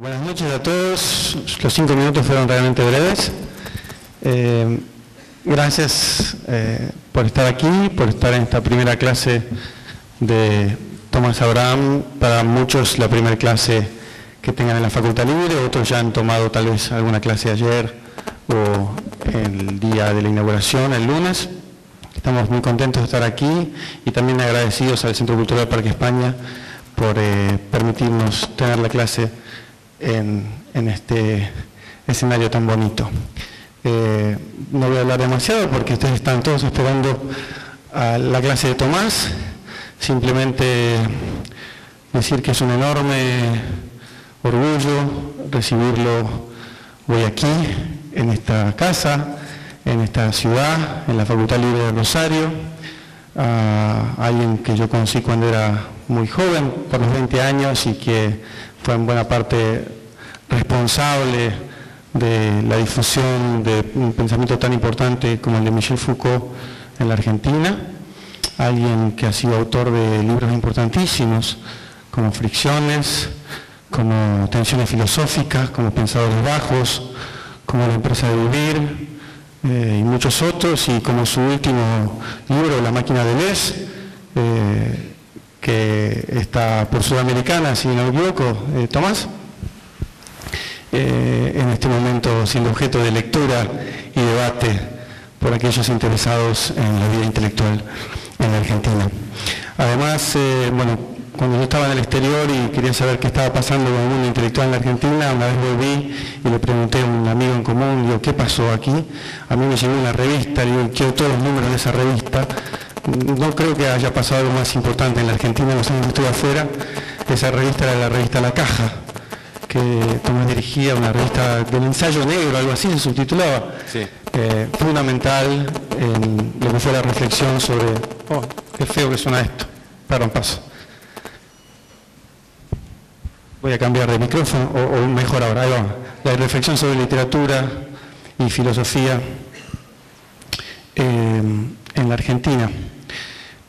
Buenas noches a todos. Los cinco minutos fueron realmente breves. Eh, gracias eh, por estar aquí, por estar en esta primera clase de Tomás Abraham. Para muchos la primera clase que tengan en la Facultad Libre, otros ya han tomado tal vez alguna clase ayer o el día de la inauguración, el lunes. Estamos muy contentos de estar aquí y también agradecidos al Centro Cultural Parque España por eh, permitirnos tener la clase en, este escenario tan bonito. Eh, no voy a hablar demasiado porque ustedes están todos esperando a la clase de Tomás. Simplemente decir que es un enorme orgullo recibirlo hoy aquí, en esta casa, en esta ciudad, en la Facultad Libre de Rosario, a alguien que yo conocí cuando era muy joven, por los 20 años, y que fue en buena parte responsable de la difusión de un pensamiento tan importante como el de Michel Foucault en la Argentina, alguien que ha sido autor de libros importantísimos como Fricciones, como Tensiones Filosóficas, como Pensadores Bajos, como La Empresa de Vivir eh, y muchos otros, y como su último libro, La Máquina de Les, eh, que está por Sudamericana, si no me equivoco, eh, Tomás, en este momento siendo objeto de lectura y debate por aquellos interesados en la vida intelectual en la Argentina. Además, bueno, cuando yo estaba en el exterior y quería saber qué estaba pasando con el mundo intelectual en la Argentina, una vez volví y le pregunté a un amigo en común, digo, ¿qué pasó aquí? A mí me llegó una revista, digo, quiero todos los números de esa revista. No creo que haya pasado algo más importante en la Argentina, los años estuve afuera. Esa revista era la revista La Caja, que Tomás dirigía, una revista del ensayo negro, algo así se subtitulaba. Eh, fundamental en lo que fue la reflexión sobre, oh, qué feo que suena esto. Perdón, paso. Voy a cambiar de micrófono, o, mejor ahora, ahí va. La reflexión sobre literatura y filosofía eh, en la Argentina.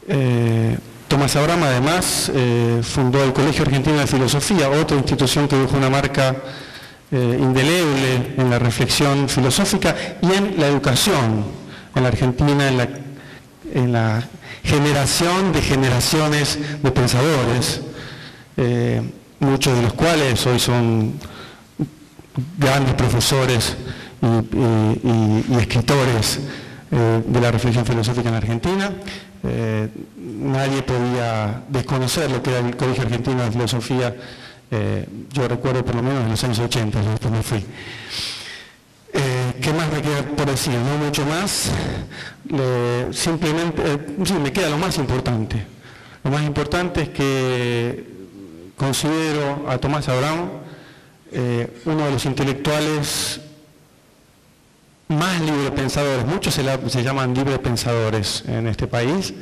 Eh, Tomás Abraham además eh, fundó el Colegio Argentino de Filosofía, otra institución que dejó una marca indeleble en la reflexión filosófica y en la educación en la Argentina, en la, en la generación de generaciones de pensadores muchos de los cuales hoy son grandes profesores y, escritores eh, de la reflexión filosófica en Argentina. Eh, nadie podía desconocer lo que era el Colegio Argentino de Filosofía, eh, yo recuerdo por lo menos en los años 80, después me fui. ¿Qué más me queda por decir? No mucho más. simplemente, sí, me queda lo más importante. Lo más importante es que Considero a Tomás Abraham eh, uno de los intelectuales más librepensadores, muchos se, llaman librepensadores en este país,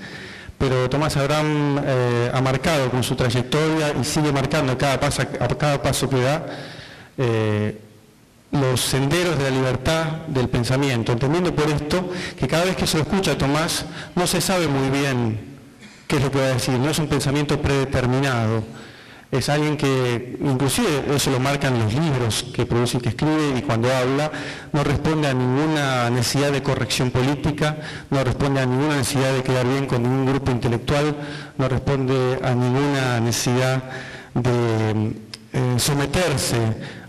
pero Tomás Abraham eh, ha marcado con su trayectoria y sigue marcando cada paso, a cada paso que da eh, los senderos de la libertad del pensamiento, entendiendo por esto que cada vez que se lo escucha a Tomás no se sabe muy bien qué es lo que va a decir, no es un pensamiento predeterminado, es alguien que, inclusive eso lo marcan los libros que produce y que escribe, y cuando habla no responde a ninguna necesidad de corrección política, no responde a ninguna necesidad de quedar bien con ningún grupo intelectual, no responde a ninguna necesidad de eh, someterse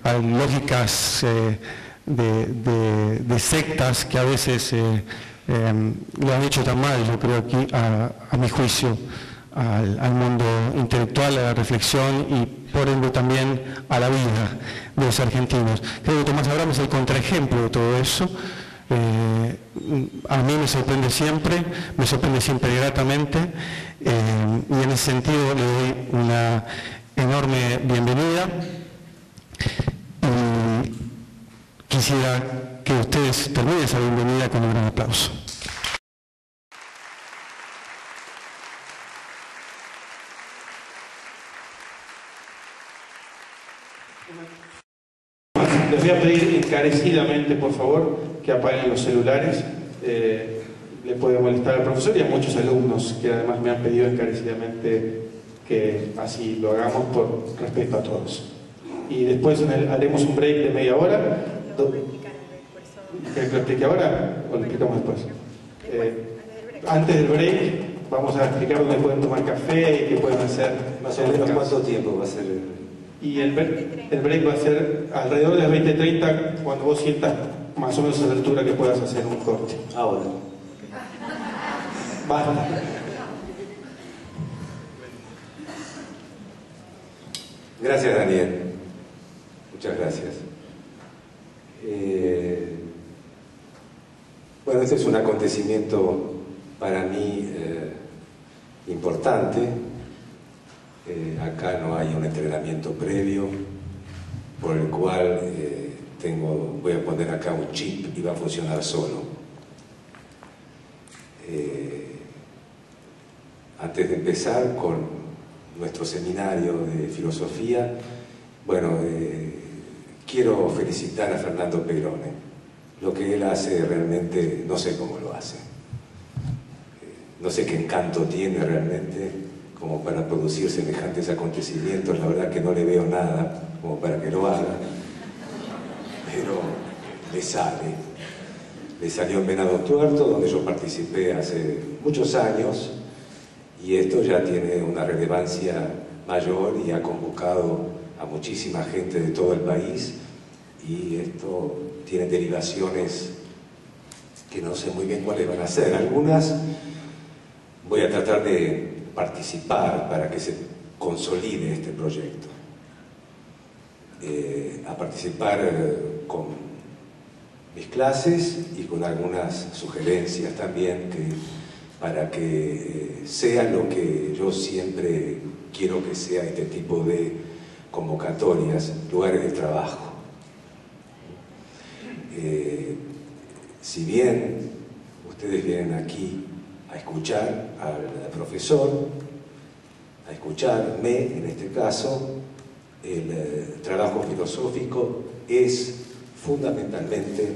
a lógicas eh, de, sectas que a veces eh, lo han hecho tan mal, yo creo aquí, a mi juicio al, mundo intelectual, a la reflexión y por ende también a la vida de los argentinos. Creo que Tomás Abraham es el contraejemplo de todo eso. Eh, a mí me sorprende siempre, me sorprende siempre gratamente eh, y en ese sentido le doy una enorme bienvenida y quisiera que ustedes terminen esa bienvenida con un gran aplauso. Les voy a pedir encarecidamente, por favor, que apaguen los celulares. Eh, le puede molestar al profesor y a muchos alumnos que además me han pedido encarecidamente que así lo hagamos por respeto a todos. y después haremos un break de media hora. ¿Quieres que lo explique ahora o lo explicamos después? Eh, antes del break vamos a explicar dónde pueden tomar café y qué pueden hacer. Cuánto tiempo va a ser. Y el, el break va a ser alrededor de las 20.30 cuando vos sientas más o menos a la altura que puedas hacer un corte. Ahora. Basta. Gracias, Daniel. Muchas gracias. Eh, bueno, este es un acontecimiento para mí eh, importante. Eh, acá no hay un entrenamiento previo por el cual tengo, voy a poner acá un chip y va a funcionar solo. antes de empezar con nuestro seminario de filosofía, bueno, quiero felicitar a Fernando Peirone. Lo que él hace realmente, no sé cómo lo hace. Eh, no sé qué encanto tiene realmente como para producir semejantes acontecimientos. La verdad que no le veo nada como para que lo haga. Pero le sale. Le salió en Venado Tuerto, donde yo participé hace muchos años, y esto ya tiene una relevancia mayor y ha convocado a muchísima gente de todo el país y esto tiene derivaciones que no sé muy bien cuáles van a ser. Algunas voy a tratar de participar para que se consolide este proyecto. Eh, a participar eh, con mis clases y con algunas sugerencias también que, para que eh, sea lo que yo siempre quiero que sea este tipo de convocatorias, lugares de trabajo. Si bien ustedes vienen aquí a escuchar al profesor, a escucharme en este caso, el eh, trabajo filosófico es fundamentalmente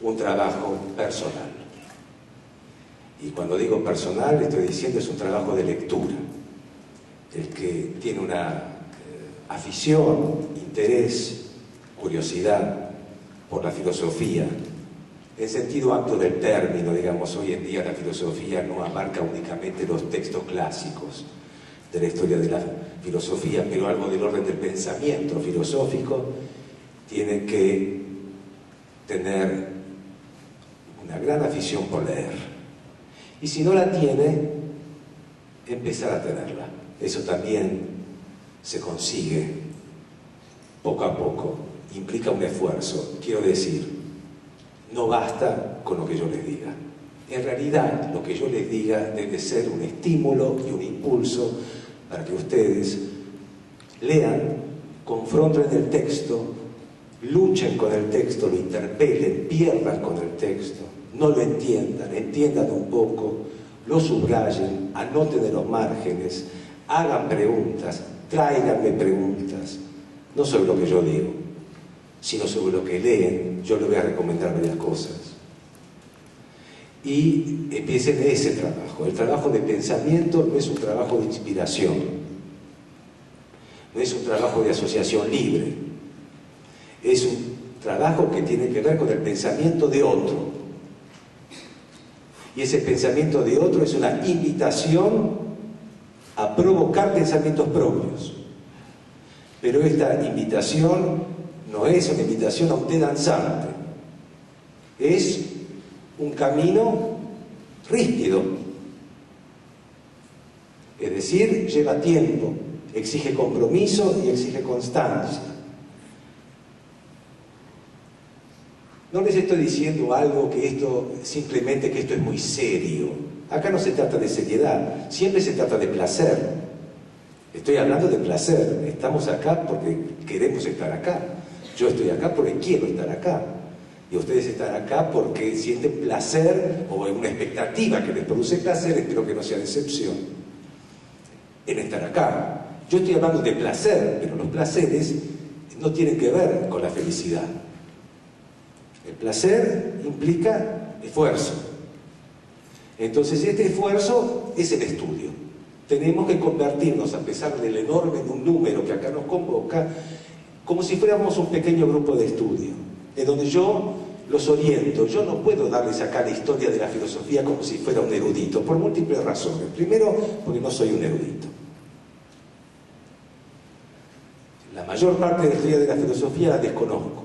un trabajo personal. Y cuando digo personal, estoy diciendo es un trabajo de lectura. El que tiene una afición, interés, curiosidad por la filosofía, en sentido amplio del término, digamos, hoy en día la filosofía no abarca únicamente los textos clásicos de la historia de la filosofía, pero algo del orden del pensamiento filosófico tiene que tener una gran afición por leer. Y si no la tiene, empezar a tenerla. Eso también se consigue poco a poco, implica un esfuerzo. Quiero decir, no basta con lo que yo les diga. En realidad, lo que yo les diga debe ser un estímulo y un impulso para que ustedes lean, confronten el texto, luchen con el texto, lo interpelen, pierdan con el texto, no lo entiendan, entiendan un poco, lo subrayen, anoten en los márgenes, hagan preguntas, tráiganme preguntas, no sobre lo que yo digo, sino sobre lo que leen, yo les voy a recomendar varias cosas. Y empiecen ese trabajo. El trabajo de pensamiento no es un trabajo de inspiración, no es un trabajo de asociación libre, es un trabajo que tiene que ver con el pensamiento de otro. Y ese pensamiento de otro es una invitación a provocar pensamientos propios. Pero esta invitación no es una invitación a usted danzante, es un camino rígido. Es decir, lleva tiempo, exige compromiso y exige constancia. No les estoy diciendo algo que esto, simplemente que esto es muy serio. Acá no se trata de seriedad, siempre se trata de placer. Estoy hablando de placer. Estamos acá porque queremos estar acá. Yo estoy acá porque quiero estar acá. Y ustedes están acá porque sienten placer o una expectativa que les produce placer, espero que no sea decepción, en estar acá. Yo estoy hablando de placer, pero los placeres no tienen que ver con la felicidad. El placer implica esfuerzo. Entonces este esfuerzo es el estudio. Tenemos que convertirnos, a pesar del enorme número que acá nos convoca, como si fuéramos un pequeño grupo de estudio, en donde yo los oriento. Yo no puedo darles acá la historia de la filosofía como si fuera un erudito, por múltiples razones. Primero, porque no soy un erudito. La mayor parte de la historia de la filosofía la desconozco.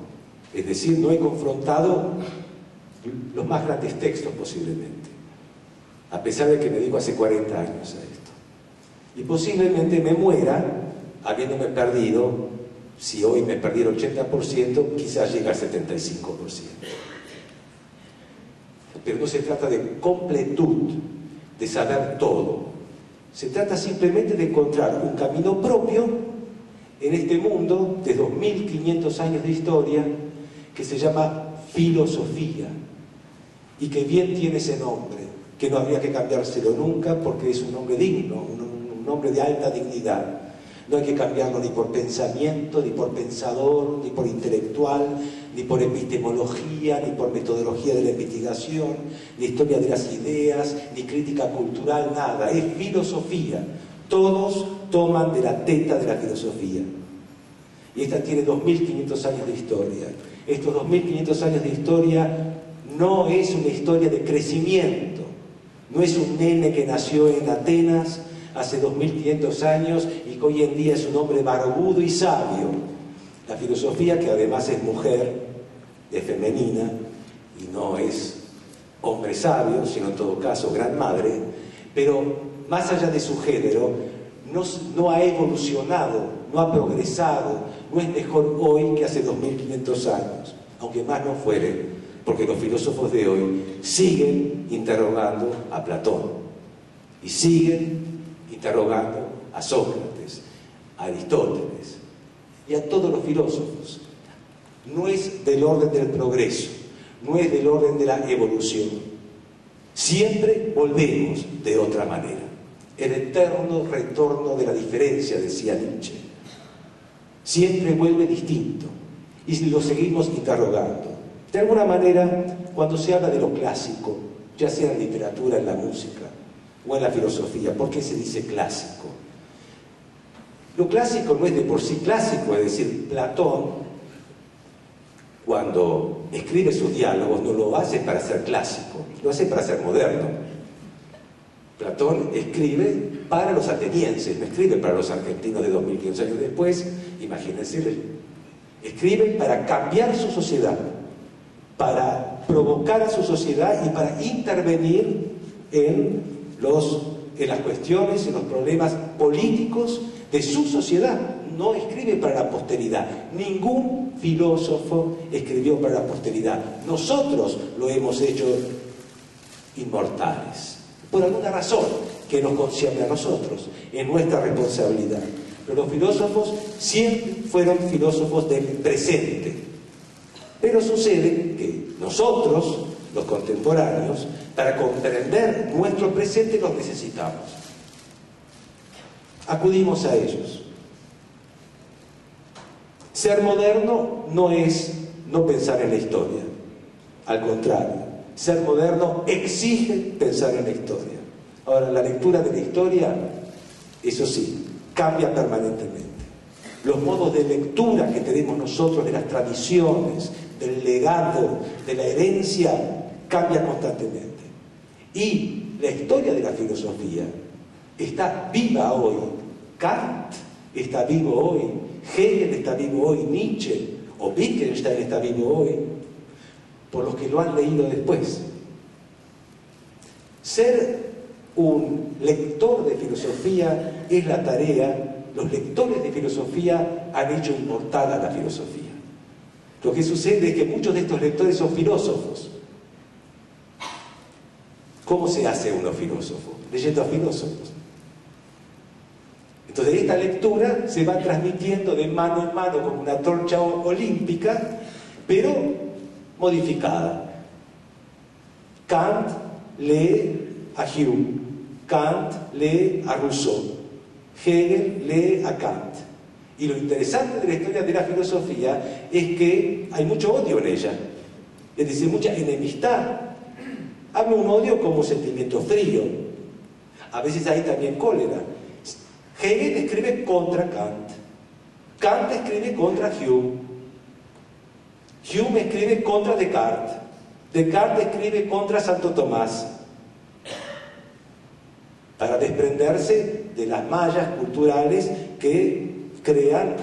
Es decir, no he confrontado los más grandes textos posiblemente, a pesar de que me dedico hace 40 años a esto. Y posiblemente me muera habiéndome perdido, si hoy me perdí el 80%, quizás llegue al 75%. Pero no se trata de completud, de saber todo. Se trata simplemente de encontrar un camino propio en este mundo de 2500 años de historia que se llama filosofía y que bien tiene ese nombre, que no habría que cambiárselo nunca porque es un nombre digno, un, nombre de alta dignidad. No hay que cambiarlo ni por pensamiento, ni por pensador, ni por intelectual, ni por epistemología, ni por metodología de la investigación, ni historia de las ideas, ni crítica cultural, nada. Es filosofía. Todos toman de la teta de la filosofía. Y esta tiene 2.500 años de historia. Estos 2.500 años de historia no es una historia de crecimiento, no es un nene que nació en Atenas hace 2500 años y que hoy en día es un hombre barbudo y sabio. La filosofía, que además es mujer, es femenina y no es hombre sabio, sino en todo caso gran madre, pero más allá de su género, no, ha evolucionado, no ha progresado, no es mejor hoy que hace 2500 años, aunque más no fuere porque los filósofos de hoy siguen interrogando a Platón y siguen interrogando a Sócrates, a Aristóteles y a todos los filósofos. No es del orden del progreso, no es del orden de la evolución. Siempre volvemos de otra manera. El eterno retorno de la diferencia, decía Nietzsche. Siempre vuelve distinto y lo seguimos interrogando. De alguna manera, cuando se habla de lo clásico, ya sea en literatura, en la música o en la filosofía, ¿por qué se dice clásico? Lo clásico no es de por sí clásico, es decir, Platón, cuando escribe sus diálogos, no lo hace para ser clásico, lo hace para ser moderno. Platón escribe para los atenienses, no escribe para los argentinos de 2500 años después, imagínense, escribe para cambiar su sociedad, para provocar a su sociedad y para intervenir en, los, en las cuestiones, en los problemas políticos de su sociedad. No escribe para la posteridad. Ningún filósofo escribió para la posteridad. Nosotros lo hemos hecho inmortales. Por alguna razón que nos concierne a nosotros, en nuestra responsabilidad. Pero los filósofos siempre fueron filósofos del presente, pero sucede que nosotros, los contemporáneos, para comprender nuestro presente los necesitamos. Acudimos a ellos. Ser moderno no es no pensar en la historia. Al contrario, ser moderno exige pensar en la historia. Ahora, la lectura de la historia, eso sí, cambia permanentemente. Los modos de lectura que tenemos nosotros de las tradiciones, del legado, de la herencia, cambia constantemente. Y la historia de la filosofía está viva hoy. Kant está vivo hoy, Hegel está vivo hoy, Nietzsche o Wittgenstein está vivo hoy, por los que lo han leído después. Ser un lector de filosofía es la tarea, los lectores de filosofía han hecho inmortal a la filosofía. Lo que sucede es que muchos de estos lectores son filósofos. ¿Cómo se hace uno filósofo? Leyendo a filósofos. Entonces esta lectura se va transmitiendo de mano en mano como una torcha olímpica, pero modificada. Kant lee a Hume, Kant lee a Rousseau, Hegel lee a Kant. Y lo interesante de la historia de la filosofía es que hay mucho odio en ella, es decir, mucha enemistad. Habla un odio como sentimiento frío, a veces hay también cólera. Hegel escribe contra Kant Kant escribe contra Hume. Hume escribe contra Descartes. Descartes escribe contra Santo Tomás para desprenderse de las mallas culturales que crean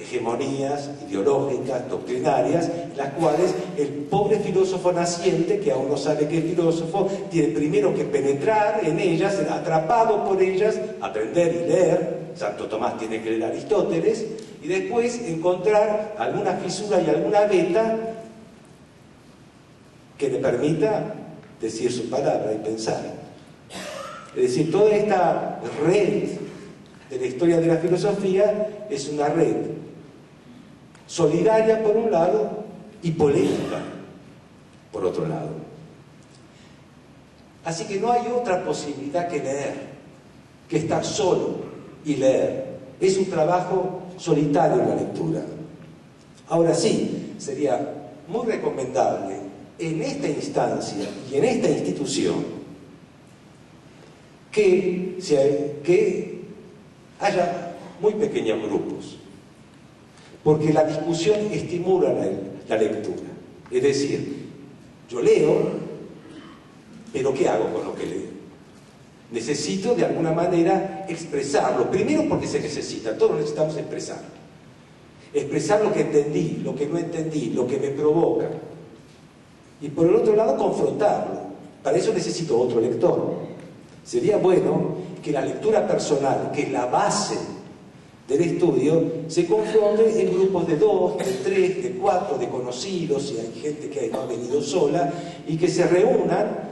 hegemonías ideológicas, doctrinarias, las cuales el pobre filósofo naciente, que aún no sabe qué es filósofo, tiene primero que penetrar en ellas, ser atrapado por ellas, aprender y leer, Santo Tomás tiene que leer Aristóteles, y después encontrar alguna fisura y alguna beta que le permita decir su palabra y pensar. Es decir, toda esta red de la historia de la filosofía es una red solidaria por un lado y polémica por otro lado. Así que no hay otra posibilidad que leer, que estar solo y leer. Es un trabajo solitario la lectura. Ahora sí, sería muy recomendable en esta instancia y en esta institución que, que haya muy pequeños grupos, porque la discusión estimula la, lectura. Es decir, yo leo, pero ¿qué hago con lo que leo? Necesito de alguna manera expresarlo. Primero porque se necesita, todos necesitamos expresar. Expresar lo que entendí, lo que no entendí, lo que me provoca. Y por el otro lado, confrontarlo. Para eso necesito otro lector. Sería bueno que la lectura personal, que es la base del estudio se confronte en grupos de dos, de tres, de cuatro, de conocidos, y hay gente que no ha venido sola, y que se reúnan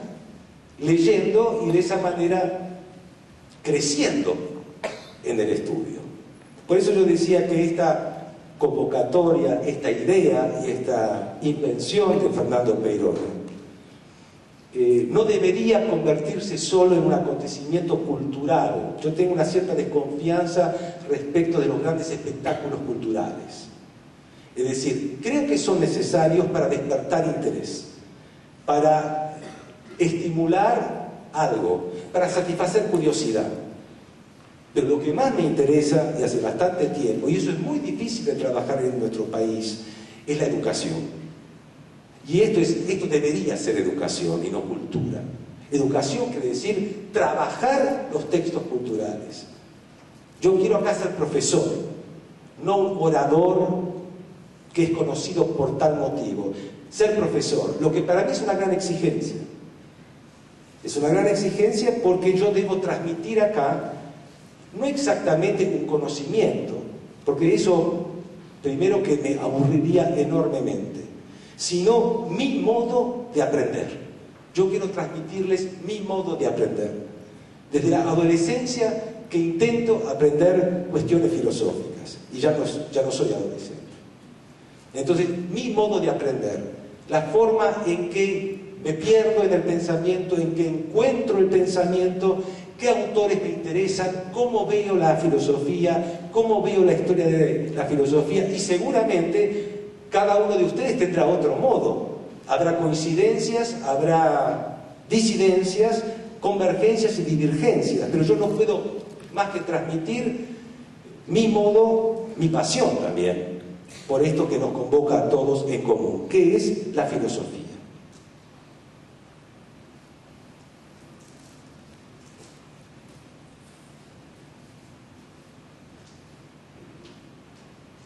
leyendo y de esa manera creciendo en el estudio. Por eso yo decía que esta convocatoria, esta idea y esta invención de Fernando Peirón eh, no debería convertirse solo en un acontecimiento cultural. Yo tengo una cierta desconfianza respecto de los grandes espectáculos culturales. Es decir, creo que son necesarios para despertar interés, para estimular algo, para satisfacer curiosidad. Pero lo que más me interesa, y hace bastante tiempo, y eso es muy difícil de trabajar en nuestro país, es la educación. Y esto, es, esto debería ser educación y no cultura. Educación quiere decir trabajar los textos culturales. Yo quiero acá ser profesor, no un orador que es conocido por tal motivo. Ser profesor, lo que para mí es una gran exigencia. Es una gran exigencia porque yo debo transmitir acá no exactamente un conocimiento, porque eso primero que me aburriría enormemente sino mi modo de aprender. Yo quiero transmitirles mi modo de aprender. Desde la adolescencia que intento aprender cuestiones filosóficas, y ya no, ya no soy adolescente. Entonces, mi modo de aprender, la forma en que me pierdo en el pensamiento, en que encuentro el pensamiento, qué autores me interesan, cómo veo la filosofía, cómo veo la historia de la filosofía y seguramente cada uno de ustedes tendrá otro modo. Habrá coincidencias, habrá disidencias, convergencias y divergencias, pero yo no puedo más que transmitir mi modo, mi pasión también, por esto que nos convoca a todos en común, que es la filosofía.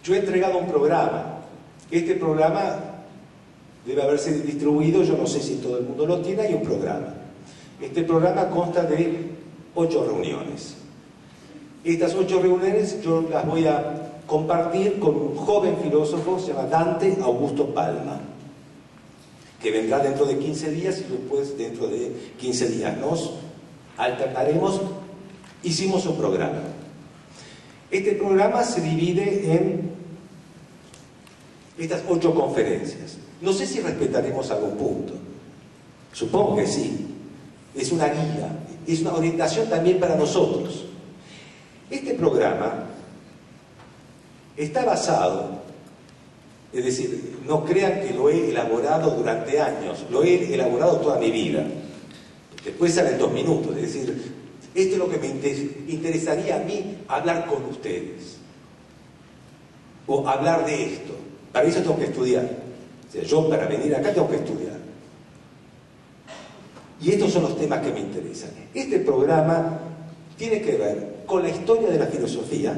Yo he entregado un programa este programa debe haberse distribuido, yo no sé si todo el mundo lo tiene, hay un programa. Este programa consta de ocho reuniones. Estas ocho reuniones yo las voy a compartir con un joven filósofo, se llama Dante Augusto Palma, que vendrá dentro de 15 días y después dentro de 15 días nos alternaremos. Hicimos un programa. Este programa se divide en estas ocho conferencias. No sé si respetaremos algún punto. Supongo que sí. Es una guía, es una orientación también para nosotros. Este programa está basado, es decir, no crean que lo he elaborado durante años, lo he elaborado toda mi vida. Después salen dos minutos, es decir, esto es lo que me interesaría a mí hablar con ustedes. o hablar de esto. Para eso tengo que estudiar. O sea, yo para venir acá tengo que estudiar. Y estos son los temas que me interesan. Este programa tiene que ver con la historia de la filosofía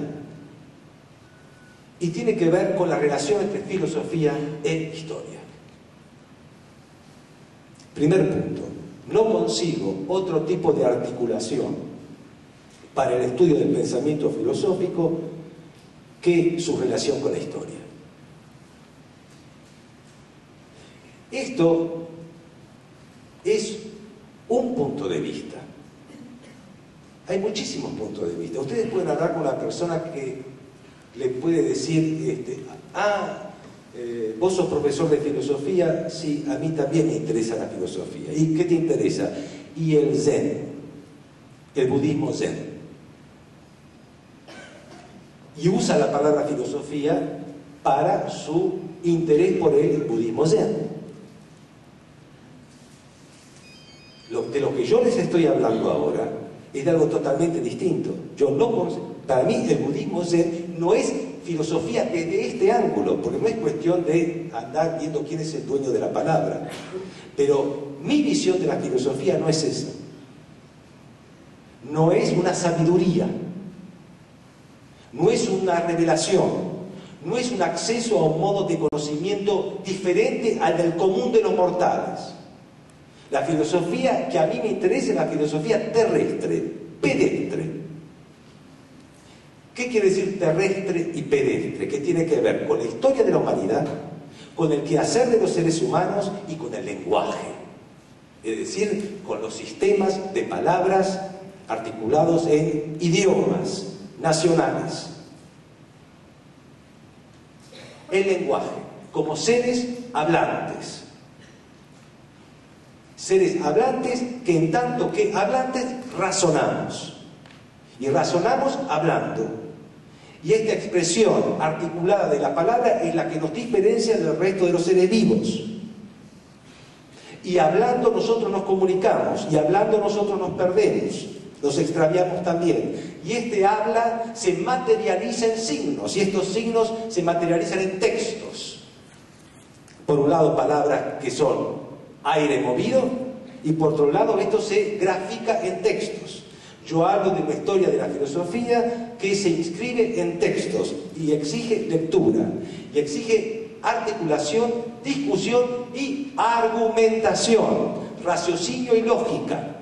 y tiene que ver con la relación entre filosofía e historia. Primer punto, no consigo otro tipo de articulación para el estudio del pensamiento filosófico que su relación con la historia. Esto es un punto de vista. Hay muchísimos puntos de vista. Ustedes pueden hablar con una persona que le puede decir, este, ah, eh, vos sos profesor de filosofía, sí, a mí también me interesa la filosofía. ¿Y qué te interesa? Y el zen, el budismo zen. Y usa la palabra filosofía para su interés por el budismo zen. Yo les estoy hablando ahora es de algo totalmente distinto. Yo no, para mí el budismo no es filosofía desde este ángulo, porque no es cuestión de andar viendo quién es el dueño de la palabra. Pero mi visión de la filosofía no es esa. No es una sabiduría, no es una revelación, no es un acceso a un modo de conocimiento diferente al del común de los mortales. La filosofía que a mí me interesa es la filosofía terrestre, pedestre. ¿Qué quiere decir terrestre y pedestre? Que tiene que ver con la historia de la humanidad, con el quehacer de los seres humanos y con el lenguaje. Es decir, con los sistemas de palabras articulados en idiomas nacionales. El lenguaje, como seres hablantes seres hablantes que en tanto que hablantes razonamos. Y razonamos hablando. Y esta expresión articulada de la palabra es la que nos diferencia del resto de los seres vivos. Y hablando nosotros nos comunicamos, y hablando nosotros nos perdemos, nos extraviamos también. Y este habla se materializa en signos, y estos signos se materializan en textos. Por un lado, palabras que son aire movido y por otro lado esto se grafica en textos. Yo hablo de una historia de la filosofía que se inscribe en textos y exige lectura y exige articulación, discusión y argumentación, raciocinio y lógica.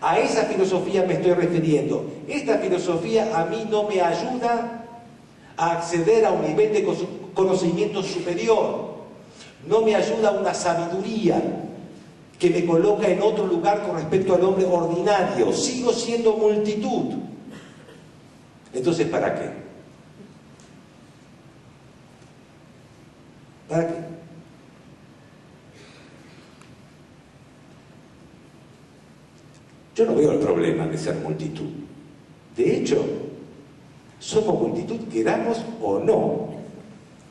A esa filosofía me estoy refiriendo. Esta filosofía a mí no me ayuda a acceder a un nivel de conocimiento superior no me ayuda una sabiduría que me coloca en otro lugar con respecto al hombre ordinario. Sigo siendo multitud. Entonces, ¿para qué? ¿Para qué? Yo no veo el problema de ser multitud. De hecho, somos multitud, queramos o no.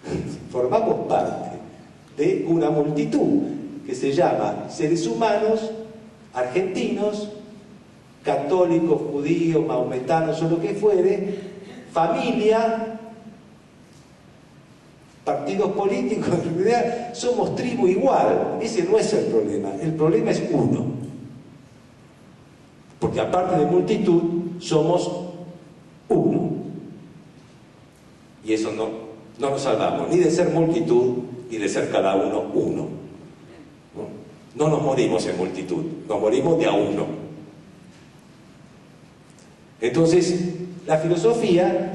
Formamos parte de una multitud que se llama seres humanos, argentinos, católicos, judíos, maometanos o lo que fuere, familia, partidos políticos, en realidad somos tribu igual. Ese no es el problema, el problema es uno. Porque aparte de multitud, somos uno. Y eso no, no nos salvamos ni de ser multitud y de ser cada uno uno. ¿no? nos morimos en multitud, nos morimos de a uno. Entonces, la filosofía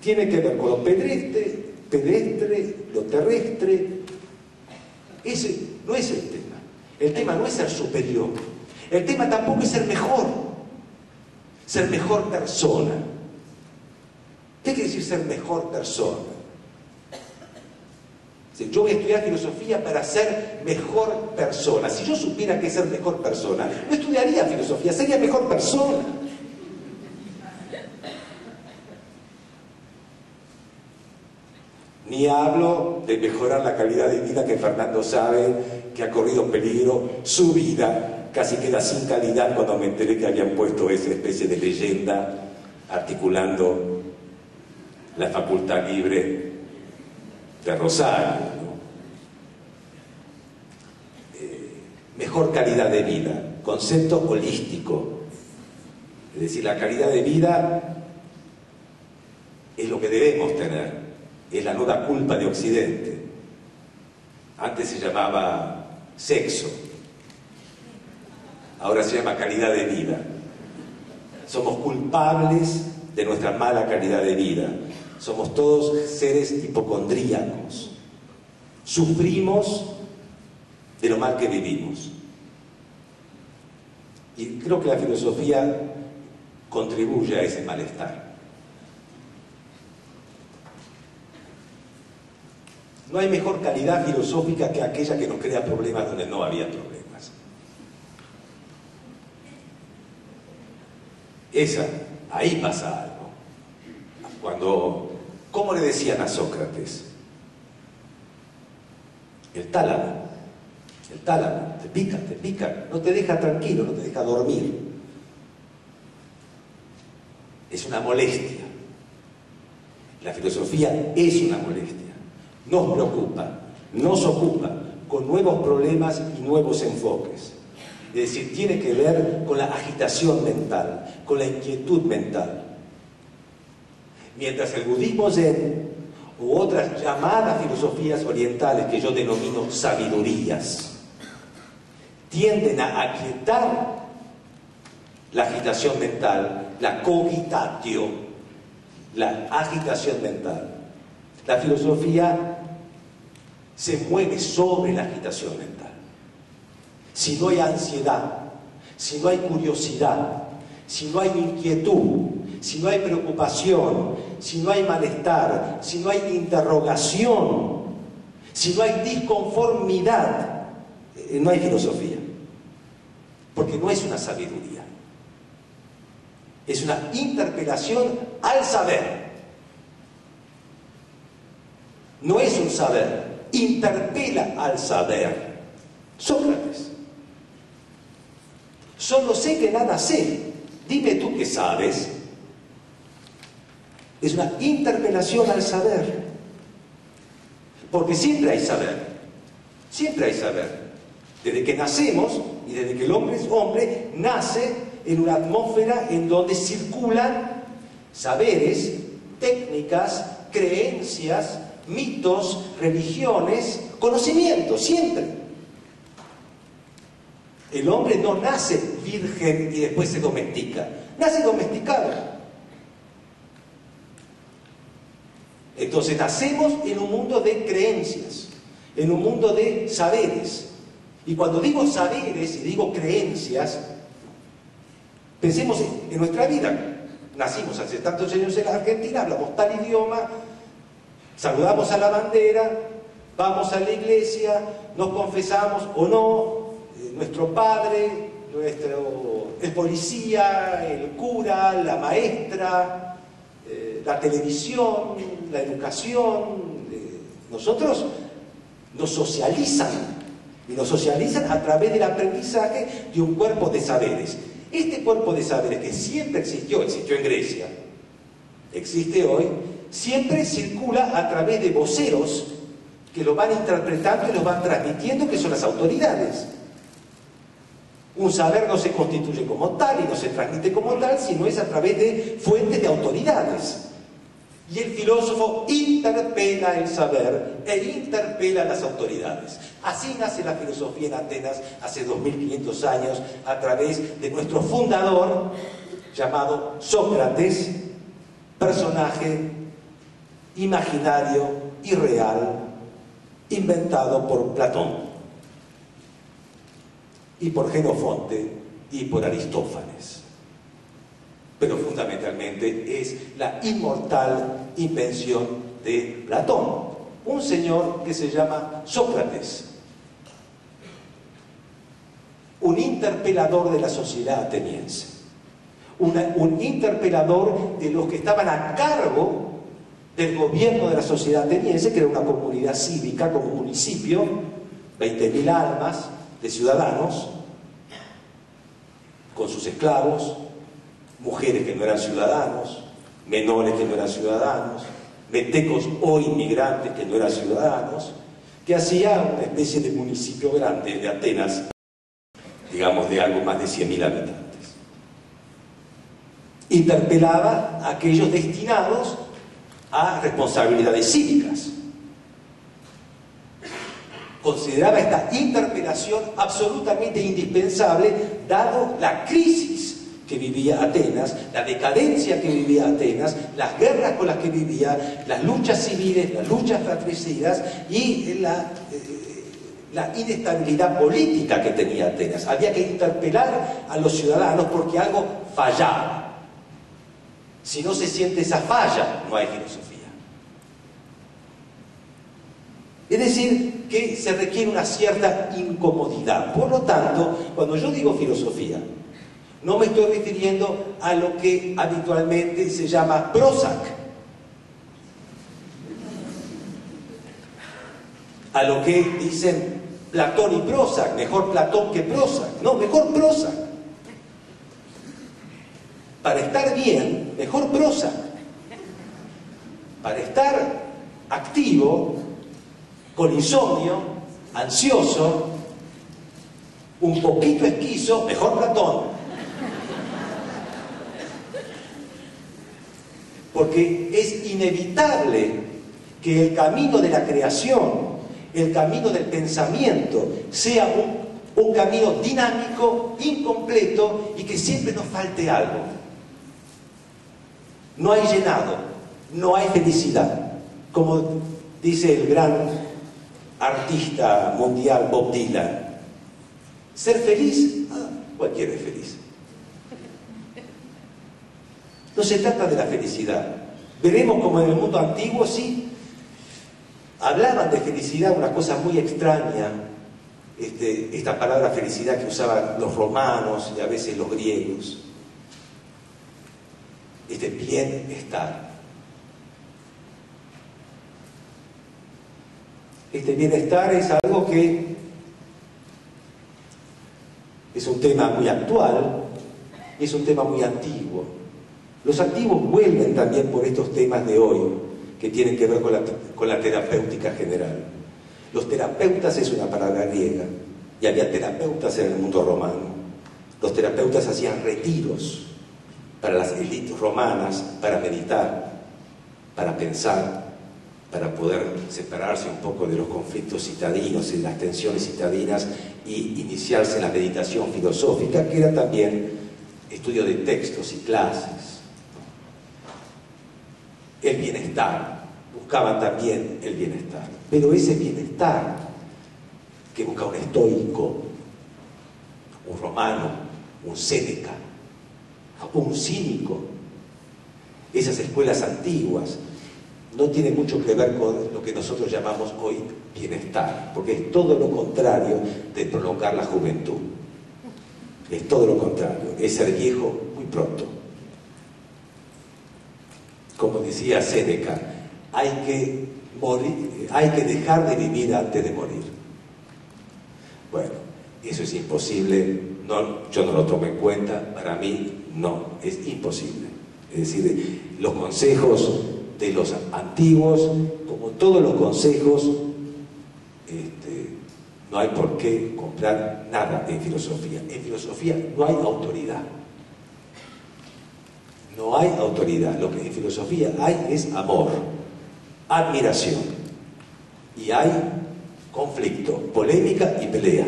tiene que ver con lo pedestre, pedestre lo terrestre. Ese no es el tema. El tema no es ser superior. El tema tampoco es ser mejor. Ser mejor persona. ¿Qué quiere decir ser mejor persona? Yo voy a estudiar filosofía para ser mejor persona. Si yo supiera que ser mejor persona, no estudiaría filosofía, sería mejor persona. Ni hablo de mejorar la calidad de vida que Fernando sabe que ha corrido peligro su vida, casi queda sin calidad cuando me enteré que habían puesto esa especie de leyenda articulando la Facultad Libre de Rosario. Eh, mejor calidad de vida, concepto holístico. Es decir, la calidad de vida es lo que debemos tener, es la nueva culpa de Occidente. Antes se llamaba sexo, ahora se llama calidad de vida. Somos culpables de nuestra mala calidad de vida. Somos todos seres hipocondríacos. Sufrimos de lo mal que vivimos. Y creo que la filosofía contribuye a ese malestar. No hay mejor calidad filosófica que aquella que nos crea problemas donde no había problemas. Esa, ahí pasa algo. Cuando, ¿cómo le decían a Sócrates? El tálamo, el tálamo, te pica, te pica, no te deja tranquilo, no te deja dormir. Es una molestia. La filosofía es una molestia. Nos preocupa, nos ocupa con nuevos problemas y nuevos enfoques. Es decir, tiene que ver con la agitación mental, con la inquietud mental. Mientras el budismo zen u otras llamadas filosofías orientales que yo denomino sabidurías tienden a aquietar la agitación mental, la cogitatio, la agitación mental. La filosofía se mueve sobre la agitación mental. Si no hay ansiedad, si no hay curiosidad, si no hay inquietud, si no hay preocupación, si no hay malestar, si no hay interrogación, si no hay disconformidad, eh, no hay filosofía. Porque no es una sabiduría. Es una interpelación al saber. No es un saber, interpela al saber. Sócrates. Solo sé que nada sé. Dime tú qué sabes. Es una interpelación al saber. Porque siempre hay saber. Siempre hay saber. Desde que nacemos y desde que el hombre es hombre, nace en una atmósfera en donde circulan saberes, técnicas, creencias, mitos, religiones, conocimientos, siempre. El hombre no nace virgen y después se domestica, nace domesticado. Entonces nacemos en un mundo de creencias, en un mundo de saberes. Y cuando digo saberes y digo creencias, pensemos en nuestra vida. Nacimos hace tantos años en la Argentina, hablamos tal idioma, saludamos a la bandera, vamos a la iglesia, nos confesamos o no, eh, nuestro padre, nuestro, el policía, el cura, la maestra, la televisión, la educación, eh, nosotros nos socializan y nos socializan a través del aprendizaje de un cuerpo de saberes. Este cuerpo de saberes que siempre existió, existió en Grecia, existe hoy, siempre circula a través de voceros que lo van interpretando y lo van transmitiendo, que son las autoridades. Un saber no se constituye como tal y no se transmite como tal, sino es a través de fuentes de autoridades. Y el filósofo interpela el saber e interpela las autoridades. Así nace la filosofía en Atenas hace 2500 años a través de nuestro fundador llamado Sócrates, personaje imaginario y real inventado por Platón y por Genofonte y por Aristófanes. Pero fundamentalmente es la inmortal invención de Platón, un señor que se llama Sócrates, un interpelador de la sociedad ateniense, un interpelador de los que estaban a cargo del gobierno de la sociedad ateniense, que era una comunidad cívica como municipio, 20.000 almas de ciudadanos, con sus esclavos, mujeres que no eran ciudadanos, menores que no eran ciudadanos, metecos o inmigrantes que no eran ciudadanos, que hacía una especie de municipio grande de Atenas, digamos de algo más de 100.000 habitantes. Interpelaba a aquellos destinados a responsabilidades cívicas. Consideraba esta interpelación absolutamente indispensable dado la crisis que vivía Atenas, la decadencia que vivía Atenas, las guerras con las que vivía, las luchas civiles, las luchas fratricidas y la, eh, la inestabilidad política que tenía Atenas. Había que interpelar a los ciudadanos porque algo fallaba. Si no se siente esa falla, no hay filosofía. Es decir, que se requiere una cierta incomodidad. Por lo tanto, cuando yo digo filosofía, no me estoy refiriendo a lo que habitualmente se llama Prozac, a lo que dicen Platón y Prozac, mejor Platón que Prozac, no, mejor Prozac. Para estar bien, mejor Prozac. Para estar activo, con insomnio, ansioso, un poquito esquizo, mejor Platón. Porque es inevitable que el camino de la creación, el camino del pensamiento, sea un, camino dinámico, incompleto y que siempre nos falte algo. No hay llenado, no hay felicidad. Como dice el gran artista mundial Bob Dylan, ser feliz, ah, cualquiera es feliz. No se trata de la felicidad. Veremos como en el mundo antiguo sí hablaban de felicidad, una cosa muy extraña, este, esta palabra felicidad que usaban los romanos y a veces los griegos. Este bienestar. Este bienestar es algo que es un tema muy actual y es un tema muy antiguo. Los activos vuelven también por estos temas de hoy, que tienen que ver con la, terapéutica general. Los terapeutas es una palabra griega, y había terapeutas en el mundo romano. Los terapeutas hacían retiros para las élites romanas, para meditar, para pensar, para poder separarse un poco de los conflictos citadinos y las tensiones citadinas y iniciarse en la meditación filosófica, que era también estudio de textos y clases el bienestar, buscaban también el bienestar. Pero ese bienestar que busca un estoico, un romano, un Séneca, un cínico, esas escuelas antiguas, no tiene mucho que ver con lo que nosotros llamamos hoy bienestar, porque es todo lo contrario de prolongar la juventud. Es todo lo contrario, es ser viejo muy pronto como decía Séneca, hay que, morir, hay que dejar de vivir antes de morir. Bueno, eso es imposible, no, yo no lo tomo en cuenta, para mí no, es imposible. Es decir, los consejos de los antiguos, como todos los consejos, este, no hay por qué comprar nada en filosofía. En filosofía no hay autoridad. No hay autoridad. Lo que en filosofía hay es amor, admiración. Y hay conflicto, polémica y pelea.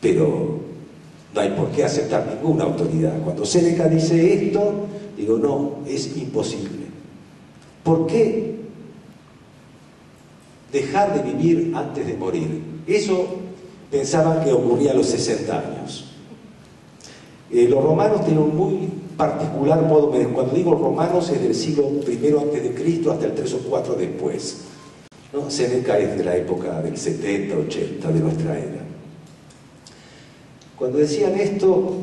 Pero no hay por qué aceptar ninguna autoridad. Cuando Seneca dice esto, digo, no, es imposible. ¿Por qué dejar de vivir antes de morir? Eso pensaban que ocurría a los 60 años. Eh, los romanos tienen muy particular modo, cuando digo romanos es del siglo I antes de Cristo hasta el 3 o 4 después. ¿no? Seneca es de la época del 70, 80 de nuestra era. Cuando decían esto,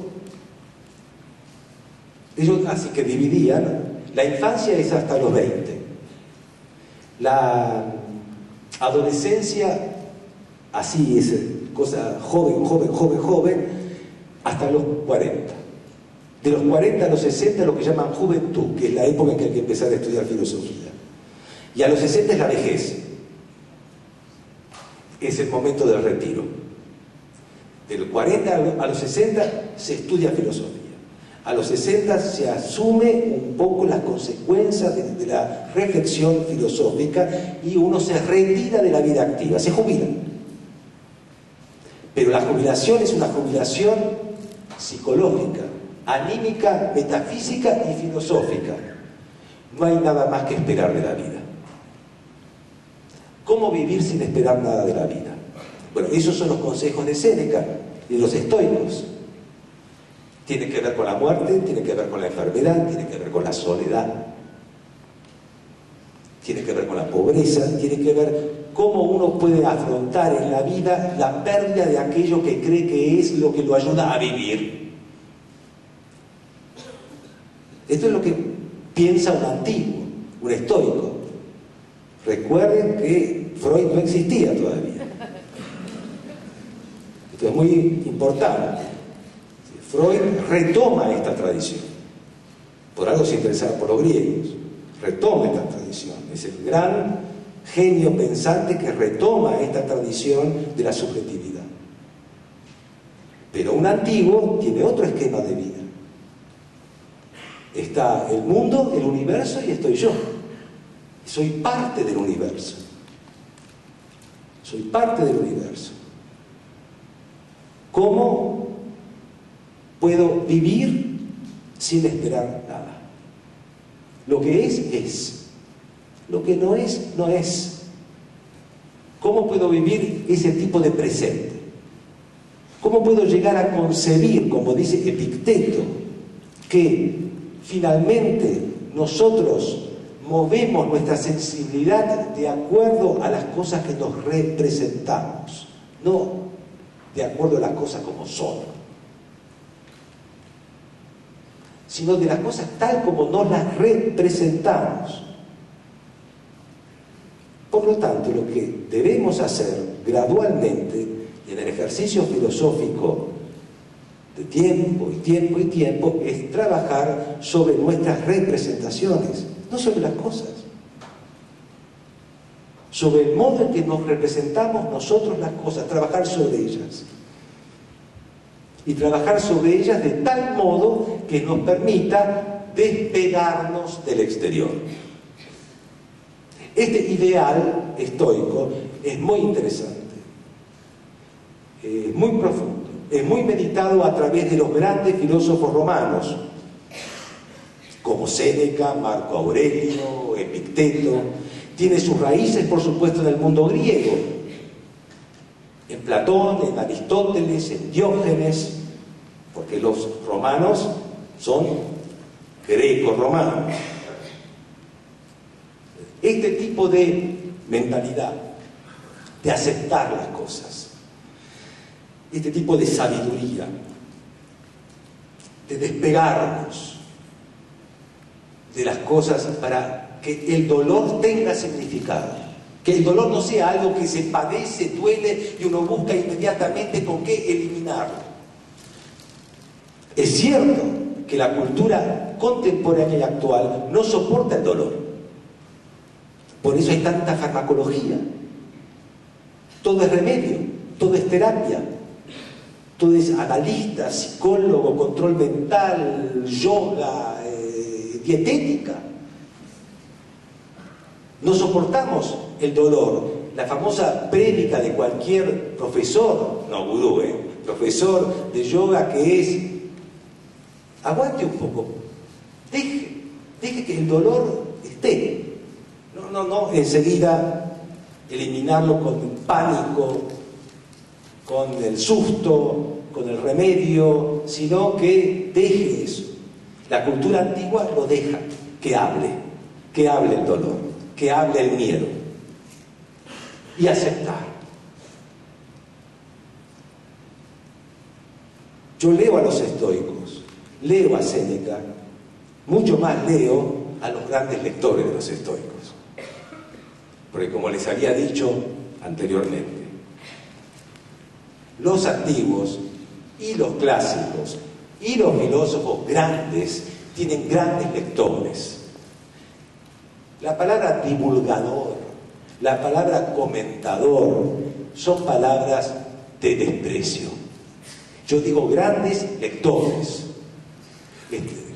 ellos así que dividían, la infancia es hasta los 20, la adolescencia, así es cosa joven, joven, joven, joven, hasta los 40 De los 40 a los 60 lo que llaman juventud, que es la época en que hay que empezar a estudiar filosofía. Y a los 60 es la vejez. Es el momento del retiro. Del 40 a los 60 se estudia filosofía. A los 60 se asume un poco las consecuencias de, la reflexión filosófica y uno se retira de la vida activa, se jubila. Pero la jubilación es una jubilación psicológica, anímica, metafísica y filosófica. No hay nada más que esperar de la vida. ¿Cómo vivir sin esperar nada de la vida? Bueno, esos son los consejos de Séneca y de los estoicos. Tiene que ver con la muerte, tiene que ver con la enfermedad, tiene que ver con la soledad, tiene que ver con la pobreza, tiene que ver cómo uno puede afrontar en la vida la pérdida de aquello que cree que es lo que lo ayuda a vivir. Esto es lo que piensa un antiguo, un estoico. Recuerden que Freud no existía todavía. Esto es muy importante. Freud retoma esta tradición. Por algo se interesaba por los griegos. Retoma esta tradición. Es el gran genio pensante que retoma esta tradición de la subjetividad. Pero un antiguo tiene otro esquema de vida. Está el mundo, el universo y estoy yo. Soy parte del universo. Soy parte del universo. ¿Cómo puedo vivir sin esperar nada? Lo que es, es. Lo que no es, no es. ¿Cómo puedo vivir ese tipo de presente? ¿Cómo puedo llegar a concebir, como dice Epicteto, que finalmente nosotros movemos nuestra sensibilidad de acuerdo a las cosas que nos representamos, no de acuerdo a las cosas como son, sino de las cosas tal como nos las representamos. Por lo tanto, lo que debemos hacer gradualmente en el ejercicio filosófico tiempo y tiempo y tiempo es trabajar sobre nuestras representaciones, no sobre las cosas, sobre el modo en que nos representamos nosotros las cosas, trabajar sobre ellas. Y trabajar sobre ellas de tal modo que nos permita despegarnos del exterior. Este ideal estoico es muy interesante, es muy profundo, es muy meditado a través de los grandes filósofos romanos, como Séneca, Marco Aurelio, Epicteto, tiene sus raíces, por supuesto, en el mundo griego, en Platón, en Aristóteles, en Diógenes, porque los romanos son greco-romanos. Este tipo de mentalidad, de aceptar las cosas, este tipo de sabiduría, de despegarnos de las cosas para que el dolor tenga significado, que el dolor no sea algo que se padece, duele y uno busca inmediatamente con qué eliminarlo. Es cierto que la cultura contemporánea y actual no soporta el dolor. Por eso hay tanta farmacología. Todo es remedio, todo es terapia, todo es analista, psicólogo, control mental, yoga, eh, dietética. No soportamos el dolor. La famosa prédica de cualquier profesor, no gurú, eh, profesor de yoga que es, aguante un poco, deje, deje que el dolor esté, no, no, no, enseguida eliminarlo con pánico, con el susto, con el remedio, sino que deje eso. La cultura antigua lo deja, que hable, que hable el dolor, que hable el miedo. Y aceptar. Yo leo a los estoicos, leo a Séneca, mucho más leo a los grandes lectores de los estoicos. Porque como les había dicho anteriormente, los antiguos y los clásicos Y los filósofos grandes tienen grandes lectores. La palabra divulgador, la palabra comentador, son palabras de desprecio. Yo digo grandes lectores,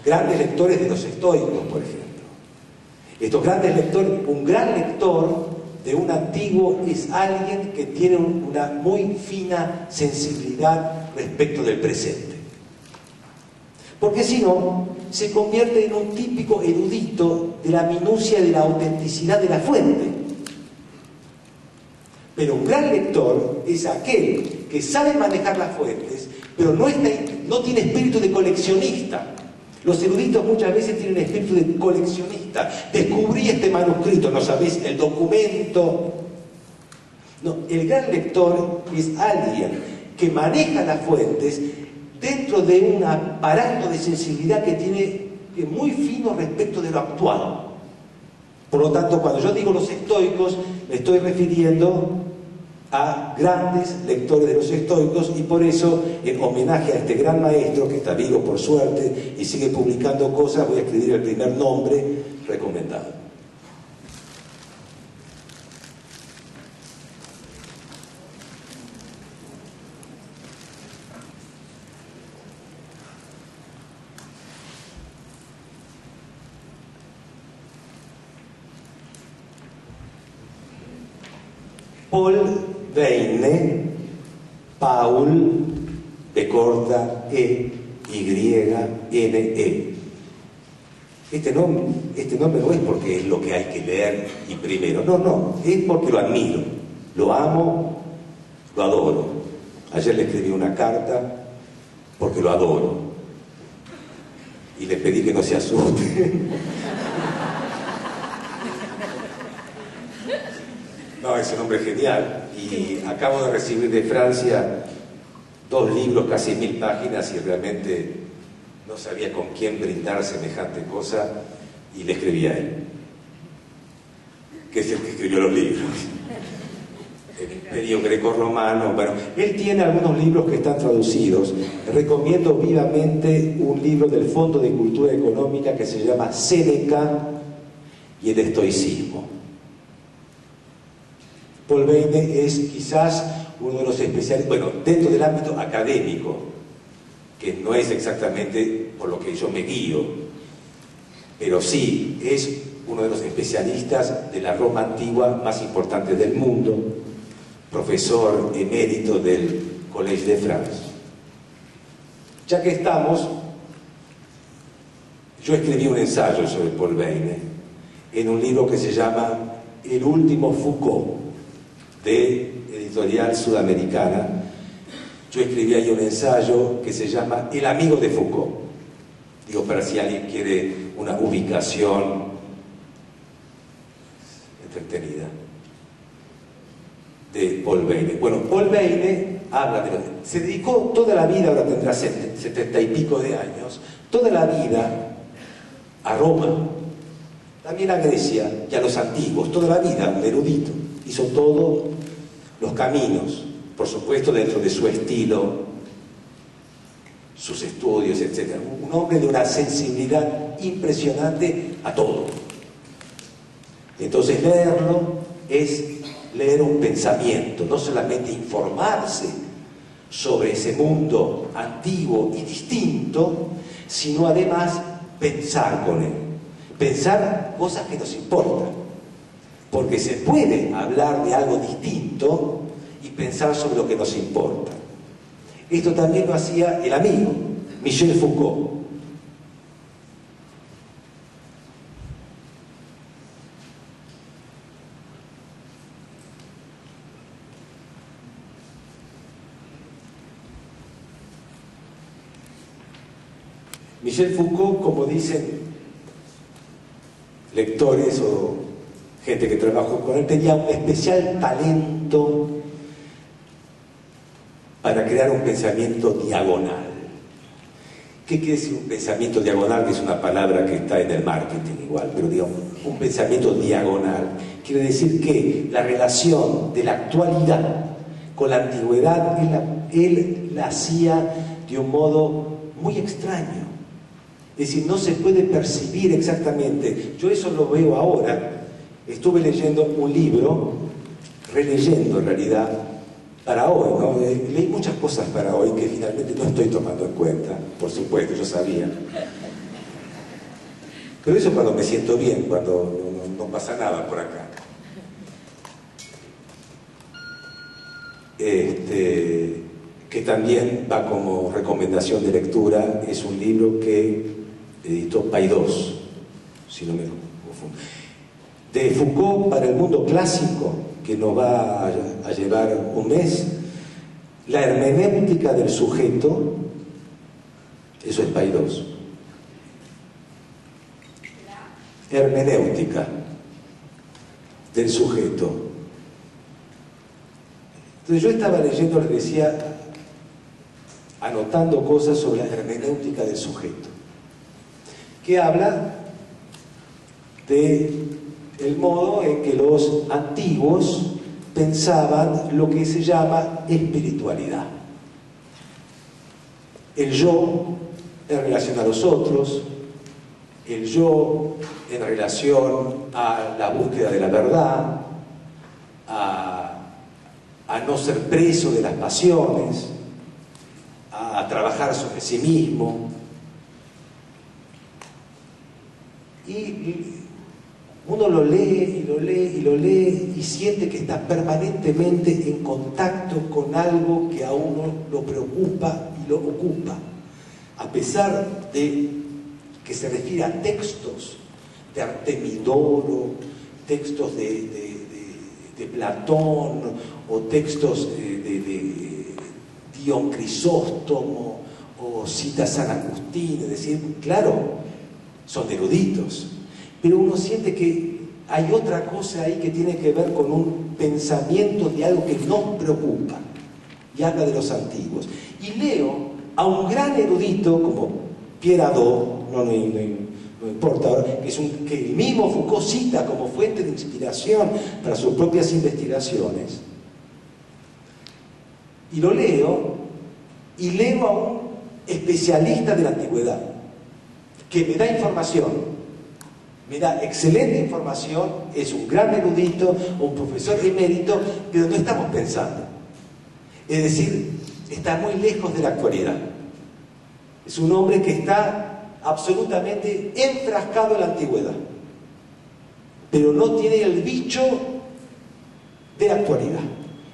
grandes lectores de los estoicos, por ejemplo. Estos grandes lectores, un gran lector de un antiguo es alguien que tiene una muy fina sensibilidad respecto del presente. Porque si no, se convierte en un típico erudito de la minucia de la autenticidad de la fuente. Pero un gran lector es aquel que sabe manejar las fuentes, pero no, está, no tiene espíritu de coleccionista. Los eruditos muchas veces tienen espíritu de coleccionista. Descubrí este manuscrito, ¿no sabéis? El documento. No, el gran lector es alguien que maneja las fuentes dentro de un aparato de sensibilidad que tiene muy fino respecto de lo actual. Por lo tanto, cuando yo digo los estoicos, me estoy refiriendo a grandes lectores de los estoicos y por eso, en homenaje a este gran maestro que está vivo por suerte y sigue publicando cosas, voy a escribir el primer nombre recomendado. Paul Veine, Paul, de corta E, Y, N, E. Este nombre, este nombre no es porque es lo que hay que leer y primero, no, no, es porque lo admiro, lo amo, lo adoro. Ayer le escribí una carta porque lo adoro y le pedí que no se asuste. No, es un hombre genial. Y acabo de recibir de Francia dos libros, casi mil páginas, y realmente no sabía con quién brindar semejante cosa, y le escribí a él, que es el que escribió los libros. El Imperio Greco-Romano. Bueno, él tiene algunos libros que están traducidos. Recomiendo vivamente un libro del Fondo de Cultura Económica que se llama Séneca y el Estoicismo. Paul Beine es quizás uno de los especialistas, bueno, dentro del ámbito académico, que no es exactamente por lo que yo me guío, pero sí es uno de los especialistas de la Roma antigua más importantes del mundo, profesor emérito del Collège de France. Ya que estamos, yo escribí un ensayo sobre Paul Beine en un libro que se llama El último Foucault de editorial sudamericana, yo escribí ahí un ensayo que se llama El amigo de Foucault. Digo, para si alguien quiere una ubicación entretenida de Paul Beine. Bueno, Paul Beine habla de se dedicó toda la vida, ahora tendrá setenta y pico de años, toda la vida a Roma, también a Grecia y a los antiguos, toda la vida, un erudito hizo todos los caminos, por supuesto dentro de su estilo, sus estudios, etc. Un hombre de una sensibilidad impresionante a todo. Entonces leerlo es leer un pensamiento, no solamente informarse sobre ese mundo antiguo y distinto, sino además pensar con él, pensar cosas que nos importan porque se puede hablar de algo distinto y pensar sobre lo que nos importa. Esto también lo hacía el amigo, Michel Foucault. Michel Foucault, como dicen lectores o gente que trabajó con él, tenía un especial talento para crear un pensamiento diagonal. ¿Qué quiere decir un pensamiento diagonal? Que es una palabra que está en el marketing igual, pero digamos, un pensamiento diagonal. Quiere decir que la relación de la actualidad con la antigüedad, él la, él la hacía de un modo muy extraño. Es decir, no se puede percibir exactamente. Yo eso lo veo ahora. Estuve leyendo un libro, releyendo en realidad, para hoy, ¿no? Eh, leí muchas cosas para hoy que finalmente no estoy tomando en cuenta, por supuesto, yo sabía. Pero eso cuando me siento bien, cuando no, pasa nada por acá. Este, que también va como recomendación de lectura, es un libro que editó Paidós, si no me confundo. De Foucault para el mundo clásico, que nos va a llevar un mes, la hermenéutica del sujeto, eso es Paidós. Hermenéutica del sujeto. Entonces yo estaba leyendo, les decía, anotando cosas sobre la hermenéutica del sujeto que habla de el modo en que los antiguos pensaban lo que se llama espiritualidad. El yo en relación a los otros, el yo en relación a la búsqueda de la verdad, a, a no ser preso de las pasiones, a trabajar sobre sí mismo, Y uno lo lee y lo lee y lo lee y siente que está permanentemente en contacto con algo que a uno lo preocupa y lo ocupa. A pesar de que se refiere a textos de Artemidoro, textos de, Platón o textos de, de Dion Crisóstomo o cita San Agustín, es decir, claro, son eruditos, pero uno siente que hay otra cosa ahí que tiene que ver con un pensamiento de algo que nos preocupa y habla de los antiguos. Y leo a un gran erudito como Pierre Adot, no, importa ahora, que, es un, que el mismo Foucault cita como fuente de inspiración para sus propias investigaciones. Y lo leo y leo a un especialista de la antigüedad que me da información, me da excelente información, es un gran erudito, un profesor de mérito, pero no estamos pensando. Es decir, está muy lejos de la actualidad. Es un hombre que está absolutamente enfrascado en la antigüedad, pero no tiene el bicho de la actualidad,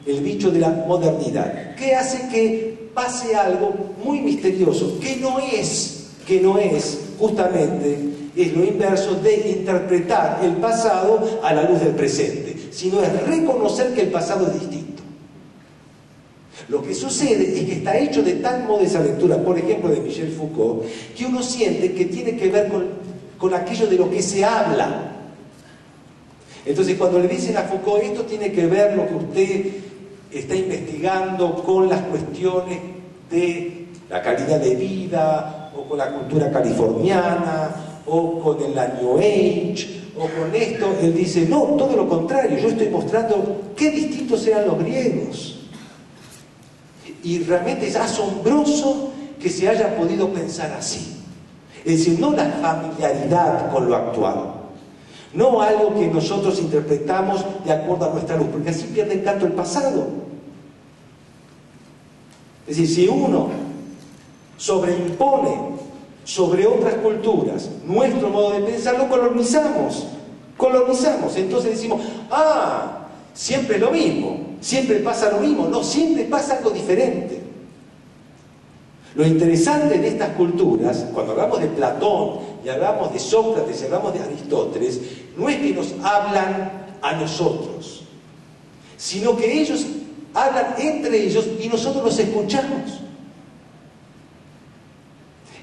el bicho de la modernidad, que hace que pase algo muy misterioso, que no es, que no es justamente es lo inverso de interpretar el pasado a la luz del presente, sino es reconocer que el pasado es distinto. Lo que sucede es que está hecho de tal modo esa lectura, por ejemplo, de Michel Foucault, que uno siente que tiene que ver con, con aquello de lo que se habla. Entonces, cuando le dicen a Foucault, esto tiene que ver lo que usted está investigando con las cuestiones de la calidad de vida, o con la cultura californiana, o con el New Age, o con esto, él dice, no, todo lo contrario, yo estoy mostrando qué distintos eran los griegos. Y realmente es asombroso que se haya podido pensar así. Es decir, no la familiaridad con lo actual, no algo que nosotros interpretamos de acuerdo a nuestra luz, porque así pierde encanto el pasado. Es decir, si uno sobreimpone sobre otras culturas nuestro modo de pensar, lo colonizamos. Colonizamos. Entonces decimos, ah, siempre es lo mismo, siempre pasa lo mismo. No, siempre pasa algo diferente. Lo interesante de estas culturas, cuando hablamos de Platón y hablamos de Sócrates y hablamos de Aristóteles, no es que nos hablan a nosotros, sino que ellos hablan entre ellos y nosotros los escuchamos.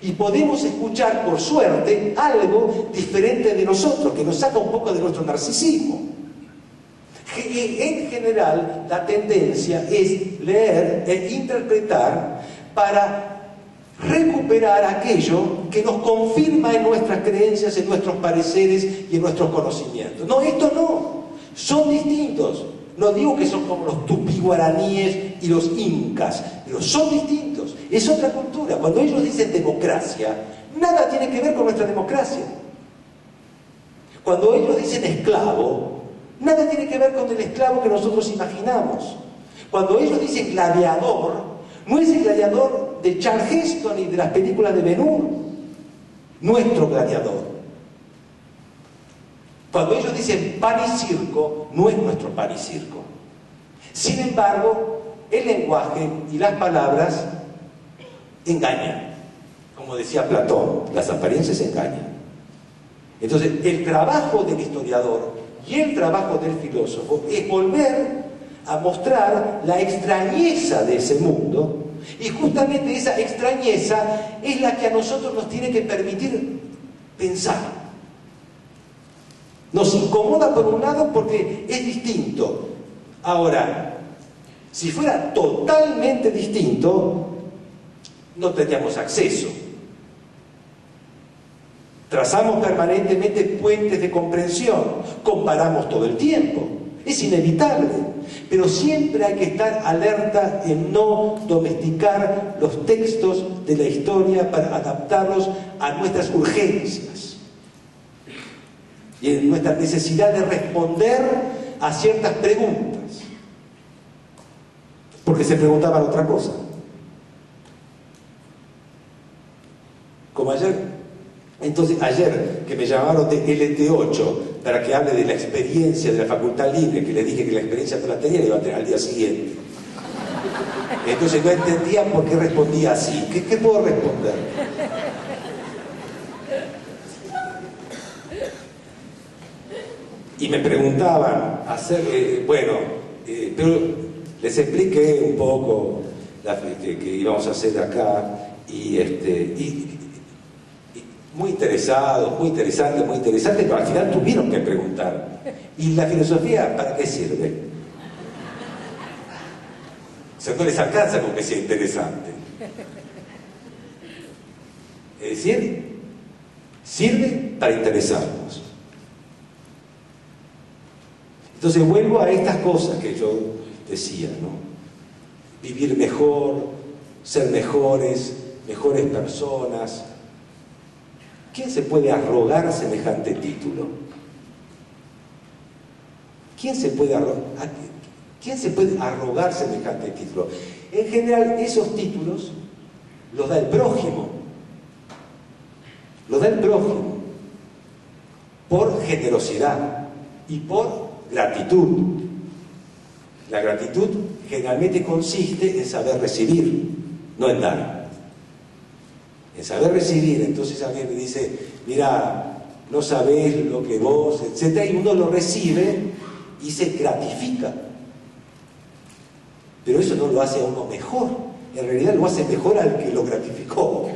Y podemos escuchar, por suerte, algo diferente de nosotros, que nos saca un poco de nuestro narcisismo. En general, la tendencia es leer e interpretar para recuperar aquello que nos confirma en nuestras creencias, en nuestros pareceres y en nuestros conocimientos. No, esto no. Son distintos. No digo que son como los tupi guaraníes y los incas, pero son distintos. Es otra cultura. Cuando ellos dicen democracia, nada tiene que ver con nuestra democracia. Cuando ellos dicen esclavo, nada tiene que ver con el esclavo que nosotros imaginamos. Cuando ellos dicen gladiador, no es el gladiador de Charles Heston y de las películas de Ben Hur, nuestro gladiador. Cuando ellos dicen pan y circo, no es nuestro pan y circo. Sin embargo, el lenguaje y las palabras engañan. Como decía Platón, las apariencias engañan. Entonces, el trabajo del historiador y el trabajo del filósofo es volver a mostrar la extrañeza de ese mundo y justamente esa extrañeza es la que a nosotros nos tiene que permitir pensar. Nos incomoda por un lado porque es distinto. Ahora, si fuera totalmente distinto, no tendríamos acceso. Trazamos permanentemente puentes de comprensión, comparamos todo el tiempo, es inevitable, pero siempre hay que estar alerta en no domesticar los textos de la historia para adaptarlos a nuestras urgencias y en nuestra necesidad de responder a ciertas preguntas, porque se preguntaban otra cosa. Como ayer entonces, ayer que me llamaron de LT8 para que hable de la experiencia de la facultad libre, que le dije que la experiencia no la tenía, la iba a tener al día siguiente. Entonces no entendía por qué respondía así. ¿Qué, puedo responder? Y me preguntaban, hacer, eh, bueno, eh, pero les expliqué un poco que, que, íbamos a hacer acá y, este, y muy interesados, muy interesantes, muy interesantes, pero al final tuvieron que preguntar. ¿Y la filosofía para qué sirve? O sea, no les alcanza con que sea interesante. Es decir, sirve para interesarnos. Entonces vuelvo a estas cosas que yo decía, ¿no? Vivir mejor, ser mejores, mejores personas, ¿Quién se puede arrogar semejante título? ¿Quién se puede arrogar, ¿quién se puede arrogar semejante título? En general, esos títulos los da el prójimo. Los da el prójimo por generosidad y por gratitud. La gratitud generalmente consiste en saber recibir, no en dar en saber recibir. Entonces alguien me dice, mira, no sabes lo que vos, etc. Y uno lo recibe y se gratifica. Pero eso no lo hace a uno mejor. En realidad lo hace mejor al que lo gratificó.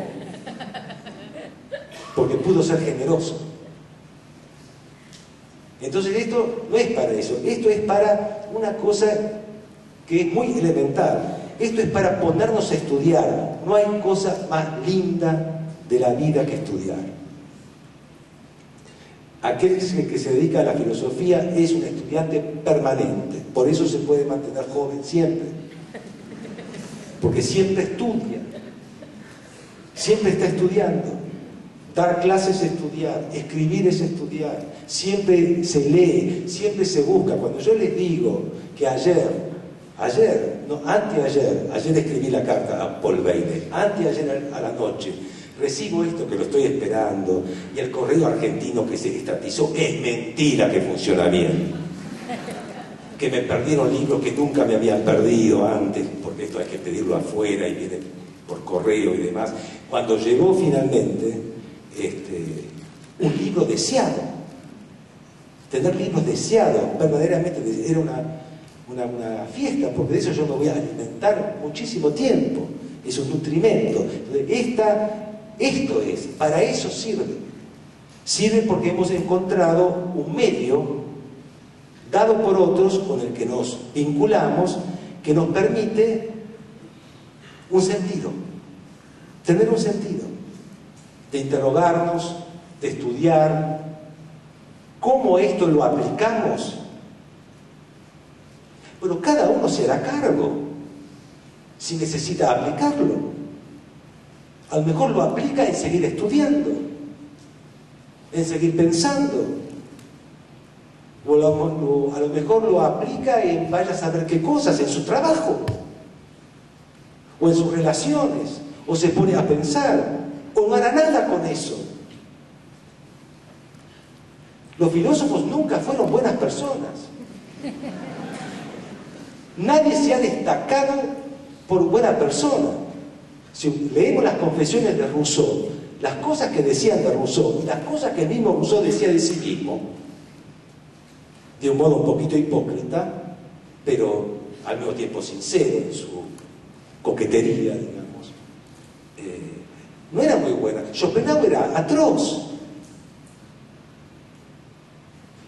Porque pudo ser generoso. Entonces esto no es para eso, esto es para una cosa que es muy elemental. Esto es para ponernos a estudiar. No hay cosa más linda de la vida que estudiar. Aquel que se dedica a la filosofía es un estudiante permanente. Por eso se puede mantener joven siempre. Porque siempre estudia. Siempre está estudiando. Dar clases es estudiar, escribir es estudiar, siempre se lee, siempre se busca. Cuando yo les digo que ayer Ayer, no, anteayer, ayer escribí la carta a Paul Beide, anteayer a la noche, recibo esto que lo estoy esperando y el correo argentino que se estatizó es mentira que funciona bien. Que me perdieron libros que nunca me habían perdido antes, porque esto hay que pedirlo afuera y viene por correo y demás. Cuando llegó finalmente este, un libro deseado, tener libros deseados, verdaderamente era una una, fiesta, porque de eso yo me voy a alimentar muchísimo tiempo. Es un nutrimento. esta, esto es, para eso sirve. Sirve porque hemos encontrado un medio dado por otros con el que nos vinculamos que nos permite un sentido, tener un sentido, de interrogarnos, de estudiar, cómo esto lo aplicamos bueno, cada uno se hará cargo si necesita aplicarlo. A lo mejor lo aplica en seguir estudiando, en seguir pensando. O a lo mejor lo aplica en vaya a saber qué cosas, en su trabajo, o en sus relaciones, o se pone a pensar, o no hará nada con eso. Los filósofos nunca fueron buenas personas. Nadie se ha destacado por buena persona. Si leemos las confesiones de Rousseau, las cosas que decían de Rousseau y las cosas que el mismo Rousseau decía de sí mismo, de un modo un poquito hipócrita, pero al mismo tiempo sincero en su coquetería, digamos, eh, no era muy buena. Schopenhauer era atroz.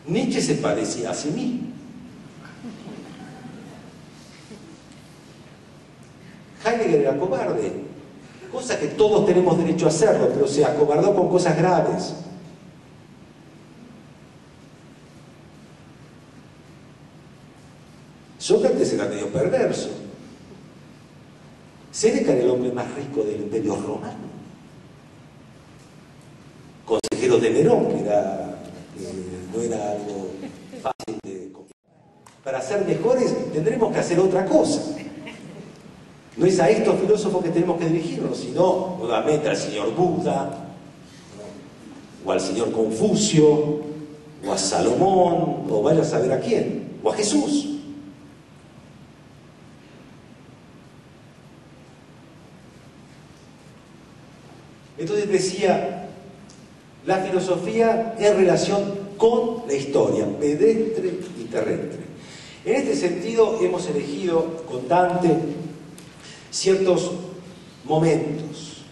Nietzsche se parecía a sí mismo. Heidegger era cobarde, cosa que todos tenemos derecho a hacerlo, pero se acobardó con cosas graves. Sócrates era medio perverso. Séneca era el hombre más rico del imperio romano. Consejero de Nerón, que era, eh, no era algo fácil de... Para ser mejores tendremos que hacer otra cosa. No es a estos filósofos que tenemos que dirigirnos, sino nuevamente al señor Buda, o al señor Confucio, o a Salomón, o vaya a saber a quién, o a Jesús. Entonces decía, la filosofía en relación con la historia, pedestre y terrestre. En este sentido hemos elegido con Dante ciertos momentos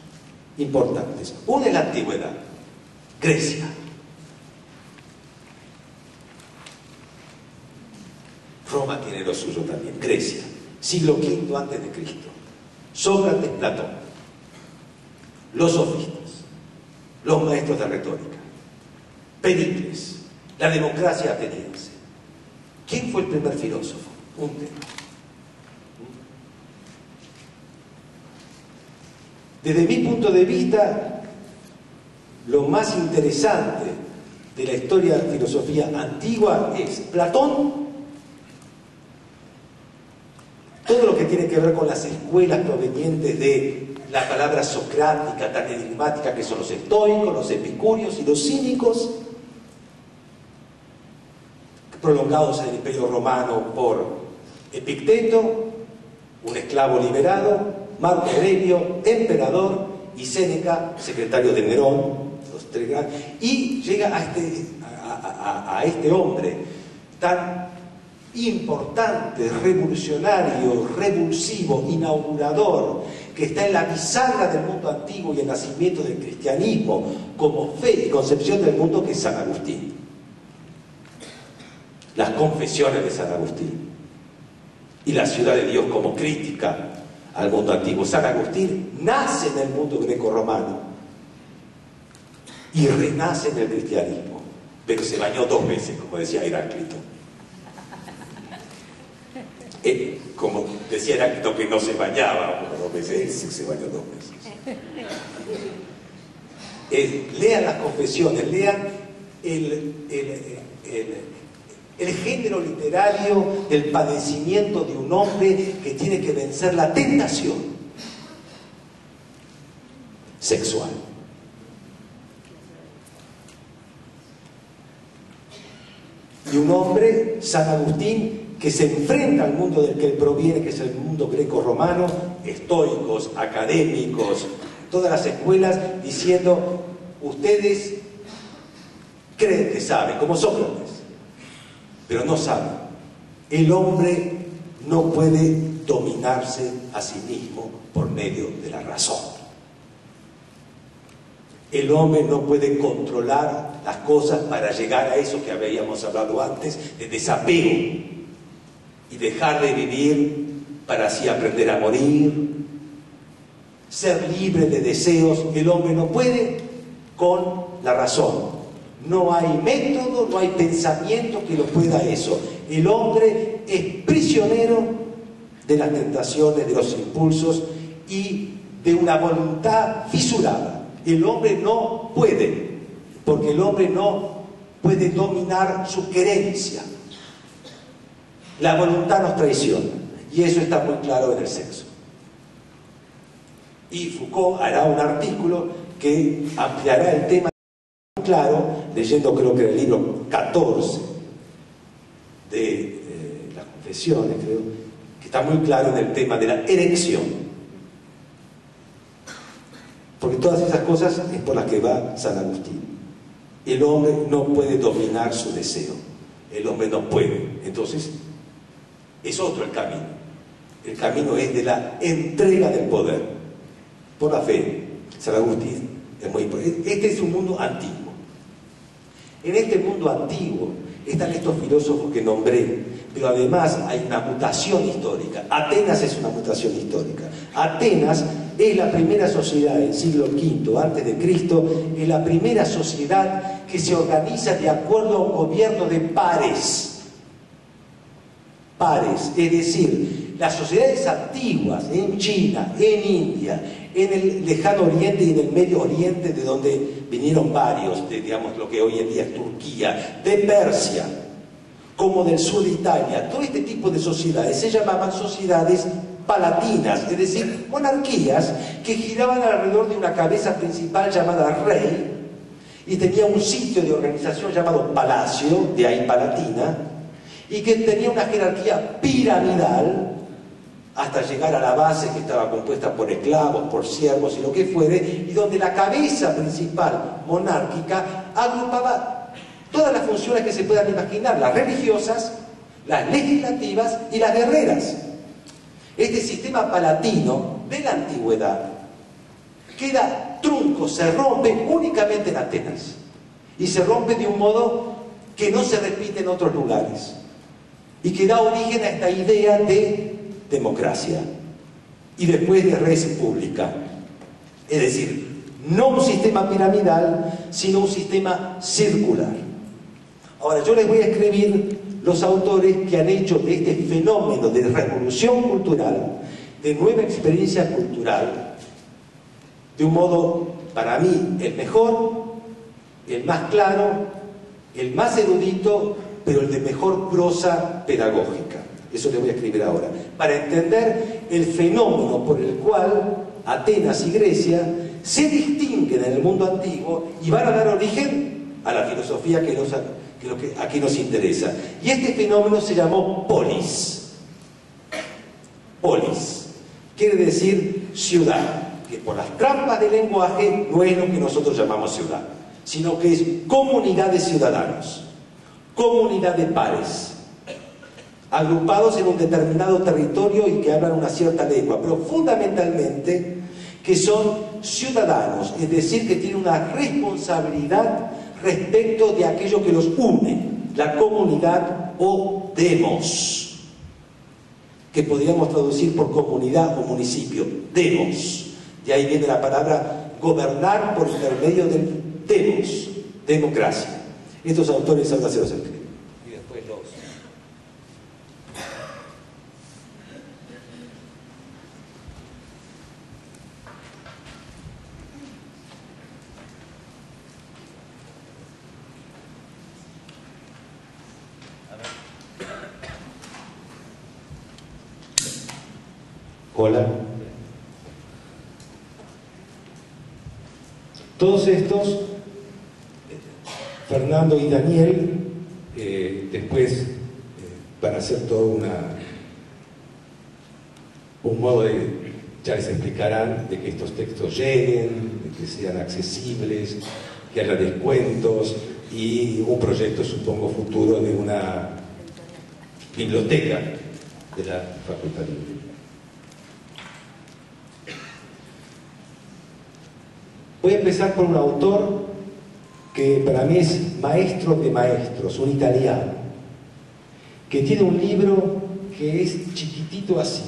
importantes. Uno es la antigüedad, Grecia. Roma tiene lo suyo también, Grecia, siglo V antes de Cristo. Sócrates, Platón, los sofistas, los maestros de retórica, Pericles, la democracia ateniense. ¿Quién fue el primer filósofo? Un tema. Desde mi punto de vista, lo más interesante de la historia de la filosofía antigua es Platón, todo lo que tiene que ver con las escuelas provenientes de la palabra socrática tan enigmática que son los estoicos, los epicúreos y los cínicos, prolongados en el imperio romano por Epicteto, un esclavo liberado, Marco Aurelio, emperador, y Séneca, secretario de Nerón, los tres y llega a este, a, este hombre tan importante, revolucionario, revulsivo, inaugurador, que está en la bisagra del mundo antiguo y el nacimiento del cristianismo como fe y concepción del mundo, que es San Agustín. Las confesiones de San Agustín y la ciudad de Dios como crítica al mundo antiguo. San Agustín nace en el mundo greco-romano y renace en el cristianismo, pero se bañó dos veces, como decía Heráclito. Eh, como decía Heráclito que no se bañaba dos veces, él se bañó dos veces. Eh, lean las confesiones, lean el el género literario del padecimiento de un hombre que tiene que vencer la tentación sexual. Y un hombre, San Agustín, que se enfrenta al mundo del que él proviene, que es el mundo greco-romano, estoicos, académicos, todas las escuelas, diciendo, ustedes creen que saben, como Sócrates pero no sabe. El hombre no puede dominarse a sí mismo por medio de la razón. El hombre no puede controlar las cosas para llegar a eso que habíamos hablado antes, de desapego y dejar de vivir para así aprender a morir, ser libre de deseos. El hombre no puede con la razón. No hay método, no hay pensamiento que lo pueda eso. El hombre es prisionero de las tentaciones, de los impulsos y de una voluntad fisurada. El hombre no puede, porque el hombre no puede dominar su querencia. La voluntad nos traiciona, y eso está muy claro en el sexo. Y Foucault hará un artículo que ampliará el tema claro, leyendo creo que el libro 14 de eh, las confesiones, creo, que está muy claro en el tema de la erección. Porque todas esas cosas es por las que va San Agustín. El hombre no puede dominar su deseo. El hombre no puede. Entonces, es otro el camino. El camino es de la entrega del poder por la fe. San Agustín es muy importante. Este es un mundo antiguo. En este mundo antiguo están estos filósofos que nombré, pero además hay una mutación histórica. Atenas es una mutación histórica. Atenas es la primera sociedad del siglo V antes de Cristo, es la primera sociedad que se organiza de acuerdo a un gobierno de pares. Pares, es decir, las sociedades antiguas en China, en India, en el lejano oriente y en el medio oriente, de donde vinieron varios, de digamos lo que hoy en día es Turquía, de Persia, como del sur de Italia, todo este tipo de sociedades se llamaban sociedades palatinas, es decir, monarquías que giraban alrededor de una cabeza principal llamada rey y tenía un sitio de organización llamado palacio, de ahí palatina, y que tenía una jerarquía piramidal hasta llegar a la base que estaba compuesta por esclavos, por siervos y lo que fuere, y donde la cabeza principal monárquica agrupaba todas las funciones que se puedan imaginar, las religiosas, las legislativas y las guerreras. Este sistema palatino de la antigüedad queda trunco, se rompe únicamente en Atenas y se rompe de un modo que no se repite en otros lugares y que da origen a esta idea de democracia y después de res pública. Es decir, no un sistema piramidal, sino un sistema circular. Ahora, yo les voy a escribir los autores que han hecho de este fenómeno de revolución cultural, de nueva experiencia cultural, de un modo, para mí, el mejor, el más claro, el más erudito, pero el de mejor prosa pedagógica. Eso les voy a escribir ahora. Para entender el fenómeno por el cual Atenas y Grecia se distinguen en el mundo antiguo y van a dar origen a la filosofía que, que aquí nos interesa. Y este fenómeno se llamó polis. Polis. Quiere decir ciudad, que por las trampas del lenguaje no es lo que nosotros llamamos ciudad, sino que es comunidad de ciudadanos, comunidad de pares agrupados en un determinado territorio y que hablan una cierta lengua, pero fundamentalmente que son ciudadanos, es decir, que tienen una responsabilidad respecto de aquello que los une, la comunidad o demos, que podríamos traducir por comunidad o municipio, demos. De ahí viene la palabra gobernar por intermedio del demos, democracia. Estos autores ahora se los Hola. Todos estos, Fernando y Daniel, eh, después eh, van a hacer todo una, un modo de, ya les explicarán, de que estos textos lleguen, de que sean accesibles, que haya descuentos y un proyecto, supongo, futuro de una biblioteca de la Facultad de Voy a empezar por un autor que para mí es maestro de maestros, un italiano, que tiene un libro que es chiquitito así,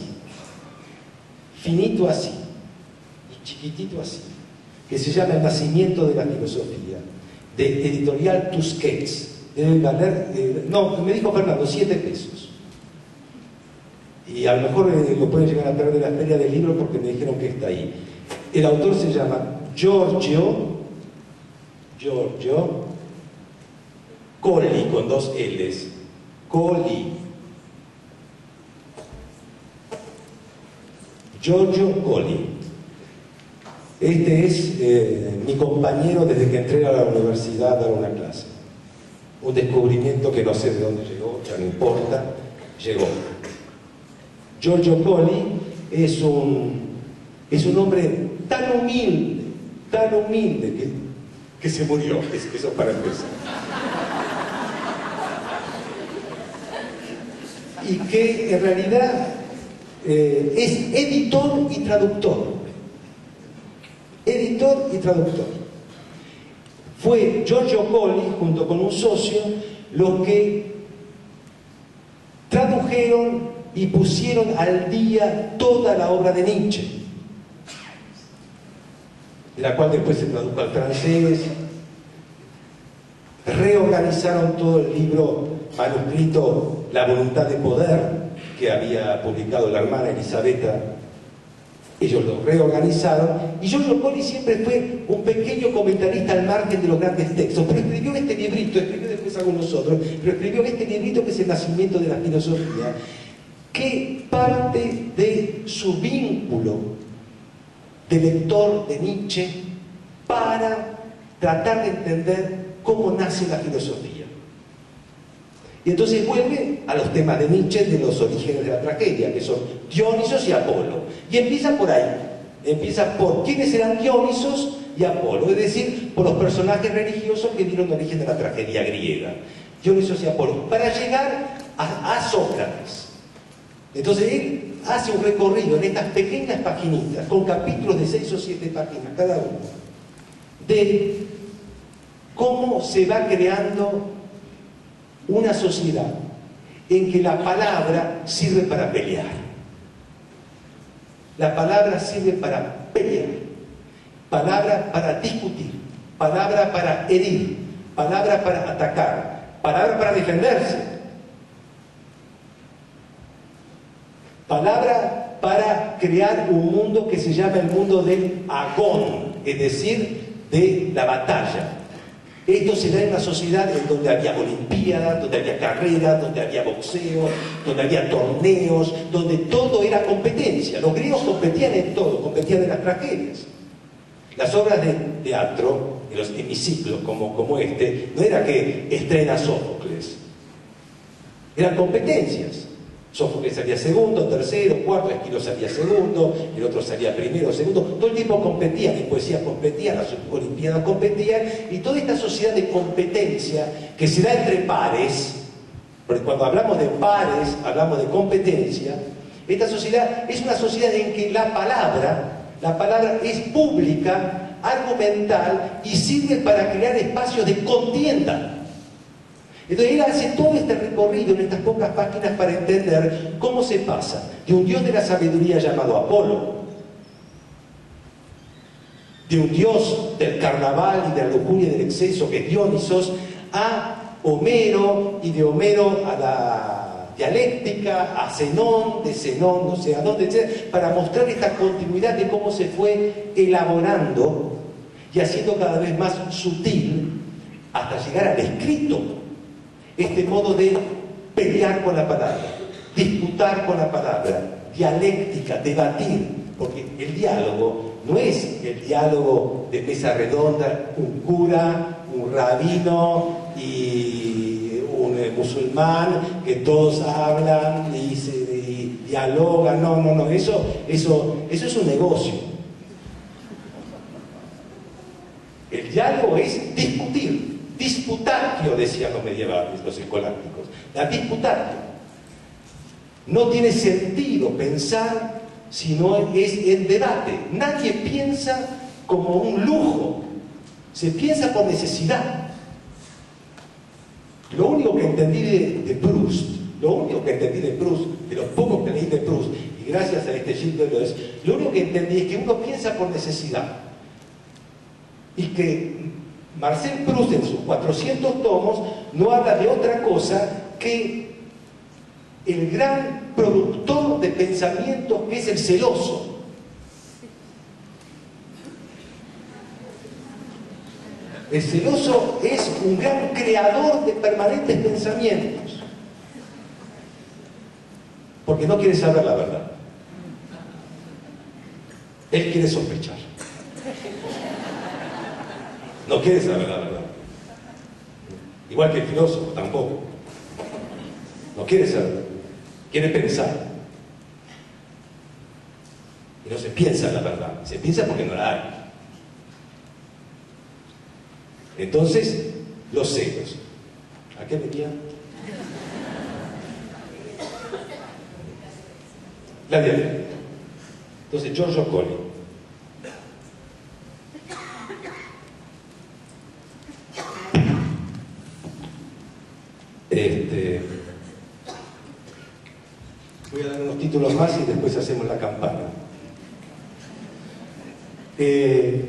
finito así, y chiquitito así, que se llama El nacimiento de la filosofía, de editorial Tusquets. Deben valer, no, me dijo Fernando, siete pesos. Y a lo mejor eh, lo pueden llegar a perder de la feria del libro porque me dijeron que está ahí. El autor se llama Giorgio, Giorgio Colli, con dos L's. Colli. Giorgio Colli. Este es eh, mi compañero desde que entré a la universidad a dar una clase. Un descubrimiento que no sé de dónde llegó, ya no importa, llegó. Giorgio Colli es un, es un hombre tan humilde, tan humilde que, que se murió, eso para empezar. Y que en realidad eh, es editor y traductor. Editor y traductor. Fue Giorgio Colli, junto con un socio, los que tradujeron y pusieron al día toda la obra de Nietzsche, la cual después se tradujo al francés. Reorganizaron todo el libro manuscrito La voluntad de poder, que había publicado la hermana Elisabetta. Ellos lo reorganizaron y Giorgio Colli siempre fue un pequeño comentarista al margen de los grandes textos, pero escribió este librito, escribió después algunos otros, pero escribió este librito que es el nacimiento de la filosofía, que parte de su vínculo de lector de Nietzsche para tratar de entender cómo nace la filosofía. Y entonces vuelve a los temas de Nietzsche de los orígenes de la tragedia, que son Dionisos y Apolo. Y empieza por ahí. Empieza por quiénes eran Dionisos y Apolo, es decir, por los personajes religiosos que dieron origen a la tragedia griega. Dionisos y Apolo, para llegar a, a Sócrates. Entonces él hace un recorrido en estas pequeñas paginitas, con capítulos de seis o siete páginas cada uno, de cómo se va creando una sociedad en que la palabra sirve para pelear. La palabra sirve para pelear, palabra para discutir, palabra para herir, palabra para atacar, palabra para defenderse, palabra para crear un mundo que se llama el mundo del agón, es decir, de la batalla. Esto se da en una sociedad en donde había olimpiadas, donde había carreras, donde había boxeo, donde había torneos, donde todo era competencia. Los griegos competían en todo, competían en las tragedias. Las obras de teatro, en los hemiciclos como, como este, no era que estrena Sófocles, eran competencias. Sófocles salía segundo, tercero, cuarto, Esquilo salía segundo, el otro salía primero, segundo. Todo el tiempo competían, en poesía competían, las olimpiadas competían, y toda esta sociedad de competencia que se da entre pares, porque cuando hablamos de pares, hablamos de competencia, esta sociedad es una sociedad en que la palabra, la palabra es pública, argumental y sirve para crear espacios de contienda. Entonces él hace todo este recorrido en estas pocas páginas para entender cómo se pasa de un dios de la sabiduría llamado Apolo, de un dios del carnaval y de la lujuria y del exceso que es Dionisos, a Homero y de Homero a la dialéctica, a Zenón, de Zenón, no sé a dónde, etc., para mostrar esta continuidad de cómo se fue elaborando y haciendo cada vez más sutil hasta llegar al escrito este modo de pelear con la palabra, disputar con la palabra, dialéctica, debatir, porque el diálogo no es el diálogo de mesa redonda, un cura, un rabino y un eh, musulmán que todos hablan y, se, dialogan, no, no, no, eso, eso, eso es un negocio. El diálogo es discutir, Disputatio, decían los medievales, los escolásticos. La disputatio. No tiene sentido pensar si no es en debate. Nadie piensa como un lujo. Se piensa por necesidad. Lo único que entendí de, Proust, lo único que entendí de Proust, de los pocos que leí de Proust, y gracias a este Gilles es, lo único que entendí es que uno piensa por necesidad. Y que Marcel Proust en sus 400 tomos no habla de otra cosa que el gran productor de pensamientos que es el celoso. El celoso es un gran creador de permanentes pensamientos, porque no quiere saber la verdad. Él quiere sospechar. No quiere saber la verdad. Igual que el filósofo, tampoco. No quiere saber. Quiere pensar. Y no se piensa en la verdad. Se piensa porque no la hay. Entonces, los celos. ¿A qué venía? La dialéctica. Entonces, Giorgio Colli Este, voy a dar unos títulos más y después hacemos la campana. Eh,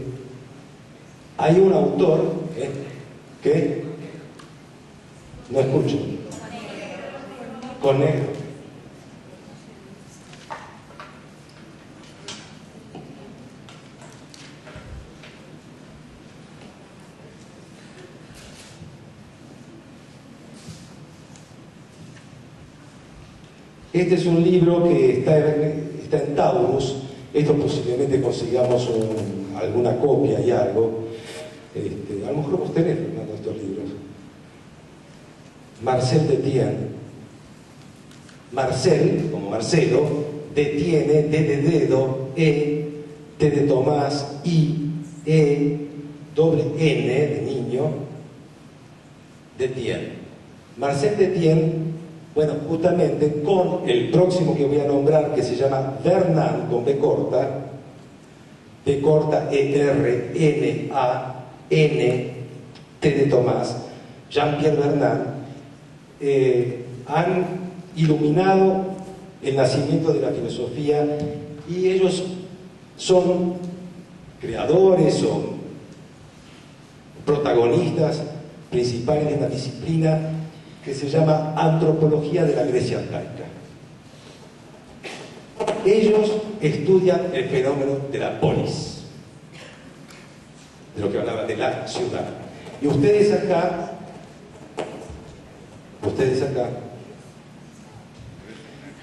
hay un autor eh, que no escucho. Con Este es un libro que está, en Taurus, esto posiblemente consigamos alguna copia y algo. Este, a lo mejor vos tenés, Fernando, estos libros. Marcel Detienne. Marcel, como Marcelo, detiene, D de dedo, E, T de Tomás, I, E, doble N de niño, Detienne. Marcel Detienne bueno, justamente con el próximo que voy a nombrar, que se llama Vernan con B corta, B corta E-R-N-A-N, T de Tomás, Jean-Pierre Vernan, eh, han iluminado el nacimiento de la filosofía y ellos son creadores o protagonistas principales de la disciplina que se llama Antropología de la Grecia Arcaica. Ellos estudian el fenómeno de la polis, de lo que hablaba de la ciudad. Y ustedes acá, ustedes acá,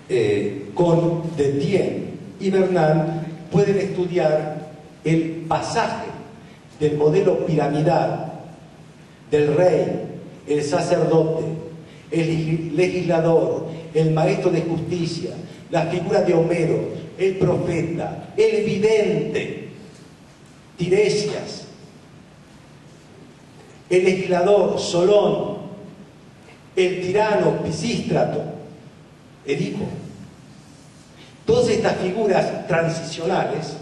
eh, con Detienne y Bernard pueden estudiar el pasaje del modelo piramidal del rey, el sacerdote, el legislador, el maestro de justicia, la figura de Homero, el profeta, el vidente, Tiresias, el legislador, Solón, el tirano, Pisístrato, Edipo. Todas estas figuras transicionales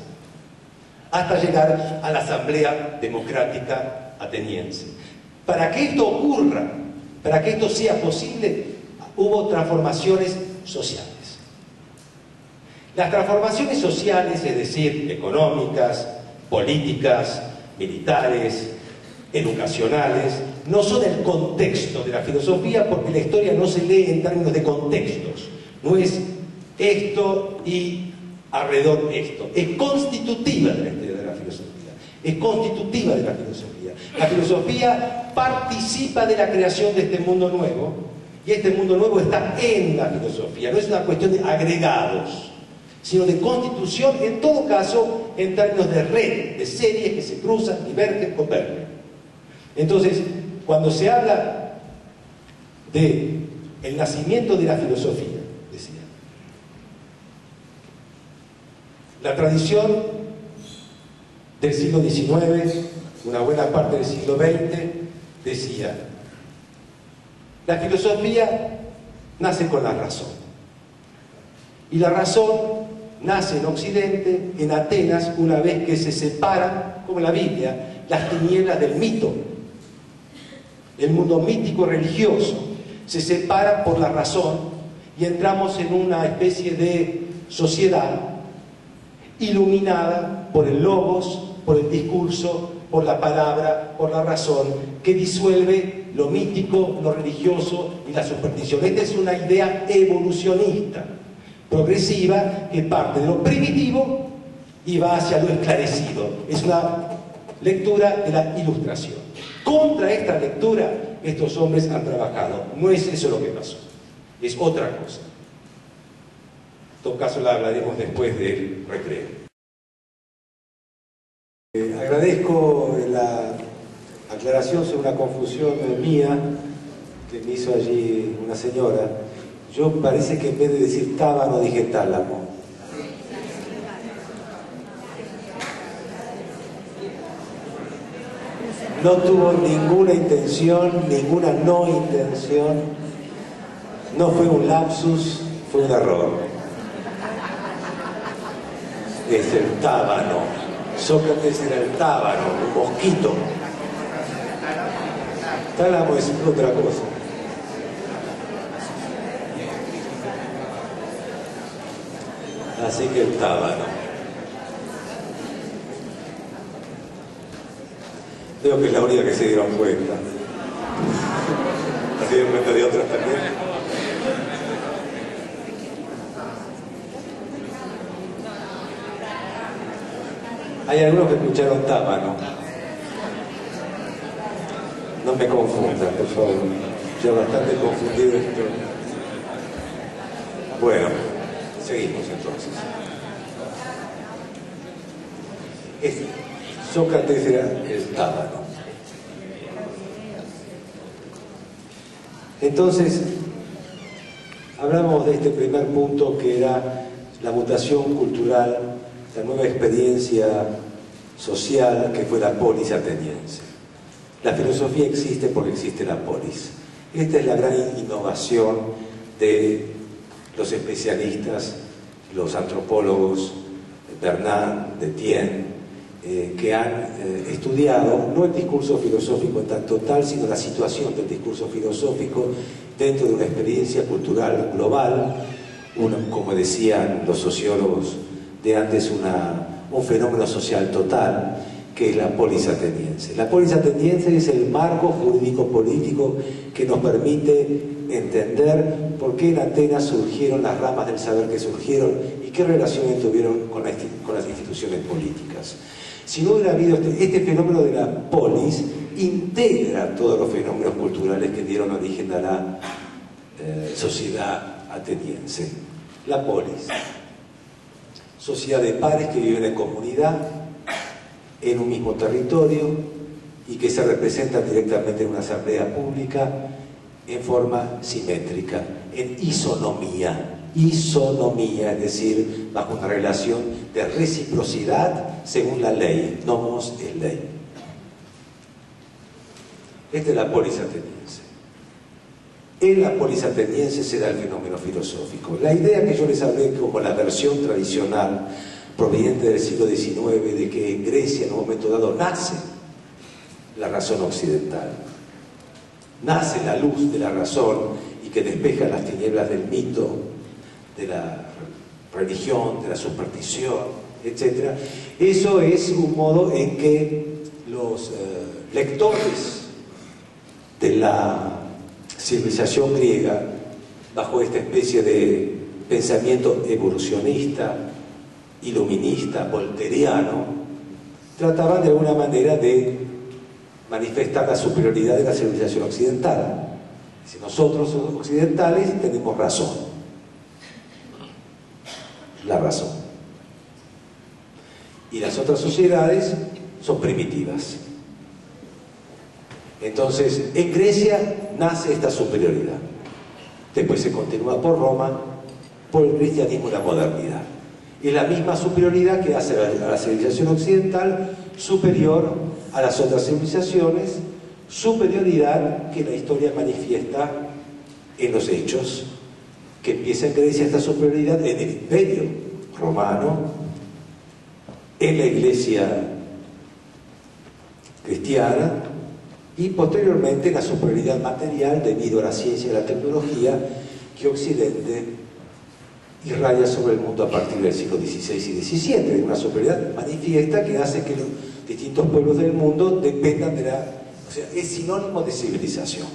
hasta llegar a la Asamblea Democrática Ateniense. Para que esto ocurra, para que esto sea posible, hubo transformaciones sociales. Las transformaciones sociales, es decir, económicas, políticas, militares, educacionales, no son el contexto de la filosofía porque la historia no se lee en términos de contextos. No es esto y alrededor esto. Es constitutiva de la historia de la filosofía. Es constitutiva de la filosofía. La filosofía participa de la creación de este mundo nuevo y este mundo nuevo está en la filosofía, no es una cuestión de agregados, sino de constitución, en todo caso, en términos de red, de series que se cruzan, divergen, convergen. Entonces, cuando se habla de el nacimiento de la filosofía, decía, la tradición del siglo XIX, una buena parte del siglo XX, decía, la filosofía nace con la razón. Y la razón nace en Occidente, en Atenas, una vez que se separan, como la Biblia, las tinieblas del mito. El mundo mítico religioso se separa por la razón y entramos en una especie de sociedad iluminada por el logos, por el discurso, por la palabra, por la razón, que disuelve lo mítico, lo religioso y la superstición. Esta es una idea evolucionista, progresiva, que parte de lo primitivo y va hacia lo esclarecido. Es una lectura de la ilustración. Contra esta lectura, estos hombres han trabajado. No es eso lo que pasó, es otra cosa. En todo caso, la hablaremos después del recreo. Eh, agradezco la aclaración sobre una confusión mía que me hizo allí una señora. Yo parece que en vez de decir tábano dije tálamo. No tuvo ninguna intención, ninguna no intención. No fue un lapsus, fue un error. Es el tábano. Sócrates era el tábano, un mosquito. Tálamo es otra cosa. Así que el tábano. Veo que es la única que se dieron cuenta. ¿Se dieron cuenta de otras también? Hay algunos que escucharon tábano. No me confundan, por favor. Ya bastante confundido esto. Bueno, seguimos entonces. Es, Sócrates era el tábano. Entonces, hablamos de este primer punto que era la mutación cultural, la nueva experiencia social que fue la polis ateniense. La filosofía existe porque existe la polis. Esta es la gran innovación de los especialistas, los antropólogos, Bernard, Detienne, eh, que han eh, estudiado no el discurso filosófico en tanto tal, sino la situación del discurso filosófico dentro de una experiencia cultural global, como decían los sociólogos de antes, una, un fenómeno social total, que es la polis ateniense. La polis ateniense es el marco jurídico político que nos permite entender por qué en Atenas surgieron las ramas del saber que surgieron y qué relaciones tuvieron con, con las instituciones políticas. Si no hubiera habido este, este, fenómeno de la polis, integra todos los fenómenos culturales que dieron origen a la eh, sociedad ateniense. La polis, sociedad de pares que viven en comunidad, en un mismo territorio y que se representan directamente en una asamblea pública en forma simétrica, en isonomía. Isonomía, es decir, bajo una relación de reciprocidad según la ley. Nomos es ley. Esta es la polis ateniense. En la polis ateniense se el fenómeno filosófico. La idea que yo les hablé como la versión tradicional proveniente del siglo XIX, de que en Grecia en un momento dado nace la razón occidental, nace la luz de la razón y que despeja las tinieblas del mito, de la religión, de la superstición, etc. Eso es un modo en que los eh, lectores de la civilización griega, bajo esta especie de pensamiento evolucionista, iluminista, volteriano, trataban de alguna manera de manifestar la superioridad de la civilización occidental. Si nosotros occidentales tenemos razón, la razón. Y las otras sociedades son primitivas. Entonces, en Grecia nace esta superioridad. Después se continúa por Roma, por el cristianismo y la modernidad. Es la misma superioridad que hace a la civilización occidental superior a las otras civilizaciones, superioridad que la historia manifiesta en los hechos, que empieza en Grecia esta superioridad en el imperio romano, en la iglesia cristiana y posteriormente la superioridad material debido a la ciencia y la tecnología que Occidente irradia sobre el mundo a partir del siglo XVI y XVII, una superioridad manifiesta que hace que los distintos pueblos del mundo dependan de la... O sea, es sinónimo de civilización.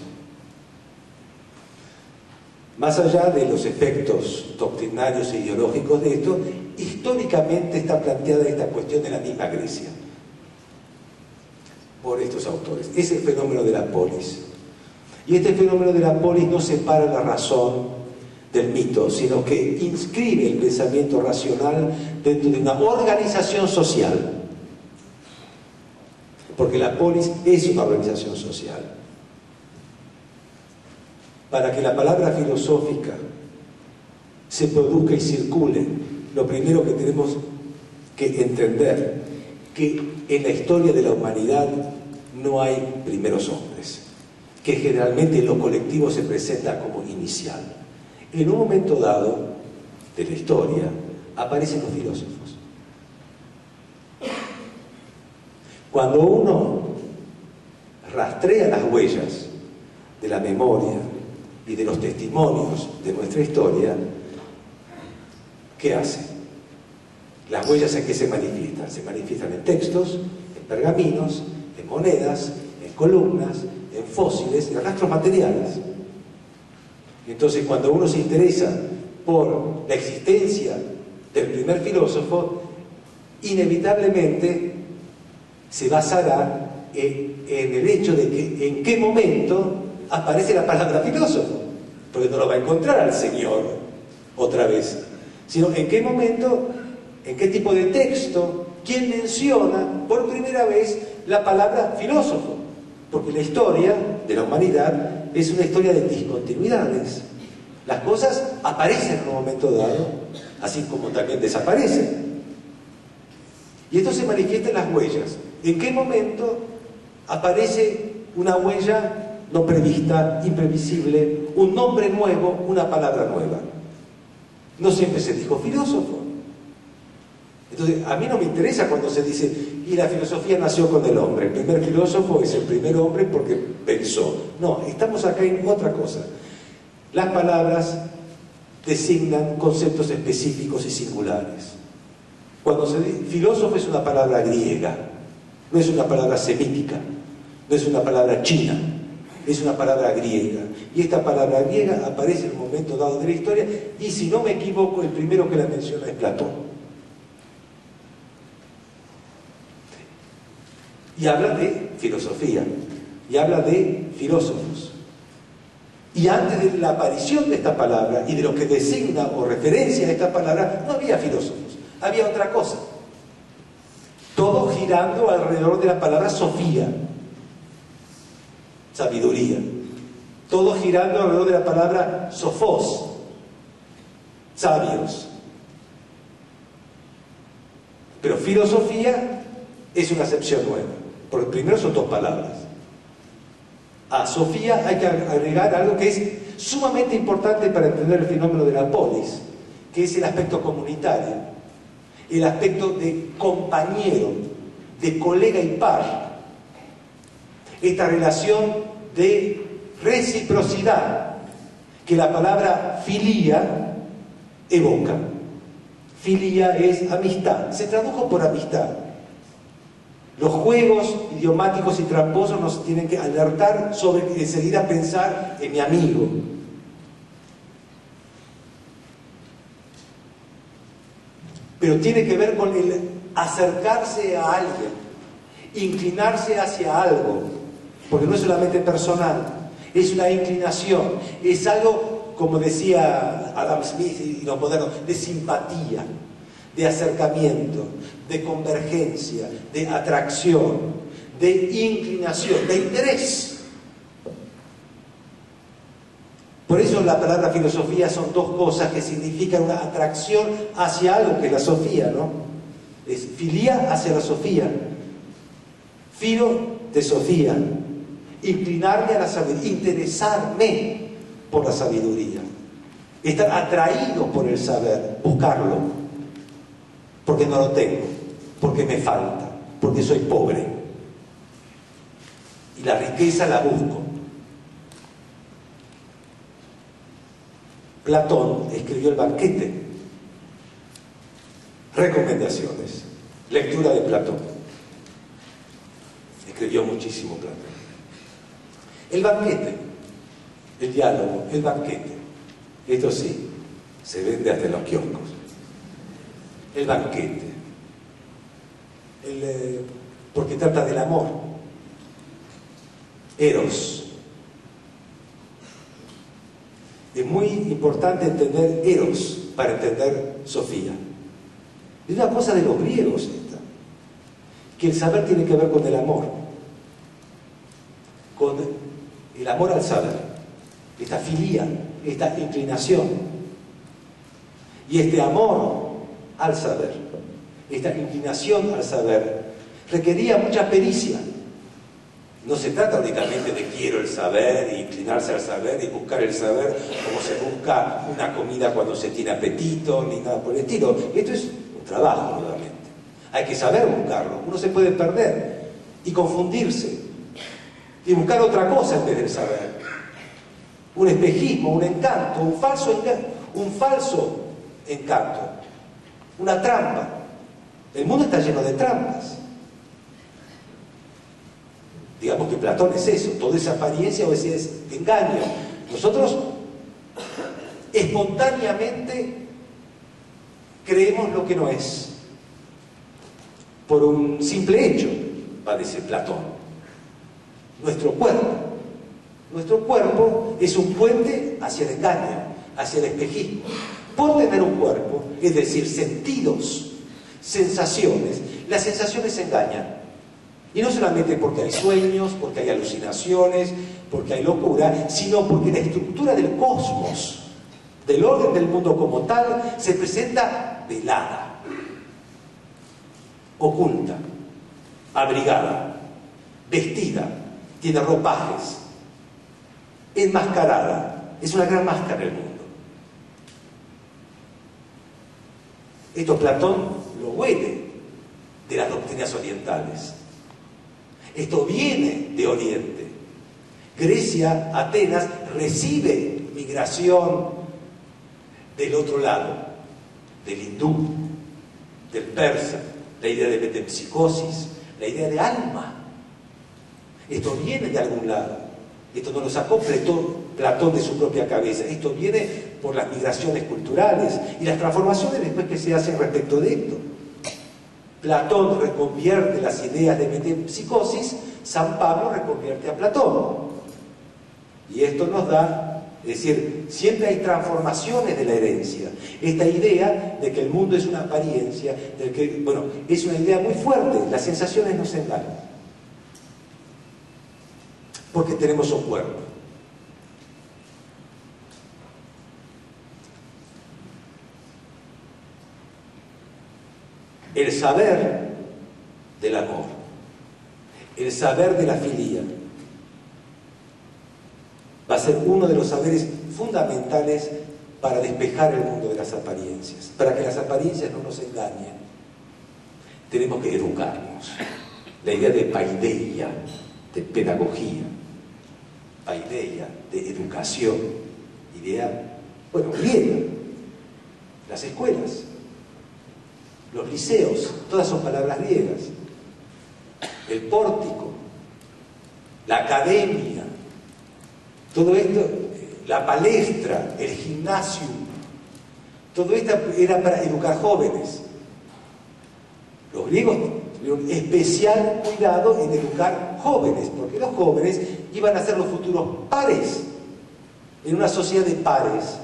Más allá de los efectos doctrinarios e ideológicos de esto, históricamente está planteada esta cuestión de la misma Grecia. Por estos autores. Es el fenómeno de la polis. Y este fenómeno de la polis no separa la razón del mito, sino que inscribe el pensamiento racional dentro de una organización social. Porque la polis es una organización social. Para que la palabra filosófica se produzca y circule, lo primero que tenemos que entender que en la historia de la humanidad no hay primeros hombres, que generalmente lo colectivo se presenta como inicial. En un momento dado de la historia aparecen los filósofos. Cuando uno rastrea las huellas de la memoria y de los testimonios de nuestra historia, ¿qué hace? Las huellas en qué se manifiestan? Se manifiestan en textos, en pergaminos, en monedas, en columnas, en fósiles, en rastros materiales. Entonces, cuando uno se interesa por la existencia del primer filósofo, inevitablemente se basará en, en, el hecho de que en qué momento aparece la palabra filósofo, porque no lo va a encontrar al Señor otra vez, sino en qué momento, en qué tipo de texto, quién menciona por primera vez la palabra filósofo, porque la historia de la humanidad es una historia de discontinuidades. Las cosas aparecen en un momento dado, así como también desaparecen. Y esto se manifiesta en las huellas. ¿En qué momento aparece una huella no prevista, imprevisible, un nombre nuevo, una palabra nueva? No siempre se dijo filósofo. Entonces, a mí no me interesa cuando se dice, y la filosofía nació con el hombre. El primer filósofo es el primer hombre porque pensó. No, estamos acá en otra cosa. Las palabras designan conceptos específicos y singulares. Cuando se dice filósofo es una palabra griega, no es una palabra semítica, no es una palabra china, es una palabra griega. Y esta palabra griega aparece en un momento dado de la historia y si no me equivoco, el primero que la menciona es Platón. Y habla de filosofía, y habla de filósofos. Y antes de la aparición de esta palabra y de lo que designa o referencia a esta palabra, no había filósofos, había otra cosa. Todo girando alrededor de la palabra Sofía, sabiduría. Todo girando alrededor de la palabra Sofos, sabios. Pero filosofía es una acepción nueva, porque primero son dos palabras. A Sofía hay que agregar algo que es sumamente importante para entender el fenómeno de la polis, que es el aspecto comunitario, el aspecto de compañero, de colega y par, esta relación de reciprocidad que la palabra filía evoca. Filía es amistad, se tradujo por amistad. Los juegos idiomáticos y tramposos nos tienen que alertar sobre enseguida pensar en mi amigo. Pero tiene que ver con el acercarse a alguien, inclinarse hacia algo, porque no es solamente personal, es una inclinación, es algo, como decía Adam Smith y los modernos, de simpatía de acercamiento, de convergencia, de atracción, de inclinación, de interés. Por eso la palabra filosofía son dos cosas que significan una atracción hacia algo que es la Sofía, ¿no? Es hacia la Sofía, filo de Sofía, inclinarme a la sabiduría, interesarme por la sabiduría, estar atraído por el saber, buscarlo porque no lo tengo, porque me falta, porque soy pobre. Y la riqueza la busco. Platón escribió el banquete. Recomendaciones. Lectura de Platón. Escribió muchísimo Platón. El banquete, el diálogo, el banquete. Esto sí, se vende hasta en los kioscos el banquete, eh, porque trata del amor. Eros. Es muy importante entender Eros para entender Sofía. Es una cosa de los griegos esta, que el saber tiene que ver con el amor, con el amor al saber, esta filía, esta inclinación. Y este amor al saber, esta inclinación al saber, requería mucha pericia. No se trata únicamente de quiero el saber, inclinarse al saber y buscar el saber como se busca una comida cuando se tiene apetito, ni nada por el estilo. Esto es un trabajo nuevamente. Hay que saber buscarlo. Uno se puede perder y confundirse y buscar otra cosa en vez del saber. Un espejismo, un encanto, un falso, encanto, un falso encanto, una trampa. El mundo está lleno de trampas. Digamos que Platón es eso, toda esa apariencia o ese engaño. Nosotros espontáneamente creemos lo que no es, por un simple hecho, decir Platón. Nuestro cuerpo, nuestro cuerpo es un puente hacia el engaño, hacia el espejismo. Por tener un cuerpo, es decir, sentidos, sensaciones, las sensaciones engañan. Y no solamente porque hay sueños, porque hay alucinaciones, porque hay locura, sino porque la estructura del cosmos, del orden del mundo como tal, se presenta velada, oculta, abrigada, vestida, tiene ropajes, enmascarada. Es una gran máscara el mundo. Esto Platón lo huele de las doctrinas orientales. Esto viene de Oriente. Grecia, Atenas, recibe migración del otro lado, del hindú, del persa, la idea de metempsicosis, la idea de alma. Esto viene de algún lado. Esto no lo sacó Platón de su propia cabeza. Esto viene por las migraciones culturales y las transformaciones después que se hacen respecto de esto. Platón reconvierte las ideas de metempsicosis, San Pablo reconvierte a Platón. Y esto nos da, es decir, siempre hay transformaciones de la herencia. Esta idea de que el mundo es una apariencia, de que, bueno, es una idea muy fuerte, las sensaciones nos engañan. Porque tenemos un cuerpo. El saber del amor, el saber de la filía, va a ser uno de los saberes fundamentales para despejar el mundo de las apariencias, para que las apariencias no nos engañen. Tenemos que educarnos. La idea de paideia, de pedagogía, paideia, de educación, idea, bueno, griega, las escuelas, los liceos, todas son palabras griegas, el pórtico, la academia, todo esto, la palestra, el gimnasio, todo esto era para educar jóvenes. Los griegos tuvieron especial cuidado en educar jóvenes, porque los jóvenes iban a ser los futuros pares en una sociedad de pares,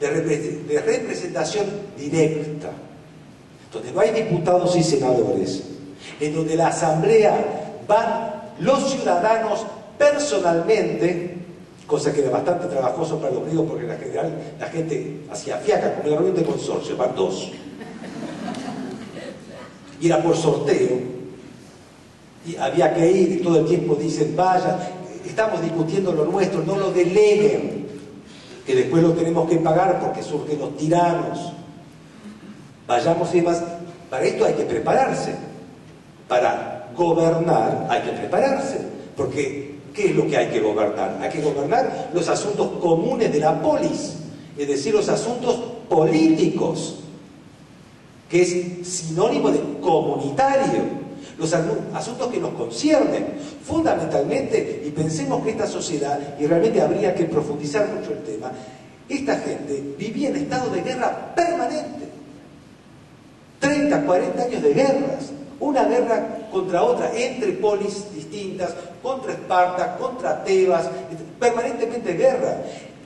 de representación directa donde no hay diputados y senadores, en donde la asamblea van los ciudadanos personalmente, cosa que era bastante trabajoso para los griegos porque en general la gente hacía fiaca, como la reunión de consorcio, van dos. Y era por sorteo, y había que ir, y todo el tiempo dicen, vaya, estamos discutiendo lo nuestro, no lo deleguen, que después lo tenemos que pagar porque surgen los tiranos vayamos y demás. Para esto hay que prepararse. Para gobernar hay que prepararse. Porque, ¿qué es lo que hay que gobernar? Hay que gobernar los asuntos comunes de la polis, es decir, los asuntos políticos, que es sinónimo de comunitario. Los asuntos que nos conciernen fundamentalmente, y pensemos que esta sociedad, y realmente habría que profundizar mucho el tema, esta gente vivía en estado de guerra permanente. 30, 40 años de guerras, una guerra contra otra, entre polis distintas, contra Esparta, contra Tebas, permanentemente guerra.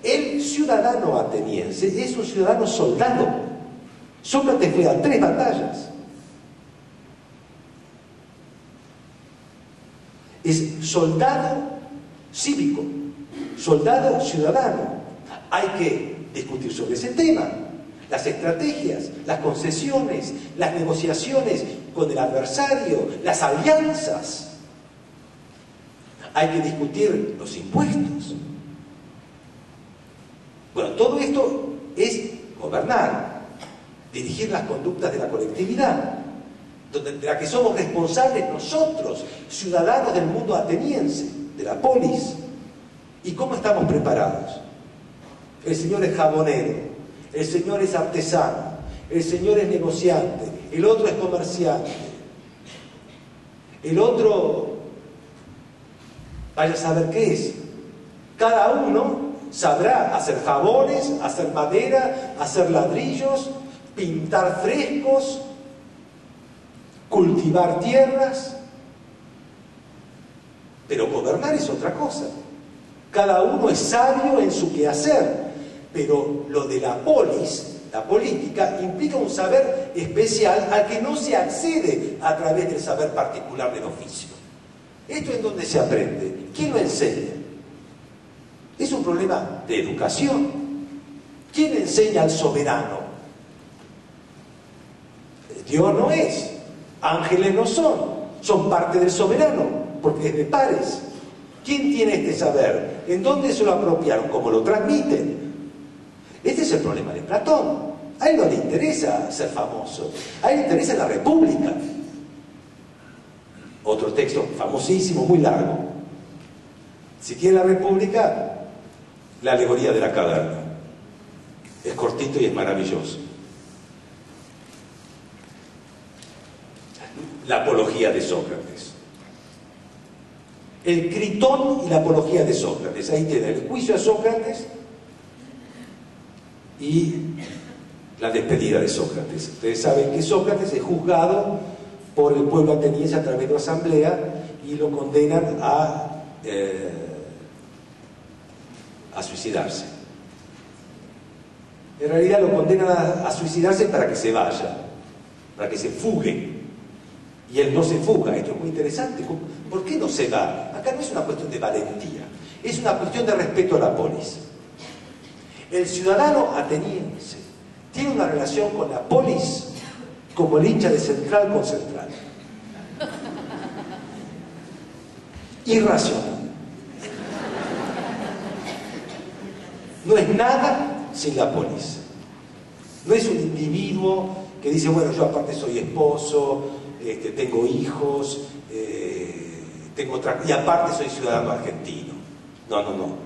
El ciudadano ateniense es un ciudadano soldado. Sócrates fue a tres batallas. Es soldado cívico, soldado ciudadano. Hay que discutir sobre ese tema las estrategias, las concesiones, las negociaciones con el adversario, las alianzas. Hay que discutir los impuestos. Bueno, todo esto es gobernar, dirigir las conductas de la colectividad, de la que somos responsables nosotros, ciudadanos del mundo ateniense, de la polis. ¿Y cómo estamos preparados? El Señor es jabonero, el Señor es artesano, el Señor es negociante, el otro es comerciante, el otro, vaya a saber qué es. Cada uno sabrá hacer jabones, hacer madera, hacer ladrillos, pintar frescos, cultivar tierras, pero gobernar es otra cosa. Cada uno es sabio en su quehacer. Pero lo de la polis, la política, implica un saber especial al que no se accede a través del saber particular del oficio. ¿Esto es donde se aprende? ¿Quién lo enseña? Es un problema de educación. ¿Quién enseña al soberano? Dios no es, ángeles no son, son parte del soberano, porque es de pares. ¿Quién tiene este saber? ¿En dónde se lo apropiaron? ¿Cómo lo transmiten? Este es el problema de Platón. A él no le interesa ser famoso, a él le interesa la república. Otro texto famosísimo, muy largo. Si quiere la república, la alegoría de la caverna. Es cortito y es maravilloso. La apología de Sócrates. El Critón y la apología de Sócrates. Ahí tiene el juicio a Sócrates y la despedida de Sócrates. Ustedes saben que Sócrates es juzgado por el pueblo ateniense a través de una asamblea y lo condenan a, eh, suicidarse. En realidad lo condenan a suicidarse para que se vaya, para que se fugue. Y él no se fuga, esto es muy interesante. ¿Por qué no se va? Acá no es una cuestión de valentía, es una cuestión de respeto a la polis. El ciudadano ateniense tiene una relación con la polis como el hincha de central con central. Irracional. No es nada sin la polis. No es un individuo que dice, bueno, yo aparte soy esposo, este, tengo hijos, eh, tengo otra, y aparte soy ciudadano argentino. No, no, no.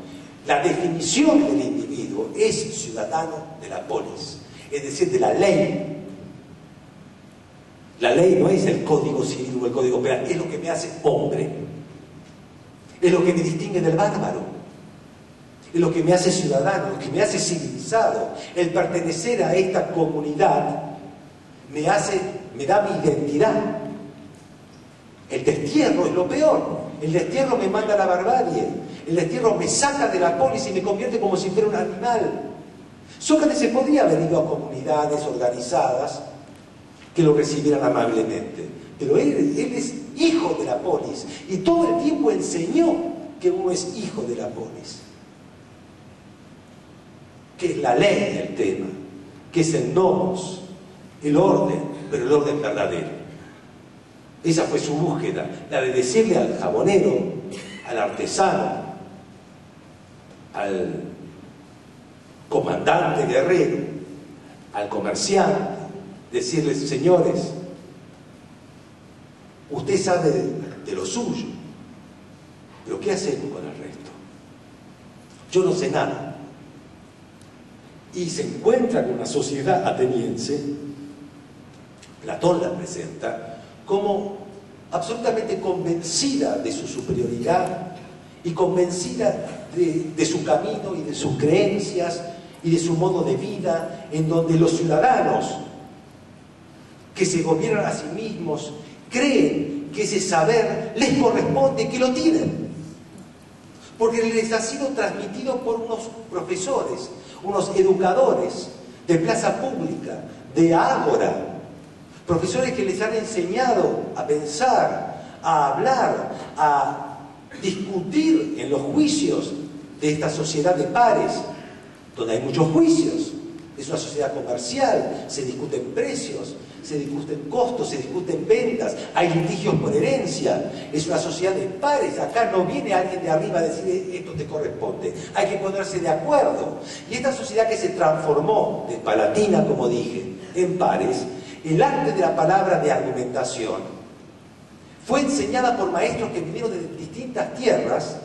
La definición del individuo es ciudadano de la polis, es decir, de la ley. La ley no es el código civil o el código penal, es lo que me hace hombre. Es lo que me distingue del bárbaro. Es lo que me hace ciudadano, lo que me hace civilizado. El pertenecer a esta comunidad me hace, me da mi identidad. El destierro es lo peor. El destierro me manda a la barbarie. El destierro me saca de la polis y me convierte como si fuera un animal. Sócrates se podría haber ido a comunidades organizadas que lo recibieran amablemente, pero él, él es hijo de la polis y todo el tiempo enseñó que uno es hijo de la polis, que es la ley del tema, que es el nomos, el orden, pero el orden verdadero. Esa fue su búsqueda, la de decirle al jabonero, al artesano, al comandante guerrero, al comerciante, decirles, señores, usted sabe de, lo suyo, pero ¿qué hacemos con el resto? Yo no sé nada. Y se encuentra con una sociedad ateniense, Platón la presenta, como absolutamente convencida de su superioridad y convencida de, su camino y de sus creencias y de su modo de vida, en donde los ciudadanos que se gobiernan a sí mismos creen que ese saber les corresponde, que lo tienen. Porque les ha sido transmitido por unos profesores, unos educadores de plaza pública, de ágora, profesores que les han enseñado a pensar, a hablar, a discutir en los juicios de esta sociedad de pares, donde hay muchos juicios. Es una sociedad comercial, se discuten precios, se discuten costos, se discuten ventas, hay litigios por herencia. Es una sociedad de pares. Acá no viene alguien de arriba a decir eh, esto te corresponde. Hay que ponerse de acuerdo. Y esta sociedad que se transformó de palatina, como dije, en pares, el arte de la palabra de argumentación fue enseñada por maestros que vinieron de distintas tierras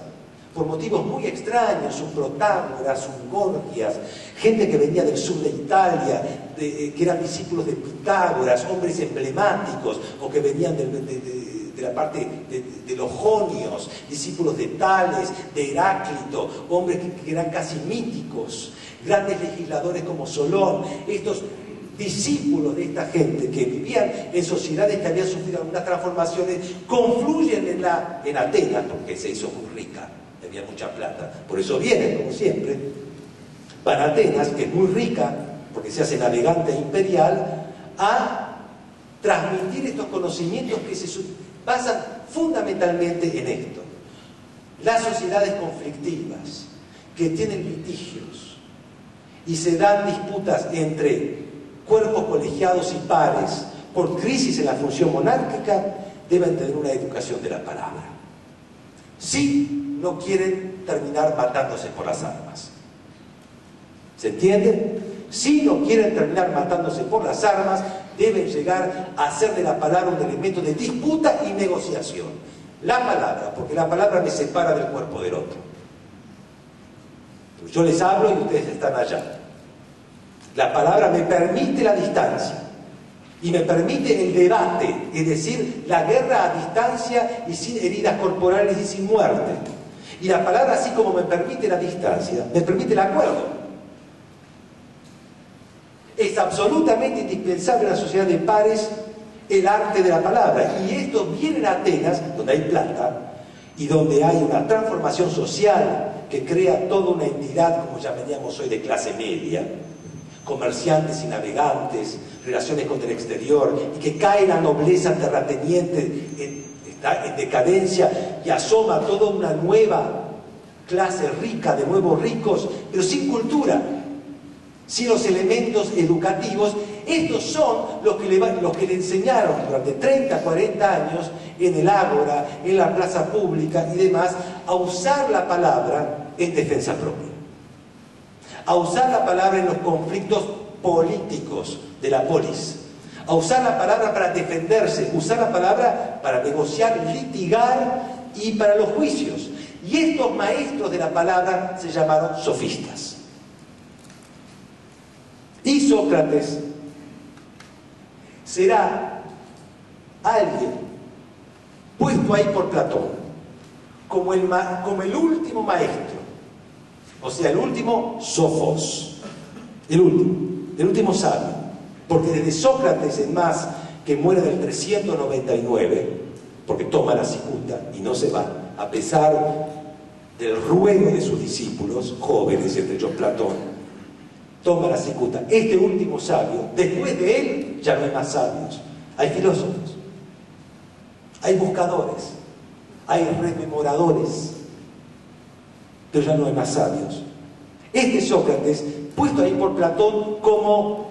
por motivos muy extraños, un Protágoras, un Gorgias, gente que venía del sur de Italia, eh, que eran discípulos de Pitágoras, hombres emblemáticos, o que venían de, la parte de, los jonios, discípulos de Tales, de Heráclito, hombres que, eran casi míticos, grandes legisladores como Solón, estos discípulos de esta gente que vivían en sociedades que habían sufrido algunas transformaciones, confluyen en, Atenas, porque se hizo muy rica, mucha plata, por eso vienen, como siempre, van a Atenas, que es muy rica, porque se hace navegante imperial, a transmitir estos conocimientos que se basan fundamentalmente en esto. Las sociedades conflictivas, que tienen litigios y se dan disputas entre cuerpos colegiados y pares por crisis en la función monárquica, deben tener una educación de la palabra. Si no quieren terminar matándose por las armas. ¿Se entiende? Si no quieren terminar matándose por las armas, deben llegar a hacer de la palabra un elemento de disputa y negociación. La palabra, porque la palabra me separa del cuerpo del otro. Yo les hablo y ustedes están allá. La palabra me permite la distancia y me permite el debate, es decir, la guerra a distancia y sin heridas corporales y sin muerte. Y la palabra, así como me permite la distancia, me permite el acuerdo. Es absolutamente indispensable en la sociedad de pares el arte de la palabra. Y esto viene en Atenas, donde hay plata, y donde hay una transformación social que crea toda una entidad, como llamaríamos hoy, de clase media, comerciantes y navegantes, relaciones con el exterior, y que cae la nobleza terrateniente, está en decadencia y asoma toda una nueva clase rica de nuevos ricos, pero sin cultura, sin los elementos educativos. Estos son los que le, los que le enseñaron durante 30, 40 años en el ágora, en la plaza pública y demás, a usar la palabra en defensa propia a usar la palabra en los conflictos políticos de la polis, a usar la palabra para defenderse, usar la palabra para negociar, litigar y para los juicios. Y estos maestros de la palabra se llamaron sofistas. Y Sócrates será alguien puesto ahí por Platón como el, como el último maestro o sea, el último Sofos. El último. El último sabio. Porque desde Sócrates en más, que muere del 399, porque toma la cicuta y no se va, a pesar del ruego de sus discípulos, jóvenes, entre ellos Platón, toma la cicuta. Este último sabio, después de él, ya no hay más sabios. Hay filósofos, hay buscadores, hay rememoradores, pero ya no hay más sabios. Este Sócrates, puesto ahí por Platón como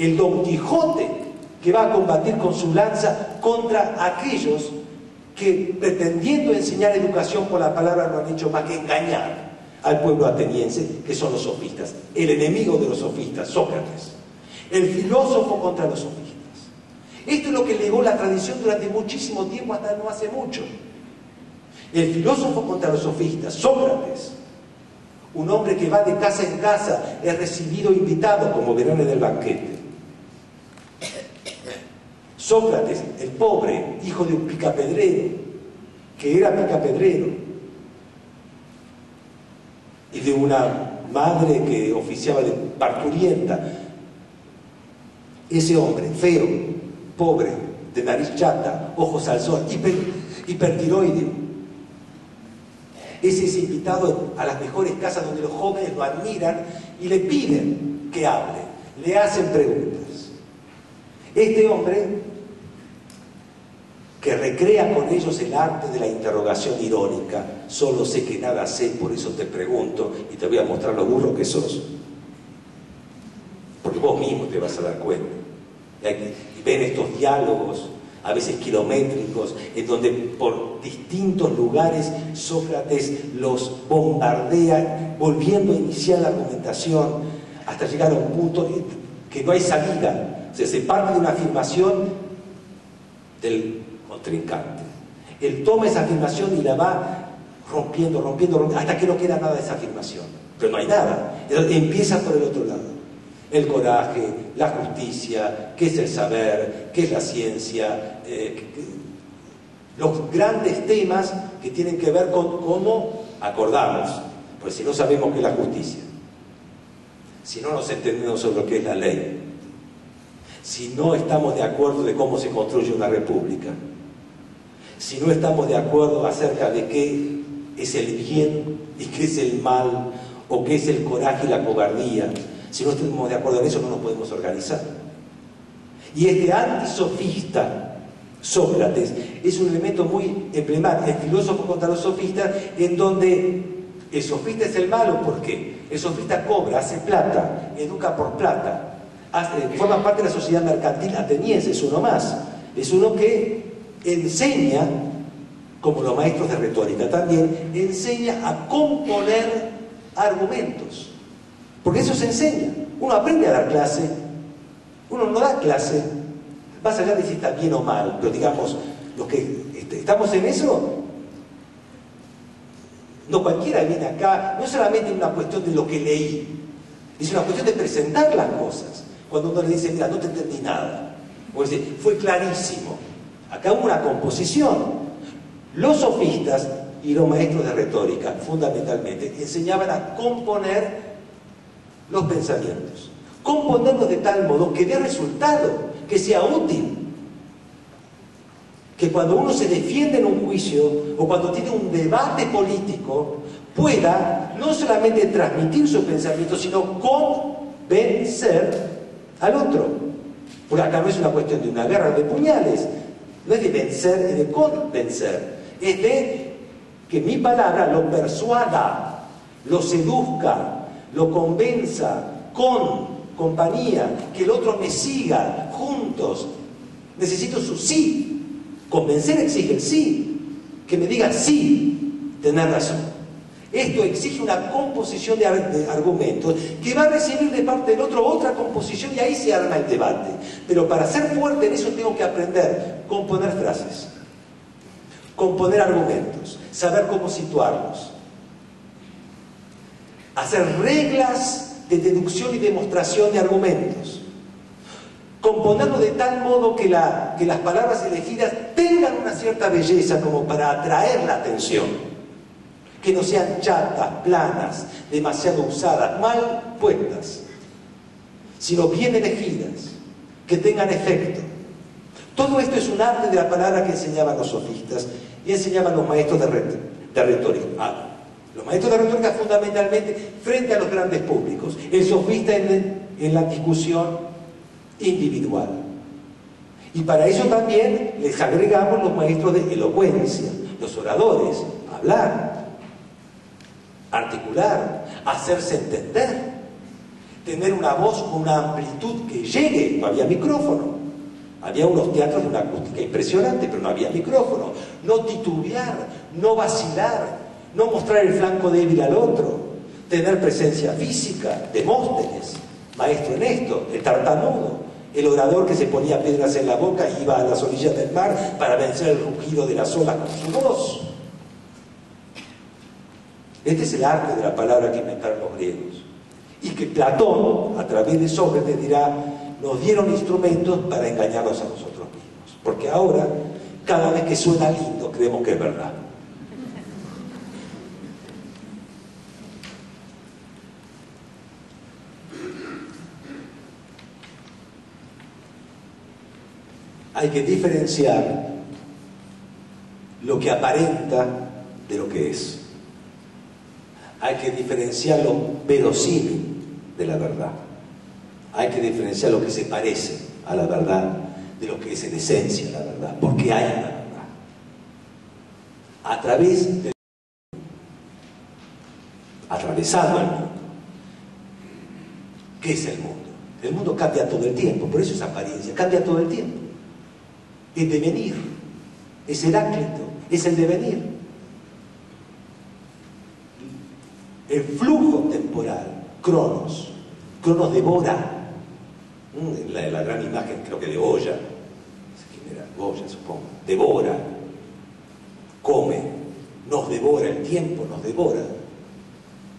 el Don Quijote que va a combatir con su lanza contra aquellos que pretendiendo enseñar educación por la palabra no han hecho más que engañar al pueblo ateniense, que son los sofistas, el enemigo de los sofistas, Sócrates, el filósofo contra los sofistas. Esto es lo que legó la tradición durante muchísimo tiempo, hasta no hace mucho. El filósofo contra los sofistas, Sócrates, un hombre que va de casa en casa, es recibido invitado, como verán en el banquete. Sócrates, el pobre, hijo de un picapedrero, que era picapedrero, y de una madre que oficiaba de parturienta. Ese hombre, feo, pobre, de nariz chata, ojos al sol, hiper, hipertiroideo. Es ese invitado a las mejores casas donde los jóvenes lo admiran y le piden que hable, le hacen preguntas. Este hombre que recrea con ellos el arte de la interrogación irónica, solo sé que nada sé, por eso te pregunto y te voy a mostrar lo burro que sos. Porque vos mismo te vas a dar cuenta. Y ven estos diálogos, a veces kilométricos, en donde por distintos lugares Sócrates los bombardea, volviendo a iniciar la argumentación, hasta llegar a un punto que no hay salida. se parte de una afirmación del contrincante. Él toma esa afirmación y la va rompiendo, rompiendo, rompiendo, hasta que no queda nada de esa afirmación. Pero no hay nada. empieza por el otro lado el coraje, la justicia, qué es el saber, qué es la ciencia, eh, los grandes temas que tienen que ver con cómo acordamos, pues si no sabemos qué es la justicia, si no nos entendemos sobre lo que es la ley, si no estamos de acuerdo de cómo se construye una república, si no estamos de acuerdo acerca de qué es el bien y qué es el mal, o qué es el coraje y la cobardía, si no estamos de acuerdo en eso, no nos podemos organizar. Y este antisofista, Sócrates, es un elemento muy emblemático, el filósofo contra los sofistas, en donde el sofista es el malo, ¿por qué? El sofista cobra, hace plata, educa por plata, forma parte de la sociedad mercantil ateniense, es uno más. Es uno que enseña, como los maestros de retórica también, enseña a componer argumentos. Porque eso se enseña. Uno aprende a dar clase, uno no da clase, más allá de si está bien o mal, pero digamos, los que este, estamos en eso, no cualquiera viene acá, no es solamente una cuestión de lo que leí, es una cuestión de presentar las cosas. Cuando uno le dice, mira, no te entendí nada, o fue clarísimo. Acá hubo una composición. Los sofistas y los maestros de retórica, fundamentalmente, enseñaban a componer los pensamientos. Componerlos de tal modo que dé resultado, que sea útil. Que cuando uno se defiende en un juicio o cuando tiene un debate político, pueda no solamente transmitir su pensamiento, sino convencer al otro. Porque acá no es una cuestión de una guerra de puñales, no es de vencer, es de convencer. Es de que mi palabra lo persuada, lo seduzca, lo convenza con compañía, que el otro me siga juntos. Necesito su sí. Convencer exige el sí. Que me diga sí, tener razón. Esto exige una composición de, argumentos que va a recibir de parte del otro otra composición y ahí se arma el debate. Pero para ser fuerte en eso tengo que aprender componer frases, componer argumentos, saber cómo situarlos, hacer reglas de deducción y demostración de argumentos, componerlo de tal modo que, que las palabras elegidas tengan una cierta belleza como para atraer la atención, que no sean chatas, planas, demasiado usadas, mal puestas, sino bien elegidas, que tengan efecto. Todo esto es un arte de la palabra que enseñaban los sofistas y enseñaban los maestros de, de retórica. Ah, los maestros de retórica fundamentalmente frente a los grandes públicos, el sofista en la discusión individual. Y para eso también les agregamos los maestros de elocuencia, los oradores, hablar, articular, hacerse entender, tener una voz con una amplitud que llegue, no había micrófono. Había unos teatros de una acústica impresionante, pero no había micrófono. No titubear, no vacilar, no mostrar el flanco débil al otro, tener presencia física, Demóstenes, maestro en esto, el tartamudo, el orador que se ponía piedras en la boca y iba a las orillas del mar para vencer el rugido de las olas con su voz. Este es el arte de la palabra que inventaron los griegos. Y que Platón, a través de Sócrates, dirá, nos dieron instrumentos para engañarnos a nosotros mismos. Porque ahora, cada vez que suena lindo, creemos que es verdad. hay que diferenciar lo que aparenta de lo que es. Hay que diferenciar lo verosímil de la verdad. Hay que diferenciar lo que se parece a la verdad de lo que es en esencia la verdad, porque hay una verdad. A través de atravesando el mundo. ¿Qué es el mundo? El mundo cambia todo el tiempo, por eso es apariencia, cambia todo el tiempo. Es devenir, es Heráclito, es el devenir. El flujo temporal, Cronos, Cronos devora. Mm, la, la gran imagen creo que de Goya, era? Goya supongo, devora, come, nos devora, el tiempo nos devora.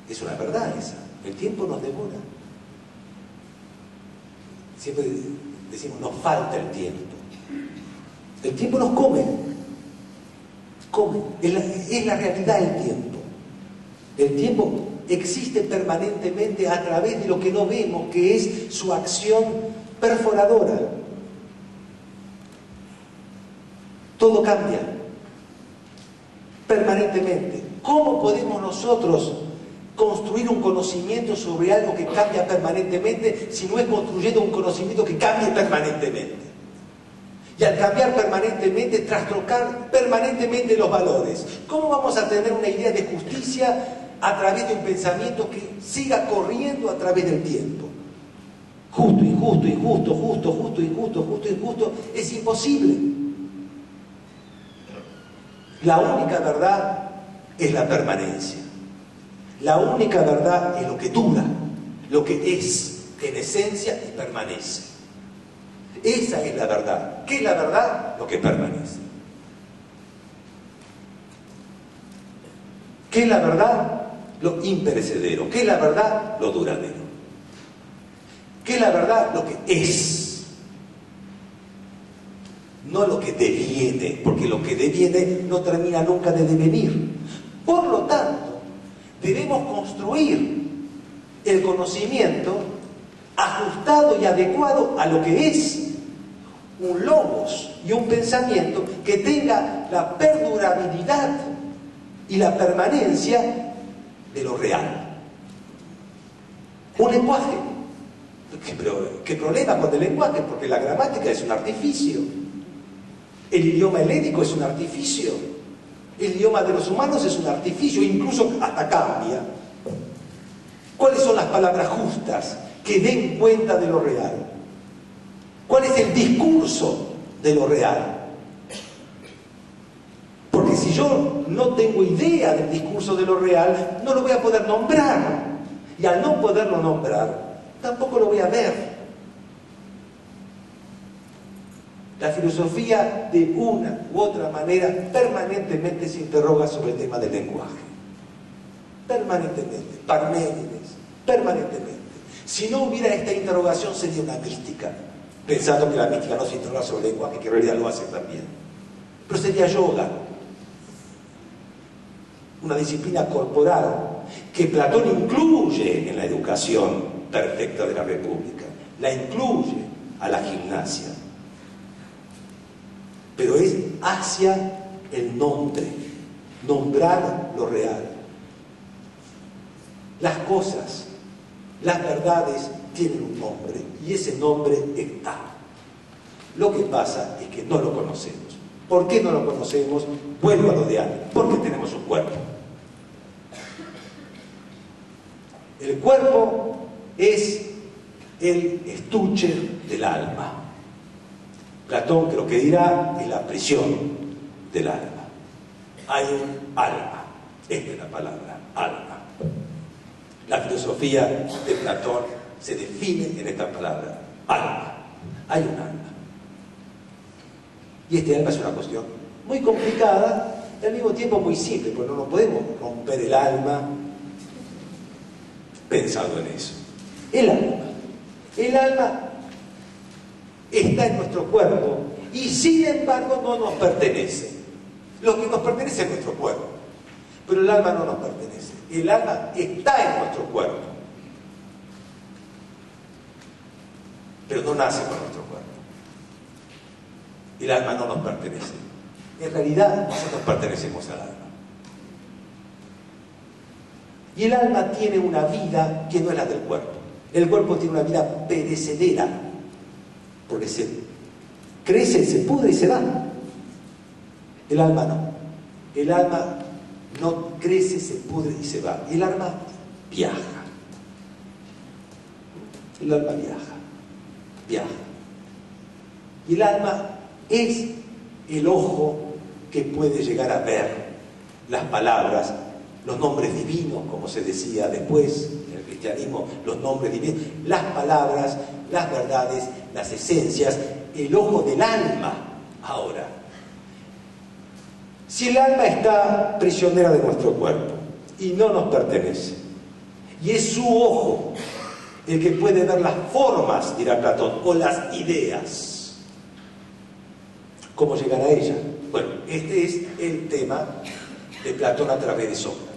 Es una verdad esa, el tiempo nos devora. Siempre decimos, nos falta el tiempo. El tiempo nos come, come, es la, es la realidad del tiempo. El tiempo existe permanentemente a través de lo que no vemos, que es su acción perforadora. Todo cambia permanentemente. ¿Cómo podemos nosotros construir un conocimiento sobre algo que cambia permanentemente si no es construyendo un conocimiento que cambie permanentemente? Y al cambiar permanentemente, trastrocar permanentemente los valores. ¿Cómo vamos a tener una idea de justicia a través de un pensamiento que siga corriendo a través del tiempo. Justo, injusto, injusto, justo, justo, injusto, justo, injusto, es imposible. La única verdad es la permanencia. La única verdad es lo que dura, lo que es en esencia y permanece. Esa es la verdad. ¿Qué es la verdad? Lo que permanece. ¿Qué es la verdad? Lo imperecedero. ¿Qué es la verdad? Lo duradero. ¿Qué es la verdad? Lo que es. No lo que deviene, porque lo que deviene no termina nunca de devenir. Por lo tanto, debemos construir el conocimiento ajustado y adecuado a lo que es un logos y un pensamiento que tenga la perdurabilidad y la permanencia de lo real. Un lenguaje. ¿Qué, problema con el lenguaje? Porque la gramática es un artificio. El idioma helénico es un artificio. El idioma de los humanos es un artificio, incluso hasta cambia. ¿Cuáles son las palabras justas que den cuenta de lo real? ¿Cuál es el discurso de lo real? Si yo no tengo idea del discurso de lo real, no lo voy a poder nombrar. Y al no poderlo nombrar, tampoco lo voy a ver. La filosofía de una u otra manera permanentemente se interroga sobre el tema del lenguaje. Permanentemente. Parménides. Permanentemente. Si no hubiera esta interrogación sería una mística. Pensando que la mística no se interroga sobre el lenguaje, que en realidad lo hace también. Pero sería yoga, una disciplina corporal que Platón incluye en la educación perfecta de la República, la incluye a la gimnasia, pero es hacia el nombre, nombrar lo real. Las cosas, las verdades tienen un nombre y ese nombre está. Lo que pasa es que no lo conocemos. ¿Por qué no lo conocemos? Vuelvo a lo de antes. Porque tenemos un cuerpo. El cuerpo es el estuche del alma. Platón creo que dirá es la prisión del alma. Hay un alma. Esta es la palabra, alma. La filosofía de Platón se define en esta palabra, alma. Hay un alma. Y este alma es una cuestión muy complicada y al mismo tiempo muy simple, porque no nos podemos romper el alma pensado en eso. El alma. El alma está en nuestro cuerpo y sin embargo no nos pertenece. Lo que nos pertenece es nuestro cuerpo, pero el alma no nos pertenece. El alma está en nuestro cuerpo, pero no nace con nuestro cuerpo. El alma no nos pertenece. En realidad nosotros pertenecemos al alma. Y el alma tiene una vida que no es la del cuerpo. El cuerpo tiene una vida perecedera, porque se crece, se pudre y se va. El alma no. El alma no crece, se pudre y se va. El alma viaja. El alma viaja. Viaja. Y el alma es el ojo que puede llegar a ver las palabras, los nombres divinos, como se decía después en el cristianismo, los nombres divinos, las palabras, las verdades, las esencias, el ojo del alma. Ahora, si el alma está prisionera de nuestro cuerpo y no nos pertenece, y es su ojo el que puede ver las formas, dirá Platón, o las ideas, ¿cómo llegar a ella? Bueno, este es el tema de Platón a través de Sócrates.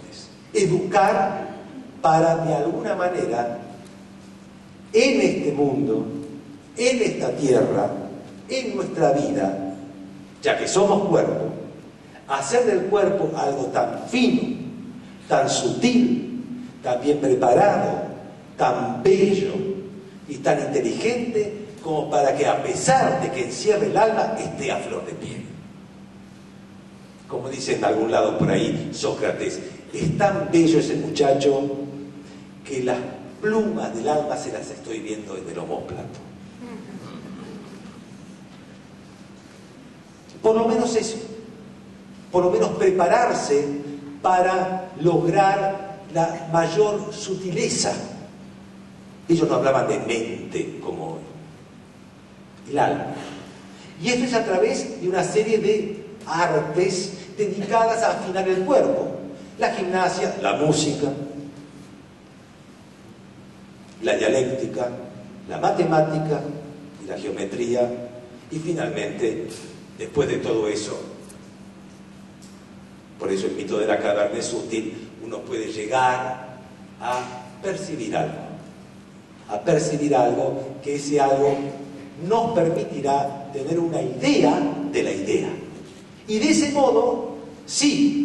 Educar para de alguna manera en este mundo, en esta tierra, en nuestra vida, ya que somos cuerpo, hacer del cuerpo algo tan fino, tan sutil, tan bien preparado, tan bello y tan inteligente como para que a pesar de que encierre el alma, esté a flor de piel. Como dice en algún lado por ahí Sócrates, es tan bello ese muchacho que las plumas del alma se las estoy viendo en el homóplato. Por lo menos eso, por lo menos prepararse para lograr la mayor sutileza. Ellos no hablaban de mente como hoy, el alma. Y esto es a través de una serie de artes dedicadas a afinar el cuerpo. La gimnasia, la música, la dialéctica, la matemática y la geometría. Y finalmente, después de todo eso, por eso el mito de la caverna es útil, uno puede llegar a percibir algo, a percibir algo que ese algo nos permitirá tener una idea de la idea. Y de ese modo, sí,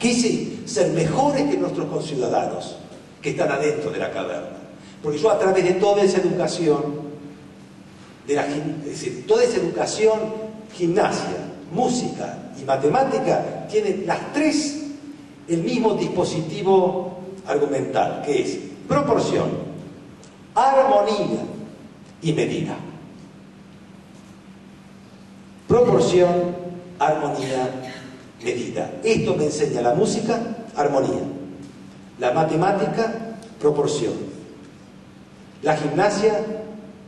aquí sí, ser mejores que nuestros conciudadanos que están adentro de la caverna. Porque yo a través de toda esa educación, de la, es toda esa educación, gimnasia, música y matemática, tienen las tres el mismo dispositivo argumental, que es proporción, armonía y medida. Proporción, armonía, medida. Esto me enseña la música, armonía. La matemática, proporción. La gimnasia,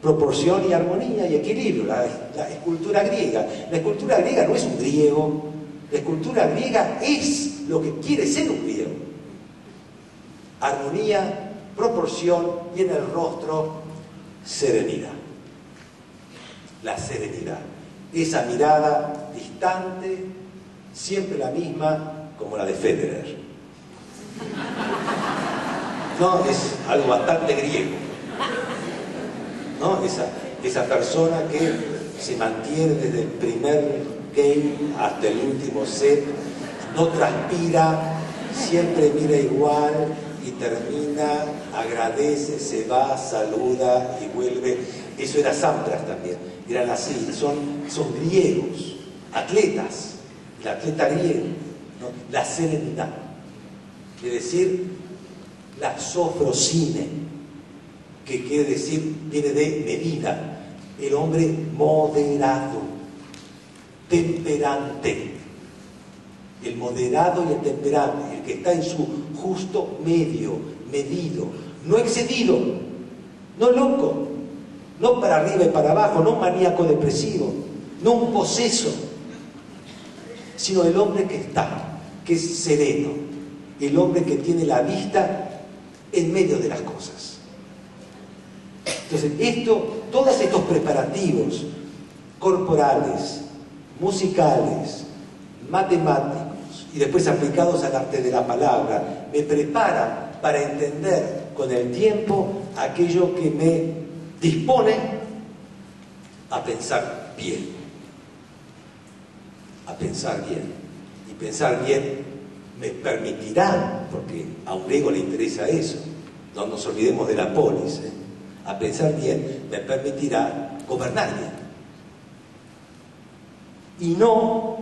proporción y armonía y equilibrio. La, la, escultura griega. La escultura griega no es un griego. La escultura griega es lo que quiere ser un griego. Armonía, proporción y en el rostro, serenidad. La serenidad esa mirada distante, siempre la misma como la de Federer. No, es algo bastante griego. ¿No? Esa, esa persona que se mantiene desde el primer game hasta el último set, no transpira, siempre mira igual y termina, agradece, se va, saluda y vuelve. Eso era Sampras también eran así, son, son griegos, atletas, el atleta griego, la serenidad, es decir, la sofrosine, que quiere decir, viene de medida, el hombre moderado, temperante, el moderado y el temperante, el que está en su justo medio, medido, no excedido, no loco, no para arriba y para abajo, no maníaco depresivo, no un poseso, sino el hombre que está, que es sereno, el hombre que tiene la vista en medio de las cosas. Entonces, esto, todos estos preparativos corporales, musicales, matemáticos y después aplicados al arte de la palabra, me preparan para entender con el tiempo aquello que me dispone a pensar bien. A pensar bien. Y pensar bien me permitirá, porque a un griego le interesa eso, no nos olvidemos de la polis, ¿eh? a pensar bien me permitirá gobernar bien. Y no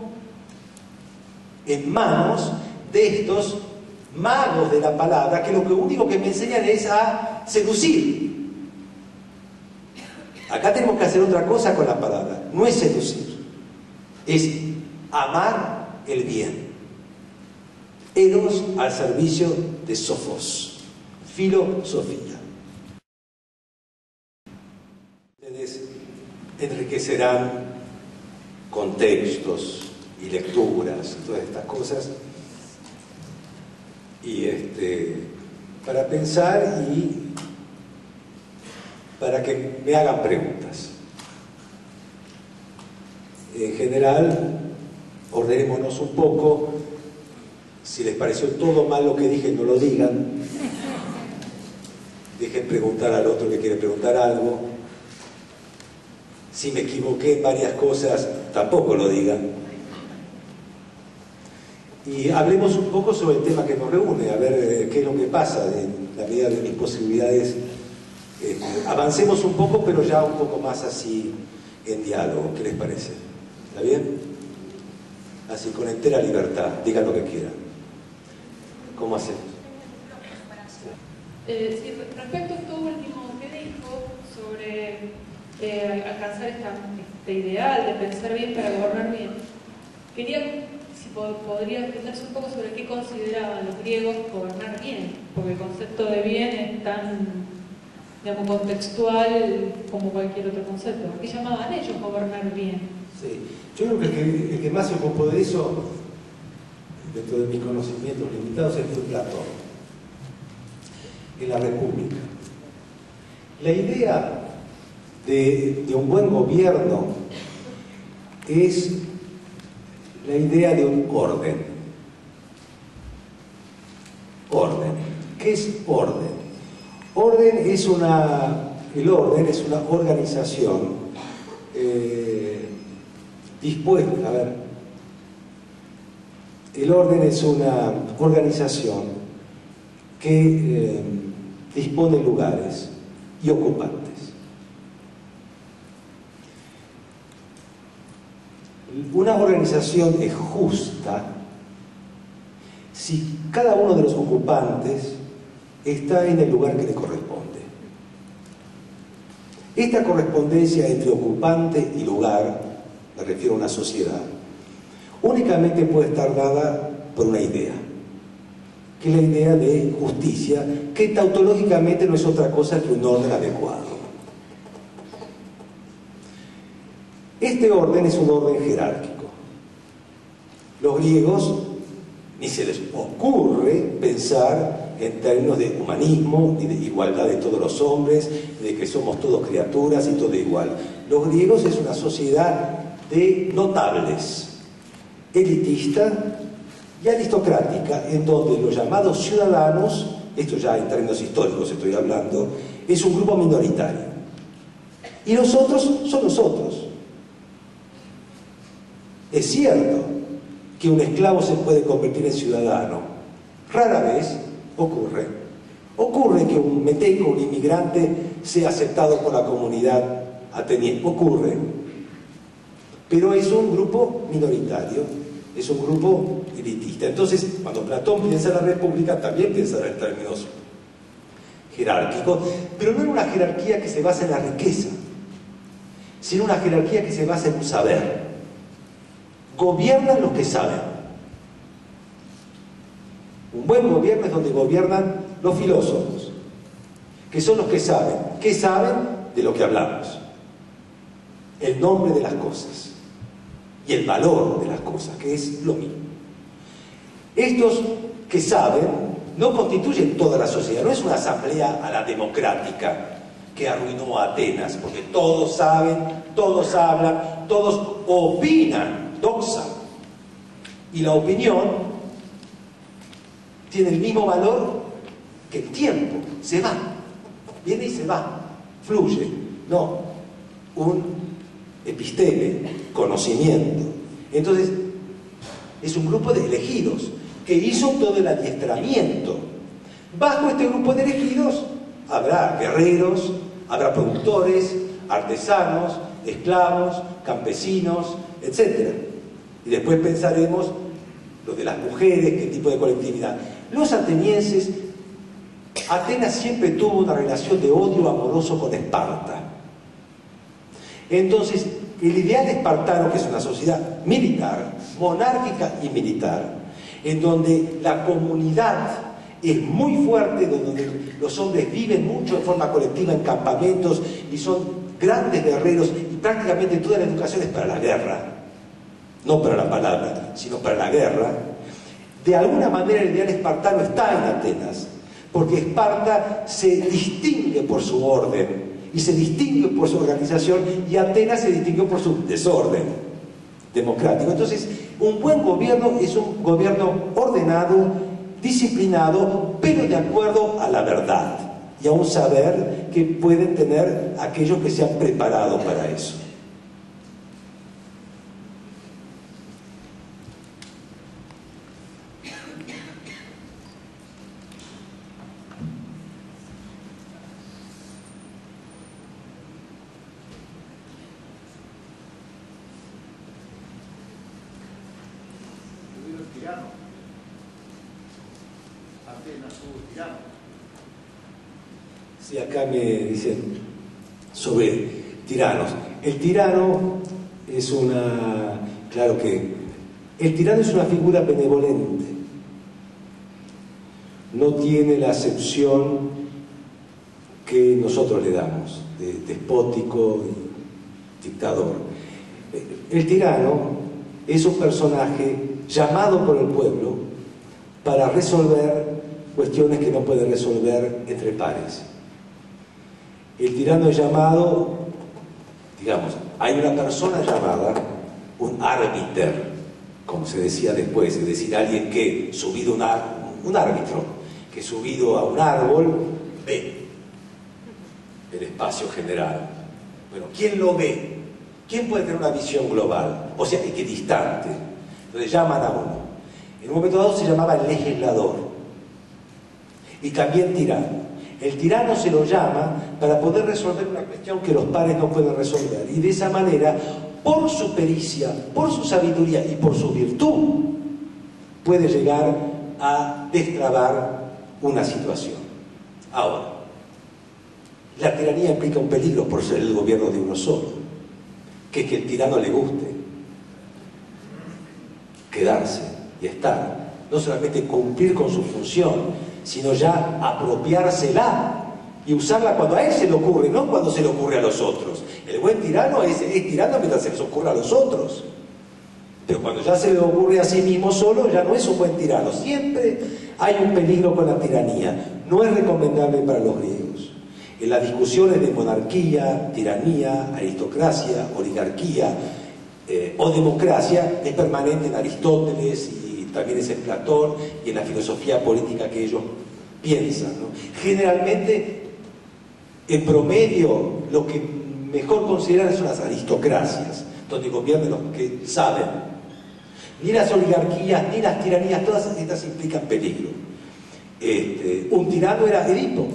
en manos de estos magos de la palabra que lo único que me enseñan es a seducir. Acá tenemos que hacer otra cosa con la palabra, no es seducir, es amar el bien. Eros al servicio de Sofos, filosofía. Ustedes enriquecerán contextos y lecturas todas estas cosas y este, para pensar y para que me hagan preguntas. En general, ordenémonos un poco. Si les pareció todo mal lo que dije, no lo digan. Dejen preguntar al otro que quiere preguntar algo. Si me equivoqué en varias cosas, tampoco lo digan. Y hablemos un poco sobre el tema que nos reúne, a ver eh, qué es lo que pasa en la medida de mis posibilidades. Eh, avancemos un poco, pero ya un poco más así en diálogo. ¿Qué les parece? ¿Está bien? Así, con entera libertad. Digan lo que quieran. ¿Cómo hacemos? Eh, respecto a esto último que dijo sobre eh, alcanzar esta, este ideal de pensar bien para gobernar bien, quería podría explicarse un poco sobre qué consideraban los griegos gobernar bien, porque el concepto de bien es tan digamos, contextual como cualquier otro concepto. ¿Qué llamaban ellos gobernar bien? Yo creo que el que, más se ocupó de eso, dentro de mis conocimientos limitados, fue Platón, en la República. La idea de, de un buen gobierno es la idea de un orden. Orden. ¿Qué es orden? Orden es una, el orden es una organización eh, dispuesta, a ver, el orden es una organización que eh, dispone lugares y ocupantes. Una organización es justa si cada uno de los ocupantes está en el lugar que le corresponde. Esta correspondencia entre ocupante y lugar, me refiero a una sociedad, únicamente puede estar dada por una idea, que es la idea de justicia, que tautológicamente no es otra cosa que un orden adecuado. Este orden es un orden jerárquico. Los griegos ni se les ocurre pensar en términos de humanismo y de igualdad de todos los hombres, de que somos todos criaturas y todo igual. Los griegos es una sociedad de notables, elitista y aristocrática, en donde los llamados ciudadanos, esto ya en términos históricos estoy hablando, es un grupo minoritario. Y nosotros son nosotros. Es cierto que un esclavo se puede convertir en ciudadano. Rara vez ocurre. Ocurre que un meteco, un inmigrante, sea aceptado por la comunidad ateniense. Ocurre. Pero es un grupo minoritario, es un grupo elitista. Entonces, cuando Platón piensa en la república, también piensa en términos jerárquicos, pero no en una jerarquía que se basa en la riqueza, sino una jerarquía que se basa en un saber. Gobiernan los que saben. Un buen gobierno es donde gobiernan los filósofos, que son los que saben. ¿Qué saben? De lo que hablamos. El nombre de las cosas y el valor de las cosas, que es lo mismo. Estos que saben no constituyen toda la sociedad, no es una asamblea a la democrática que arruinó a Atenas, porque todos saben, todos hablan, todos opinan doxa. Y la opinión tiene el mismo valor que el tiempo, se va, viene y se va, fluye, no. Un episteme, conocimiento. Entonces, es un grupo de elegidos que hizo todo el adiestramiento. Bajo este grupo de elegidos habrá guerreros, habrá productores, artesanos, esclavos, campesinos, etc. Y después pensaremos lo de las mujeres, qué tipo de colectividad. Los atenienses, Atenas siempre tuvo una relación de odio amoroso con Esparta. Entonces, el ideal espartano, que es una sociedad militar, monárquica y militar, en donde la comunidad es muy fuerte, donde los hombres viven mucho de forma colectiva en campamentos y son grandes guerreros y prácticamente toda la educación es para la guerra, no para la palabra, sino para la guerra. De alguna manera el ideal espartano está en Atenas, porque Esparta se distingue por su orden y se distingue por su organización y Atenas se distingue por su desorden democrático. Entonces, un buen gobierno es un gobierno ordenado, disciplinado, pero de acuerdo a la verdad y a un saber que pueden tener aquellos que se han preparado para eso. Sí, acá me dicen sobre tiranos. El tirano es una, claro que, el tirano es una figura benevolente. No tiene la acepción que nosotros le damos, de despótico y dictador. El tirano es un personaje llamado por el pueblo para resolver cuestiones que no puede resolver entre pares. El tirano es llamado, digamos, hay una persona llamada un árbiter, como se decía después, es decir, alguien que subido un, un árbitro, que subido a un árbol ve el espacio general. Bueno, ¿quién lo ve? ¿Quién puede tener una visión global? O sea, equidistante. Entonces llaman a uno. En un momento dado se llamaba el legislador y también tirano. El tirano se lo llama para poder resolver una cuestión que los pares no pueden resolver. Y de esa manera, por su pericia, por su sabiduría y por su virtud, puede llegar a destrabar una situación. Ahora, la tiranía implica un peligro por ser el gobierno de uno solo, que es que el tirano le guste quedarse y estar, no solamente cumplir con su función, sino ya apropiársela y usarla cuando a él se le ocurre, no cuando se le ocurre a los otros. El buen tirano es, tirano mientras se les ocurre a los otros. Pero cuando ya se le ocurre a sí mismo solo, ya no es un buen tirano. Siempre hay un peligro con la tiranía. No es recomendable para los griegos. En las discusiones de monarquía, tiranía, aristocracia, oligarquía eh, o democracia, es permanente en Aristóteles también es en Platón y en la filosofía política que ellos piensan. Generalmente, en promedio, lo que mejor consideran son las aristocracias, donde gobiernan los que saben. Ni las oligarquías, ni las tiranías, todas estas implican peligro. Este, un tirano era Edipo.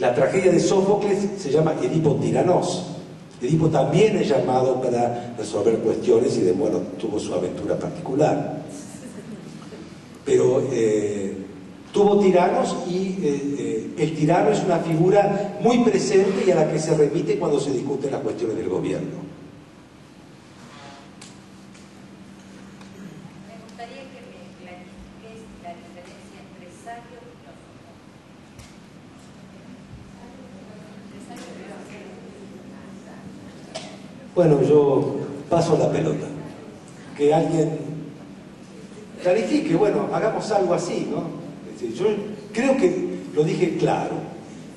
La tragedia de Sófocles se llama Edipo Tiranos Edipo también es llamado para resolver cuestiones y de bueno tuvo su aventura particular. Pero eh, tuvo tiranos y eh, eh, el tirano es una figura muy presente y a la que se remite cuando se discuten las cuestiones del gobierno. Bueno, yo paso la pelota. Que alguien clarifique, bueno, hagamos algo así, ¿no? yo creo que lo dije claro,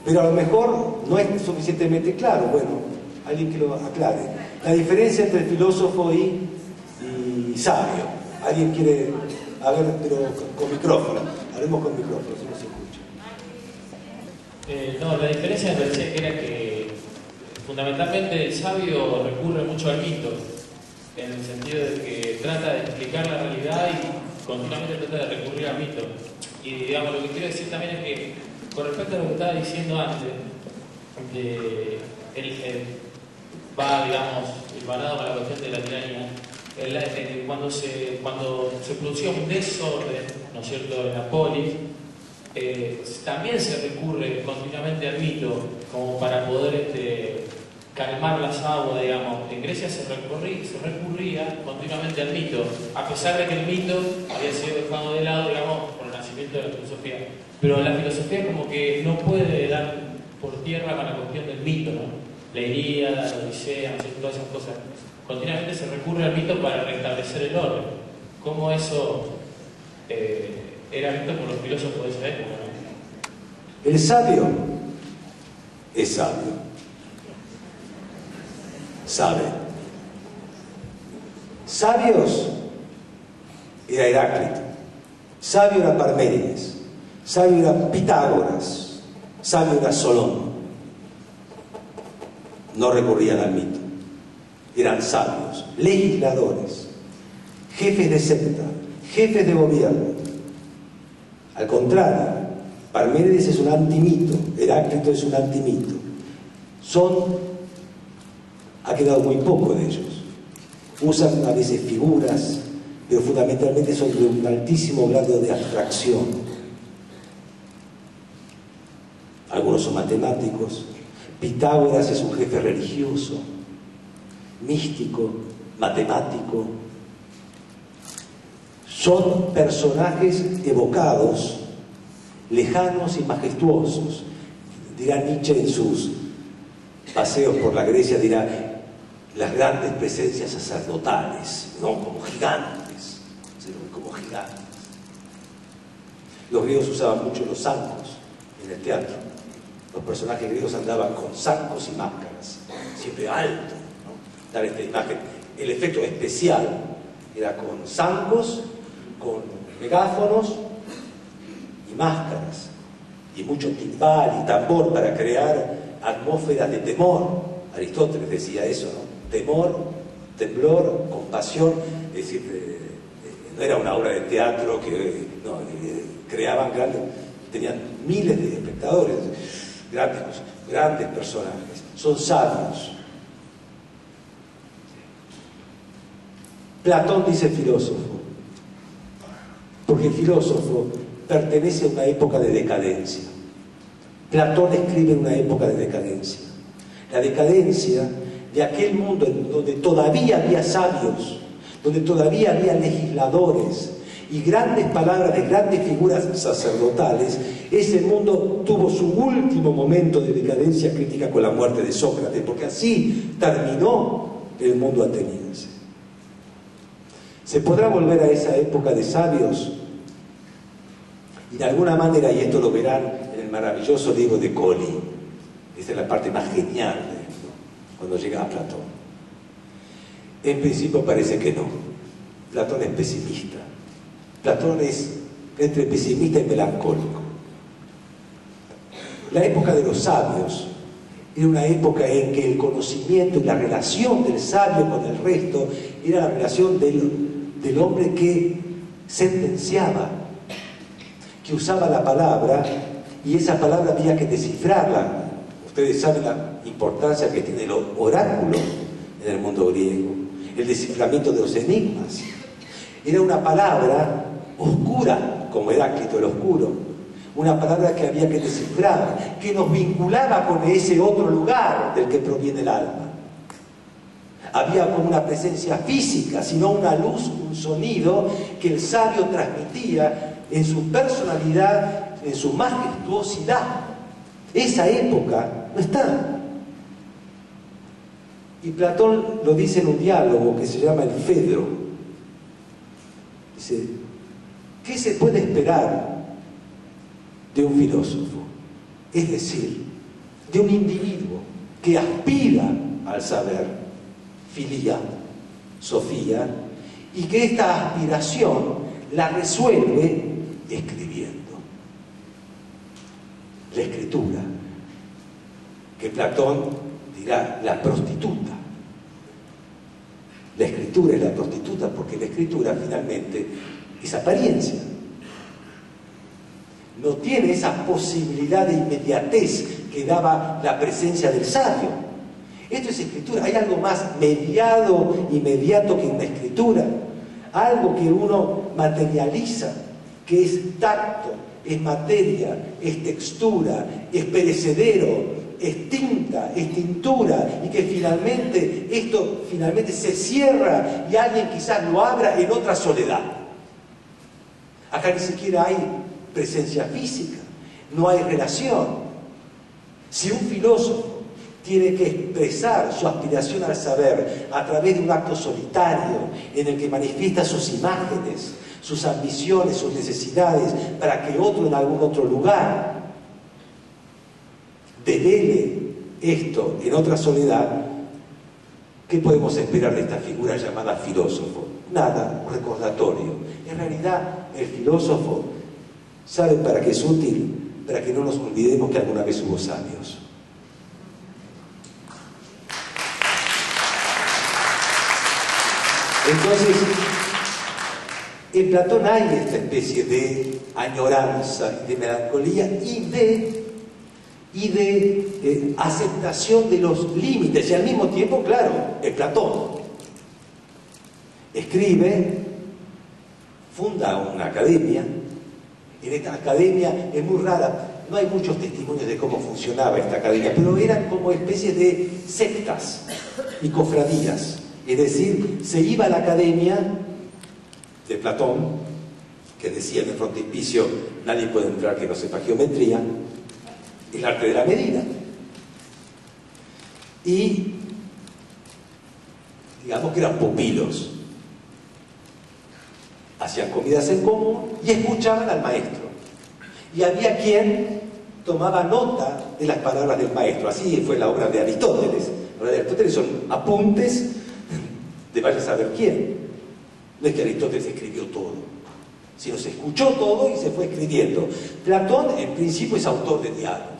pero a lo mejor no es suficientemente claro. Bueno, alguien que lo aclare. La diferencia entre filósofo y, sabio. ¿Alguien quiere? A ver, pero con, micrófono. Haremos con micrófono, si no se escucha. Eh, no, la diferencia me parecía que era que fundamentalmente el sabio recurre mucho al mito. en el sentido de que trata de explicar la realidad y continuamente trata de recurrir al mito. Y digamos, lo que quiero decir también es que, con respecto a lo que estaba diciendo antes, de, va, digamos, con la cuestión de la tiranía, cuando, se, cuando se producía un desorden, ¿no es cierto?, en la polis, eh, también se recurre continuamente al mito como para poder este, calmar las aguas, digamos. En Grecia se, recurría continuamente al mito, a pesar de que el mito había sido dejado de lado, digamos, por el nacimiento de la filosofía. Pero la filosofía como que no puede dar por tierra con la cuestión del mito, ¿no? La Ilíada, la Odisea, todas esas cosas. Continuamente se recurre al mito para restablecer el orden. ¿Cómo eso eh, era visto por los filósofos de esa época? El sabio es sabio sabe. Sabios era Heráclito, sabio era Parménides, sabio era Pitágoras, sabio era Solón. No recurrían al mito, eran sabios, legisladores, jefes de secta, jefes de gobierno. Al contrario, Parménides es un antimito, Heráclito es un antimito. Son ha quedado muy poco de ellos. Usan a veces figuras, pero fundamentalmente son de un altísimo grado de abstracción. Algunos son matemáticos. Pitágoras es un jefe religioso, místico, matemático. Son personajes evocados, lejanos y majestuosos. Dirá Nietzsche en sus paseos por la Grecia, dirá, las grandes presencias sacerdotales, no como gigantes, sino como gigantes. Los griegos usaban mucho los zancos en el teatro. Los personajes griegos andaban con zancos y máscaras, siempre alto, ¿no? dar esta imagen. El efecto especial era con zancos, con megáfonos y máscaras, y mucho timbal y tambor para crear atmósferas de temor. Aristóteles decía eso, ¿no? Temor, temblor, compasión, es decir, eh, eh, no era una obra de teatro que no, eh, creaban grandes, tenían miles de espectadores, grandes, grandes personajes, son sabios. Platón dice filósofo, porque el filósofo pertenece a una época de decadencia. Platón escribe en una época de decadencia. La decadencia de aquel mundo donde todavía había sabios, donde todavía había legisladores y grandes palabras de grandes figuras sacerdotales, ese mundo tuvo su último momento de decadencia crítica con la muerte de Sócrates, porque así terminó el mundo ateniense. ¿Se podrá volver a esa época de sabios? Y de alguna manera, y esto lo verán en el maravilloso libro de Coli, esta es la parte más genial cuando llega a Platón. En principio parece que no. Platón es pesimista. Platón es entre pesimista y melancólico. La época de los sabios era una época en que el conocimiento y la relación del sabio con el resto era la relación del, del hombre que sentenciaba, que usaba la palabra y esa palabra había que descifrarla Ustedes saben la importancia que tiene el oráculo en el mundo griego, el desciframiento de los enigmas. Era una palabra oscura, como Heráclito el oscuro, una palabra que había que descifrar, que nos vinculaba con ese otro lugar del que proviene el alma. Había como una presencia física, sino una luz, un sonido que el sabio transmitía en su personalidad, en su majestuosidad. Esa época no está. Y Platón lo dice en un diálogo que se llama el Fedro. Dice, ¿qué se puede esperar de un filósofo? Es decir, de un individuo que aspira al saber, filia, sofía, y que esta aspiración la resuelve escribiendo. La escritura que Platón dirá la prostituta, la escritura. es la prostituta, porque la escritura finalmente es apariencia. No tiene esa posibilidad de inmediatez que daba la presencia del sabio. Esto es escritura. Hay algo más mediado, inmediato que una escritura. Algo que uno materializa, que es tacto, es materia, es textura, es perecedero, es tinta, es tintura, y que finalmente esto finalmente se cierra y alguien quizás lo abra en otra soledad. Acá ni siquiera hay presencia física, no hay relación. Si un filósofo tiene que expresar su aspiración al saber a través de un acto solitario en el que manifiesta sus imágenes, sus ambiciones, sus necesidades, para que otro en algún otro lugar devele esto en otra soledad, ¿qué podemos esperar de esta figura llamada filósofo? Nada, un recordatorio. En realidad, el filósofo sabe para qué es útil, para que no nos olvidemos que alguna vez hubo sabios. Entonces, en Platón hay esta especie de añoranza, de melancolía y de, y de eh, aceptación de los límites. Y al mismo tiempo, claro, es Platón. Escribe, funda una academia. En esta academia es muy rara, no hay muchos testimonios de cómo funcionaba esta academia, pero eran como especies de sectas y cofradías. Es decir, se iba a la academia de Platón, que decía en el frontispicio, nadie puede entrar que no sepa geometría, el arte de la medida. Y digamos que eran pupilos. Hacían comidas en común y escuchaban al maestro. Y había quien tomaba nota de las palabras del maestro. Así fue la obra de Aristóteles. La obra de Aristóteles son apuntes de vaya a saber quién. No es que Aristóteles escribió todo, sino se escuchó todo y se fue escribiendo. Platón en principio es autor de diálogos,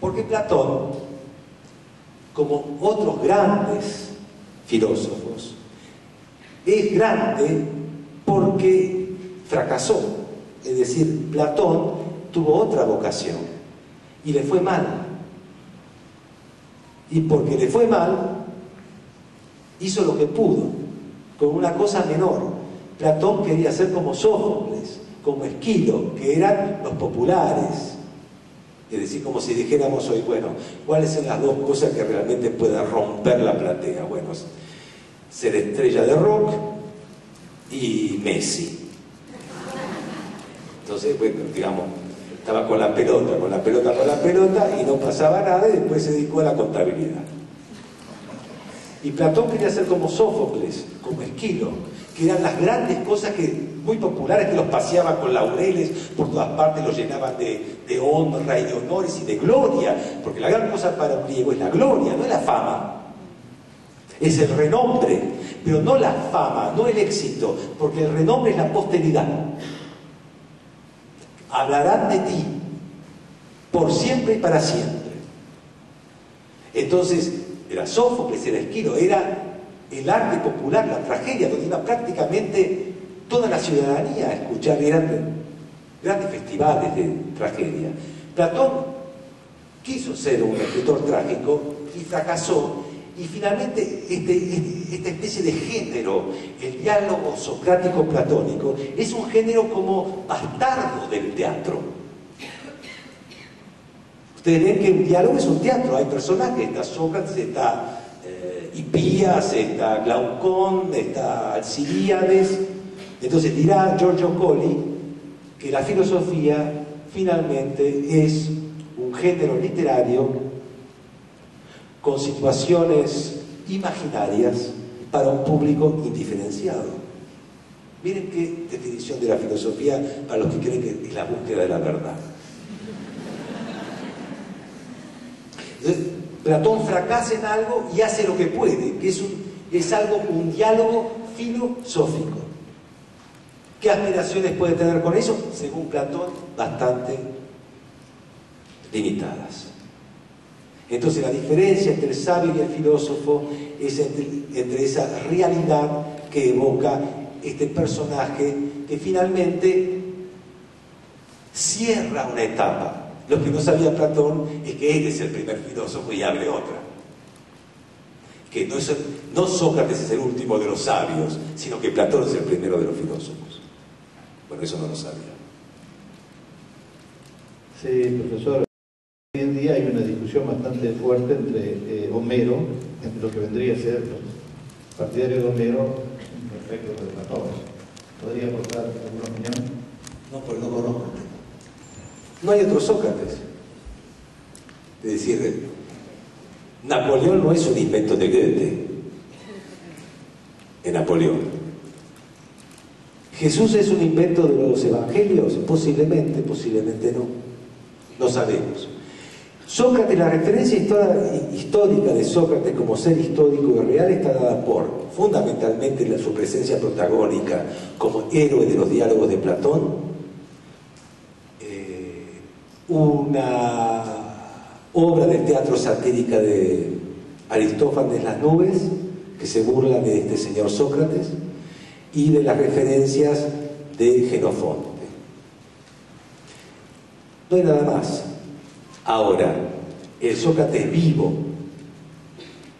porque Platón, como otros grandes filósofos, es grande porque fracasó. Es decir, Platón tuvo otra vocación y le fue mal. Y porque le fue mal, hizo lo que pudo, con una cosa menor. Platón quería ser como Sófocles, como Esquilo, que eran los populares. Es decir, como si dijéramos hoy, bueno, ¿cuáles son las dos cosas que realmente puedan romper la platea? Bueno, ser estrella de rock y Messi. Entonces, bueno, digamos, estaba con la pelota, con la pelota, con la pelota y no pasaba nada y después se dedicó a la contabilidad. Y Platón quería ser como Sófocles, como Esquilo, que eran las grandes cosas que, muy populares que los paseaban con laureles, por todas partes los llenaban de, honra y de honores y de gloria, porque la gran cosa para un griego es la gloria, no es la fama, es el renombre, pero no la fama, no el éxito, porque el renombre es la posteridad. Hablarán de ti por siempre y para siempre. Entonces, era Sófocles, era Esquilo, era el arte popular, la tragedia, donde iba prácticamente toda la ciudadanía a escuchar, eran grandes festivales de tragedia. Platón quiso ser un escritor trágico y fracasó, y finalmente este, este, esta especie de género, el diálogo socrático-platónico, es un género como bastardo del teatro. Ustedes ven que un diálogo es un teatro, hay personajes, está Sócrates, está eh, Hipías, está Glaucón, está Alcibíades. Entonces dirá Giorgio Colli que la filosofía finalmente es un género literario con situaciones imaginarias para un público indiferenciado. Miren qué definición de la filosofía para los que creen que es la búsqueda de la verdad. Platón fracasa en algo y hace lo que puede, que es, es algo, un diálogo filosófico. ¿Qué aspiraciones puede tener con eso? Según Platón, bastante limitadas. Entonces la diferencia entre el sabio y el filósofo es entre, esa realidad que evoca este personaje que finalmente cierra una etapa. Lo que no sabía Platón es que él es el primer filósofo y abre otra. Que no, es, no Sócrates es el último de los sabios, sino que Platón es el primero de los filósofos. Bueno, eso no lo sabía. Sí, profesor. Hoy en día hay una discusión bastante fuerte entre eh, Homero, entre lo que vendría a ser los partidarios de Homero respecto de Platón. ¿Podría aportar alguna opinión? No, porque no conozco. No hay otro Sócrates. Es decir, Napoleón no es un invento de Goethe. En Napoleón. ¿Jesús es un invento de los evangelios? Posiblemente, posiblemente no. No sabemos. Sócrates, la referencia histórica de Sócrates como ser histórico y real está dada por, fundamentalmente, su presencia protagónica como héroe de los diálogos de Platón, eh, una obra de teatro satírica de Aristófanes Las Nubes, que se burla de este señor Sócrates, y de las referencias de Genofonte. No hay nada más. Ahora, el Sócrates vivo,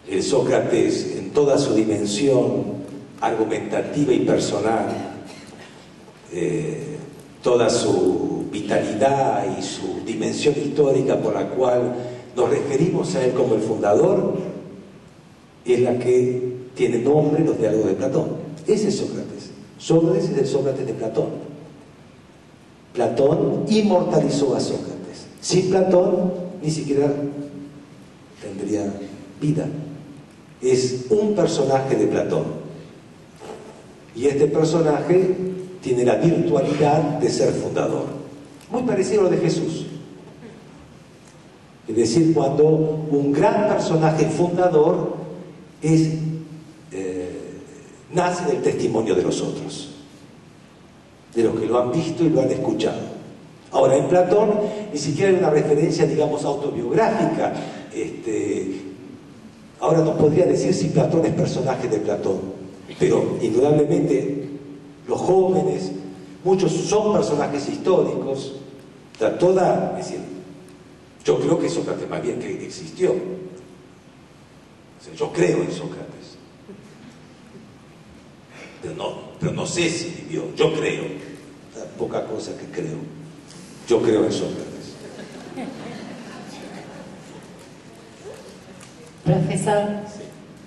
el Sócrates en toda su dimensión argumentativa y personal, eh, toda su vitalidad y su dimensión histórica por la cual nos referimos a él como el fundador, es la que tiene nombre los diálogos de Platón. Ese es Sócrates. Sócrates es el Sócrates de Platón. Platón inmortalizó a Sócrates. Sin Platón ni siquiera tendría vida. Es un personaje de Platón. Y este personaje tiene la virtualidad de ser fundador. Muy parecido a lo de Jesús. Es decir, cuando un gran personaje fundador es, nace del testimonio de los otros, de los que lo han visto y lo han escuchado. Ahora, en Platón ni siquiera hay una referencia, digamos, autobiográfica. Este, ahora nos podría decir si Platón es personaje de Platón, pero indudablemente los jóvenes, muchos son personajes históricos. toda, es decir, yo creo que Sócrates más bien que existió. yo creo en Sócrates. Pero no, pero no sé si vivió, yo creo. Poca cosa que creo. Yo creo en Sócrates. Profesor,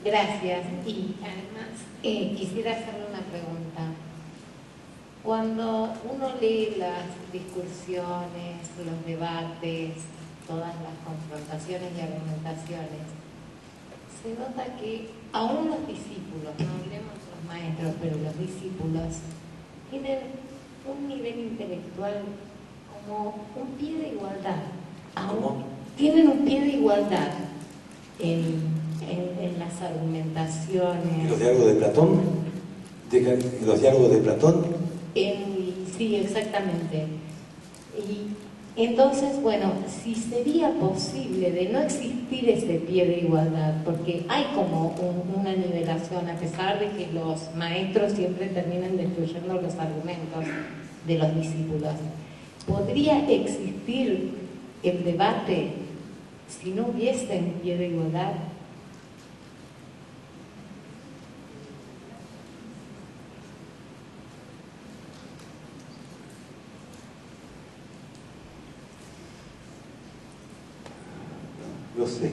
gracias. Y además eh, quisiera hacerle una pregunta. Cuando uno lee las discusiones, los debates, todas las confrontaciones y argumentaciones, se nota que aún los discípulos, no hablemos maestros, pero los discípulos, tienen un nivel intelectual como un pie de igualdad. tienen un pie de igualdad en, las argumentaciones. ¿En los diálogos de Platón? ¿En los diálogos de Platón? sí, exactamente. Y entonces, bueno, si sería posible de no existir ese pie de igualdad, porque hay como una nivelación, a pesar de que los maestros siempre terminan destruyendo los argumentos de los discípulos. ¿Podría existir el debate si no hubiese un pie de igualdad? Sé.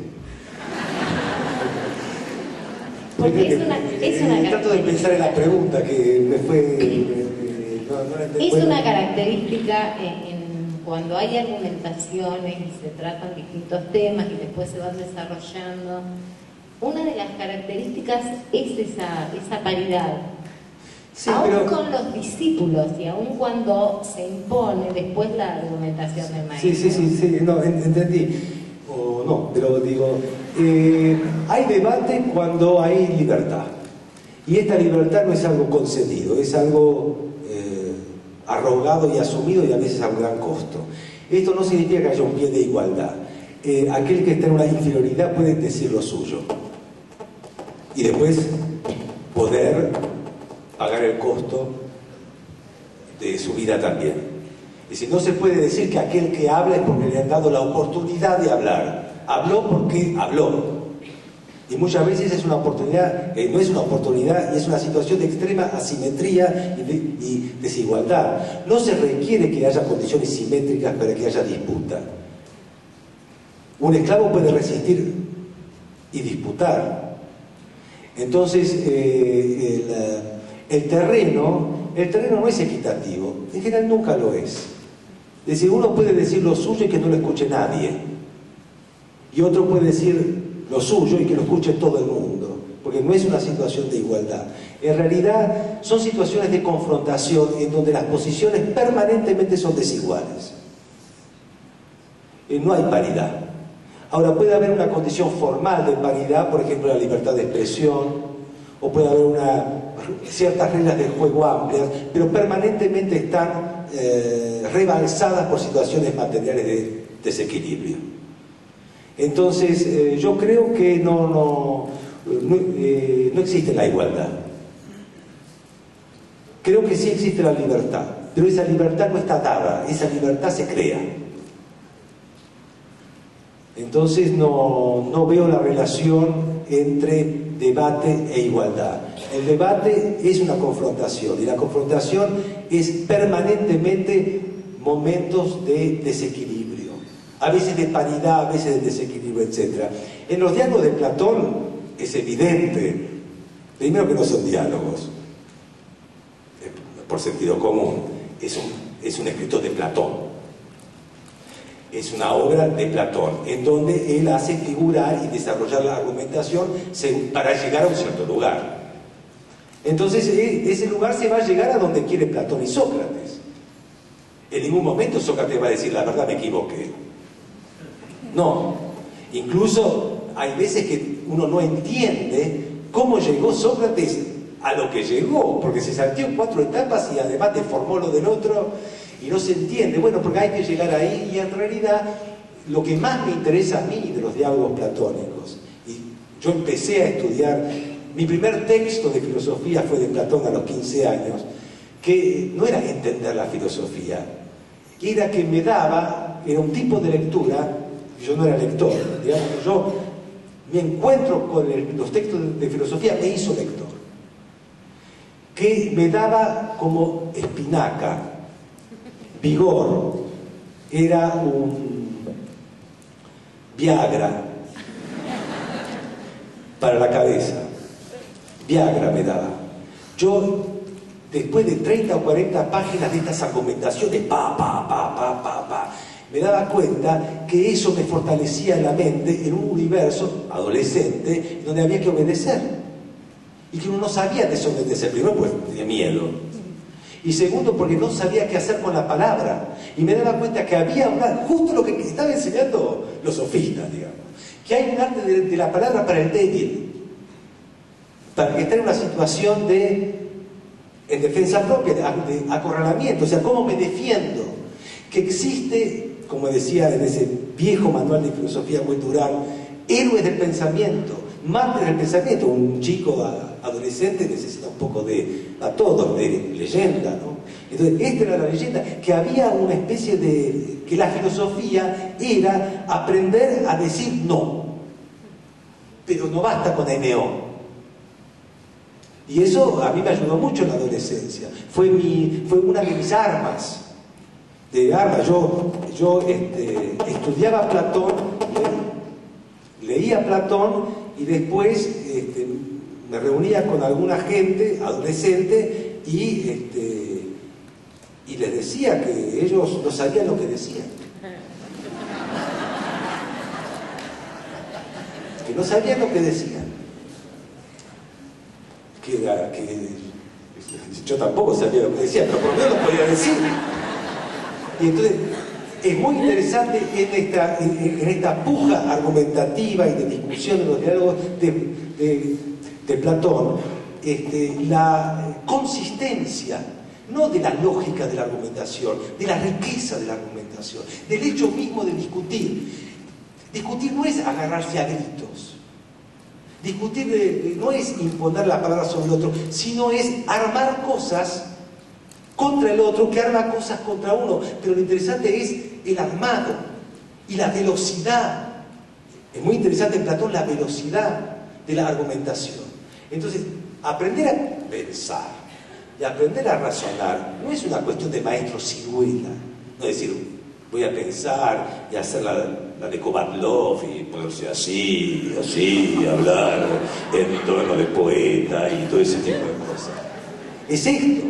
Porque es una, es una Trato de pensar en la pregunta que me fue es una característica en, cuando hay argumentaciones y se tratan distintos temas y después se van desarrollando. Una de las características es esa, esa paridad. aún con los discípulos y aún cuando se impone después la argumentación del maestro. Sí, sí, sí, sí, no, entendí. O no, pero digo, eh, hay debate cuando hay libertad. Y esta libertad no es algo concedido, es algo arrogado y asumido y a veces a un gran costo. Esto no significa que haya un pie de igualdad. eh, aquel que está en una inferioridad puede decir lo suyo y después poder pagar el costo de su vida también. Si no se puede decir que aquel que habla es porque le han dado la oportunidad de hablar. Habló porque habló. Y muchas veces es una oportunidad, eh, no es una oportunidad, y es una situación de extrema asimetría y, desigualdad. No se requiere que haya condiciones simétricas para que haya disputa. Un esclavo puede resistir y disputar. Entonces, eh, el, el terreno el terreno no es equitativo, en general nunca lo es. Decir, uno puede decir lo suyo y que no lo escuche nadie. Y otro puede decir lo suyo y que lo escuche todo el mundo, porque no es una situación de igualdad. En realidad son situaciones de confrontación en donde las posiciones permanentemente son desiguales. Eh, no hay paridad. Ahora puede haber una condición formal de paridad, por ejemplo la libertad de expresión, o puede haber ciertas reglas de juego amplias, pero permanentemente están eh, rebalsadas por situaciones materiales de desequilibrio. Entonces, eh, yo creo que no, no, eh, no existe la igualdad. Creo que sí existe la libertad, pero esa libertad no está dada, esa libertad se crea. Entonces no, no veo la relación entre debate e igualdad. El debate es una confrontación y la confrontación es permanentemente momentos de desequilibrio, a veces de paridad, a veces de desequilibrio, etc. En los diálogos de Platón es evidente, primero que no son diálogos, por sentido común, es un, es un escritor de Platón es una obra de Platón, en donde él hace figurar y desarrollar la argumentación para llegar a un cierto lugar. Entonces, e, ese lugar se va a llegar a donde quiere Platón y Sócrates. En ningún momento Sócrates va a decir, la verdad me equivoqué. No. Incluso hay veces que uno no entiende cómo llegó Sócrates a lo que llegó, porque se saltó en cuatro etapas y además deformó lo del otro y no se entiende. Bueno, porque hay que llegar ahí y en realidad lo que más me interesa a mí de los diálogos platónicos, y yo empecé a estudiar, mi primer texto de filosofía fue de Platón a los 15 años, que no era entender la filosofía, era que me daba, era un tipo de lectura, yo no era lector, digamos, yo mi encuentro con los textos de filosofía me hizo lector, que me daba como espinaca, vigor, era un Viagra para la cabeza. Viagra me daba. Yo, después de 30 o 40 páginas de estas argumentaciones, pa, pa, pa, pa, pa, pa, me daba cuenta que eso me fortalecía la mente en un universo adolescente donde había que obedecer. Y que uno no sabía desobedecer. Primero, pues tenía miedo y segundo, porque no sabía qué hacer con la palabra. Y me daba cuenta que había una, justo lo que estaban enseñando los sofistas, digamos, que hay un arte de, la palabra para el débil, para que esté en una situación de, en defensa propia, de, acorralamiento, o sea, cómo me defiendo, que existe, como decía en ese viejo manual de filosofía cultural, héroes del pensamiento, mártires del pensamiento, un chico adolescente necesita un poco de, a todos, de leyenda, ¿no? Entonces, esta era la leyenda, que había una especie de, que la filosofía era aprender a decir no, pero no basta con MO. Y eso a mí me ayudó mucho en la adolescencia, fue, una de mis armas, de armas, yo, yo este, estudiaba Platón, leía Platón y después este, me reunía con alguna gente, adolescente, este, y les decía que ellos no sabían lo que decían. Que no sabían lo que decían. Que, que yo tampoco sabía lo que decía, pero por lo menos lo podía decir. Y entonces es muy interesante en esta, en, esta puja argumentativa y de discusión de los diálogos de de Platón, este, la consistencia, no de la lógica de la argumentación, de la riqueza de la argumentación, del hecho mismo de discutir. Discutir no es agarrarse a gritos. Discutir no es imponer la palabra sobre el otro, sino es armar cosas contra el otro que arma cosas contra uno. Pero lo interesante es el armado y la velocidad. Es muy interesante en Platón la velocidad de la argumentación. Entonces, aprender a pensar y aprender a razonar no es una cuestión de maestro ciruela. No es decir, voy a pensar y hacer la, de Kovatlov y ponerse así, así, hablar en tono de poeta y todo ese tipo de cosas. Es esto,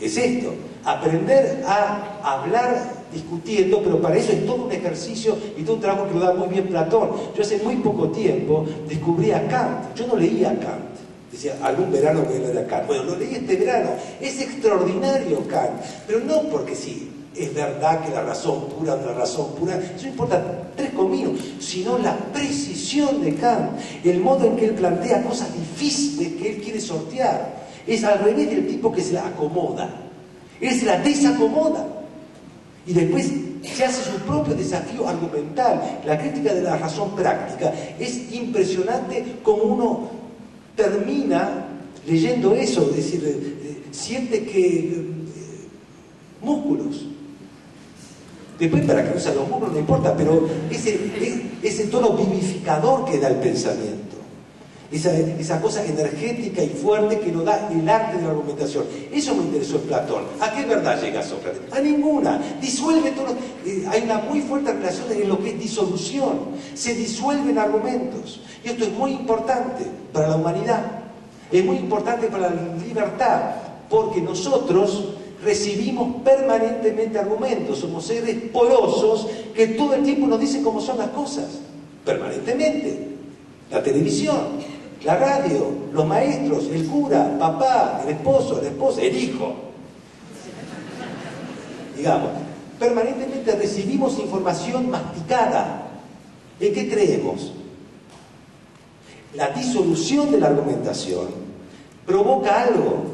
es esto, aprender a hablar discutiendo, pero para eso es todo un ejercicio y todo un trabajo que lo da muy bien Platón. Yo hace muy poco tiempo descubrí a Kant, yo no leía a Kant. Decía, algún verano que leer a Kant. Bueno, lo leí este verano. Es extraordinario Kant, pero no porque sí, es verdad que la razón pura es la razón pura, eso importa tres cominos, sino la precisión de Kant, el modo en que él plantea cosas difíciles que él quiere sortear. Es al revés del tipo que se la acomoda, él se la desacomoda y después se hace su propio desafío argumental. La crítica de la razón práctica es impresionante como uno termina leyendo eso, es decir, eh, eh, siente que eh, músculos Después para que usa los músculos no importa, pero ese, tono vivificador que da el pensamiento, esa, esa, cosa energética y fuerte que nos da el arte de la argumentación. Eso me interesó en Platón. ¿A qué verdad llega Sócrates? A ninguna. Disuelve todo. Eh, hay una muy fuerte relación en lo que es disolución. Se disuelven argumentos. Y esto es muy importante para la humanidad. Es muy importante para la libertad, porque nosotros recibimos permanentemente argumentos, somos seres porosos que todo el tiempo nos dicen cómo son las cosas, permanentemente. La televisión, la radio, los maestros, el cura, papá, el esposo, la esposa, el hijo. Digamos, permanentemente recibimos información masticada. ¿En qué creemos? La disolución de la argumentación provoca algo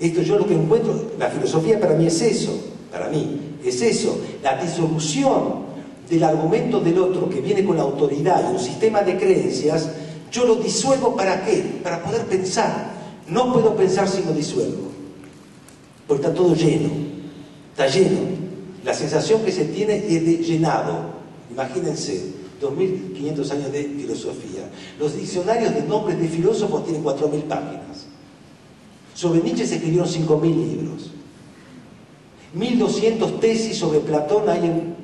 esto yo lo que encuentro, la filosofía para mí es eso, para mí es eso, la disolución del argumento del otro que viene con la autoridad y un sistema de creencias, yo lo disuelvo para qué? Para poder pensar. No puedo pensar si no disuelvo, porque está todo lleno, está lleno. La sensación que se tiene es de llenado. Imagínense, 2.500 años de filosofía. Los diccionarios de nombres de filósofos tienen 4.000 páginas. Sobre Nietzsche se escribieron 5.000 libros. 1.200 tesis sobre Platón hay en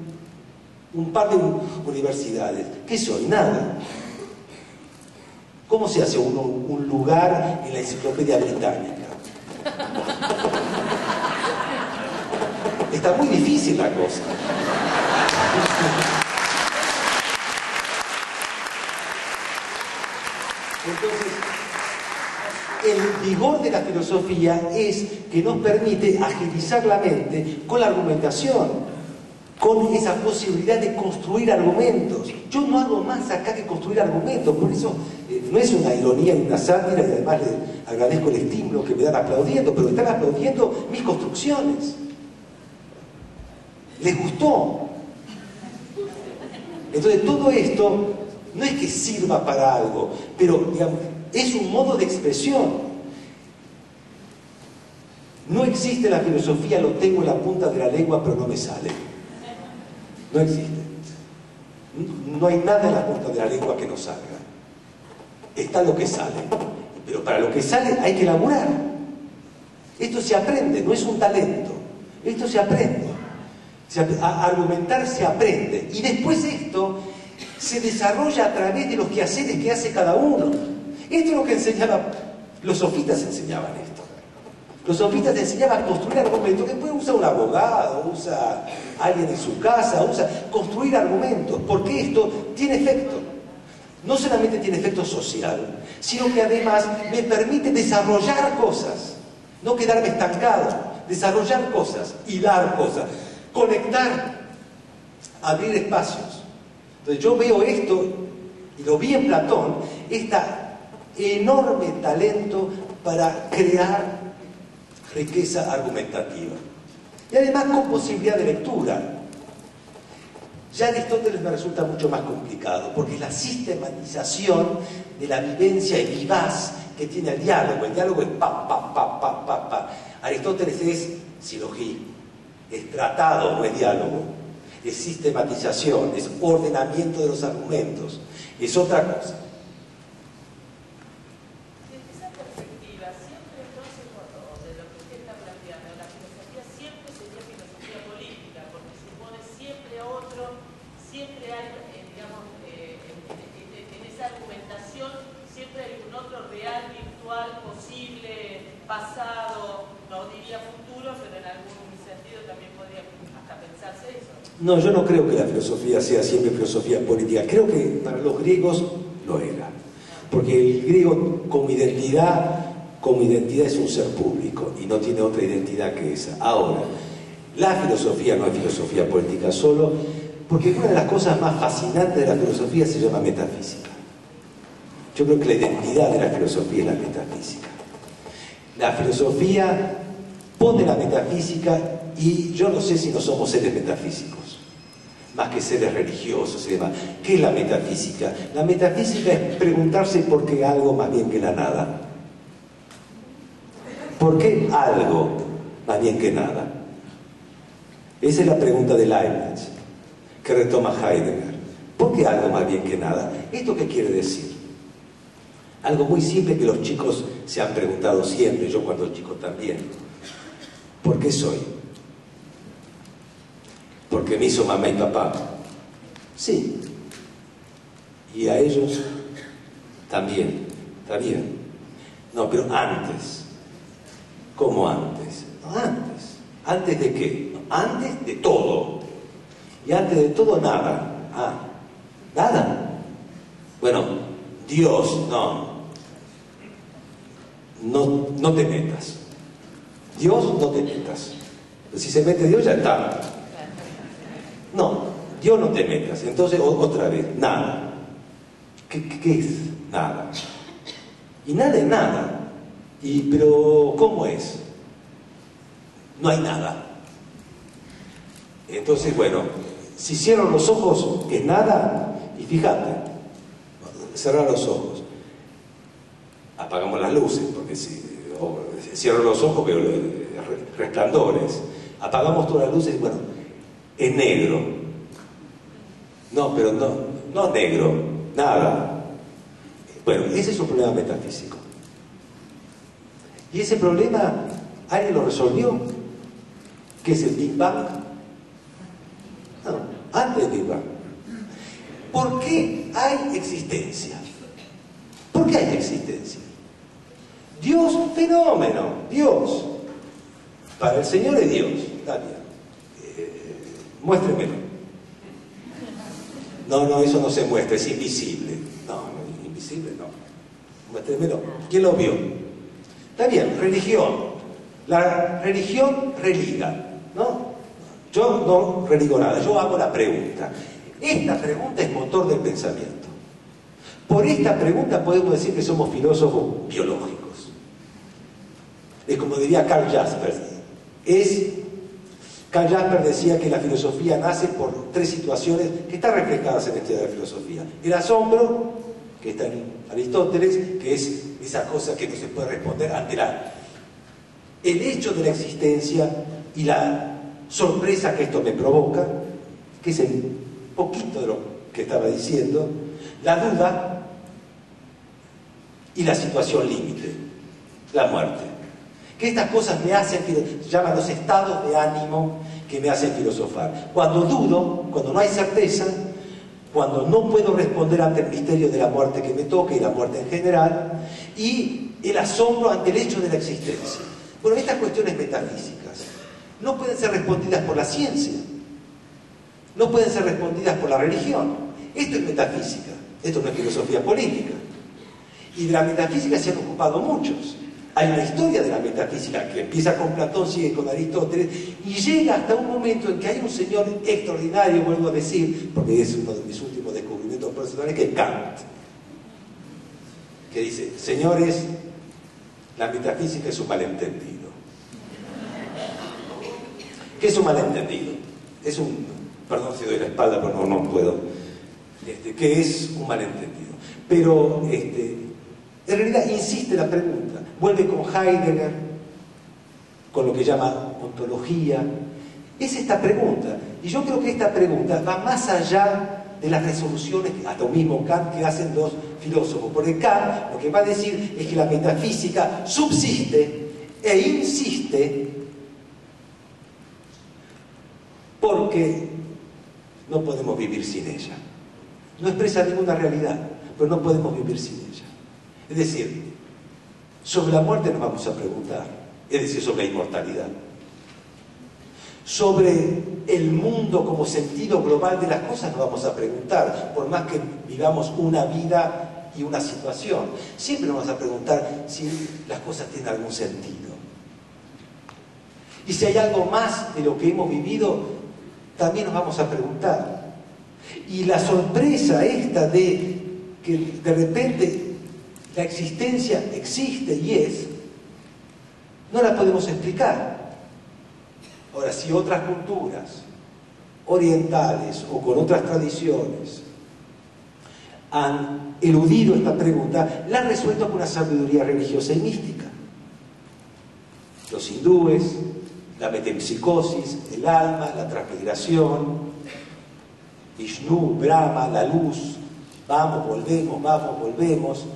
un par de universidades. ¿Qué soy? Nada. ¿Cómo se hace un lugar en la enciclopedia británica? Está muy difícil la cosa. Entonces, el vigor de la filosofía es que nos permite agilizar la mente con la argumentación, con esa posibilidad de construir argumentos. Yo no hago más acá que construir argumentos, por eso eh, no es una ironía ni una sátira, y además les agradezco el estímulo que me dan aplaudiendo, pero están aplaudiendo mis construcciones. Les gustó. Entonces todo esto no es que sirva para algo, pero digamos, es un modo de expresión. No existe la filosofía, lo tengo en la punta de la lengua, pero no me sale. No existe. No hay nada en la punta de la lengua que no salga. Está lo que sale. Pero para lo que sale hay que laburar. Esto se aprende, no es un talento. Esto se aprende. a argumentar se aprende. Y después esto se desarrolla a través de los quehaceres que hace cada uno. Esto es lo que enseñaba, los sofistas enseñaban esto. Los sofistas enseñaban a construir argumentos, que después usa un abogado, usa alguien en su casa, usa construir argumentos, porque esto tiene efecto. No solamente tiene efecto social, sino que además me permite desarrollar cosas, no quedarme estancado, desarrollar cosas, hilar cosas, conectar, abrir espacios. Entonces yo veo esto, y lo vi en Platón, esta enorme talento para crear riqueza argumentativa. Y además con posibilidad de lectura. Ya Aristóteles me resulta mucho más complicado, porque es la sistematización de la vivencia vivaz que tiene el diálogo. El diálogo es pa, pa, pa, pa, pa, pa. Aristóteles es silogía, es tratado, no es diálogo, es sistematización, es ordenamiento de los argumentos, es otra cosa. Desde esa perspectiva, siempre entonces, cuando de lo que usted está planteando, la filosofía siempre sería filosofía política, porque se pone siempre a otro, siempre hay, eh, digamos, eh, en, en- en- en esa argumentación, siempre hay un otro real, virtual, posible, pasado, no diría futuro, pero en algún sentido también podría hasta pensarse eso. No, yo no creo que la filosofía sea siempre filosofía política. Creo que para los griegos lo era. Porque el griego como identidad, como identidad es un ser público y no tiene otra identidad que esa. Ahora, la filosofía no es filosofía política solo, porque una de las cosas más fascinantes de la filosofía se llama metafísica. Yo creo que la identidad de la filosofía es la metafísica. La filosofía pone la metafísica y yo no sé si no somos seres metafísicos, más que seres religiosos y demás. ¿Qué es la metafísica? La metafísica es preguntarse por qué algo más bien que la nada. ¿Por qué algo más bien que nada? Esa es la pregunta de Leibniz, que retoma Heidegger. ¿Por qué algo más bien que nada? ¿Esto qué quiere decir? Algo muy simple que los chicos se han preguntado siempre, yo cuando chico también. ¿Por qué soy? Porque me hizo mamá y papá. Sí. Y a ellos también. Está bien. No, pero antes. ¿Cómo antes? Antes. ¿Antes de qué? Antes de todo. Y antes de todo nada. Ah, nada. Bueno, Dios, no. No, no te metas. Dios, no te metas. Si se mete Dios, ya está. No, Dios no te metas. Entonces, otra vez, nada. ¿Qué, es nada? Y nada es nada. Y, pero, ¿cómo es? No hay nada. Entonces, bueno, si cierro los ojos, es nada. Y fíjate, cerrar los ojos. Apagamos las luces, porque si cierro los ojos veo re- resplandores. Apagamos todas las luces y bueno, es negro. No, pero no, no negro, nada. Bueno, ese es un problema metafísico. Y ese problema, ¿alguien lo resolvió? ¿Qué es el Big Bang? No, antes del Big Bang. ¿Por qué hay existencia? ¿Por qué hay existencia? Dios, fenómeno, Dios. Para el Señor es Dios. Muéstremelo. No, no, eso no se muestra, es invisible. No, no, invisible no. Muéstremelo. ¿Quién lo vio? Está bien, religión. La religión religa, ¿no? Yo no religo nada, yo hago la pregunta. Esta pregunta es motor del pensamiento. Por esta pregunta podemos decir que somos filósofos biológicos. Es como diría Karl Jaspers. Es, Karl Jaspers decía que la filosofía nace por tres situaciones que están reflejadas en historia de la filosofía. El asombro, que está en Aristóteles, que es esa cosa que no se puede responder ante la, el hecho de la existencia y la sorpresa que esto me provoca, que es el poquito de lo que estaba diciendo, la duda y la situación límite, la muerte. Que estas cosas me hacen, se llaman los estados de ánimo que me hacen filosofar. Cuando dudo, cuando no hay certeza, cuando no puedo responder ante el misterio de la muerte que me toca y la muerte en general, y el asombro ante el hecho de la existencia. Bueno, estas cuestiones metafísicas no pueden ser respondidas por la ciencia, no pueden ser respondidas por la religión. Esto es metafísica, esto no es filosofía política. Y de la metafísica se han ocupado muchos. Hay una historia de la metafísica que empieza con Platón, sigue con Aristóteles y llega hasta un momento en que hay un señor extraordinario, vuelvo a decir, porque es uno de mis últimos descubrimientos personales, que es Kant, que dice, señores, la metafísica es un malentendido. ¿Qué es un malentendido? Es un perdón si doy la espalda, pero no, no puedo, este, que es un malentendido. Pero este, en realidad insiste la pregunta, vuelve con Heidegger, con lo que llama ontología, es esta pregunta. Y yo creo que esta pregunta va más allá de las resoluciones, hasta mismo Kant, que hacen los filósofos. Porque Kant lo que va a decir es que la metafísica subsiste e insiste porque no podemos vivir sin ella. No expresa ninguna realidad, pero no podemos vivir sin ella. Es decir, sobre la muerte nos vamos a preguntar, es decir, sobre la inmortalidad. Sobre el mundo como sentido global de las cosas nos vamos a preguntar, por más que vivamos una vida y una situación. Siempre nos vamos a preguntar si las cosas tienen algún sentido. Y si hay algo más de lo que hemos vivido, también nos vamos a preguntar. Y la sorpresa esta de que de repente la existencia existe y es, no la podemos explicar. Ahora, si otras culturas orientales o con otras tradiciones han eludido esta pregunta, la han resuelto con una sabiduría religiosa y mística. Los hindúes, la metempsicosis, el alma, la transmigración, Vishnu, Brahma, la luz, vamos, volvemos, vamos, volvemos,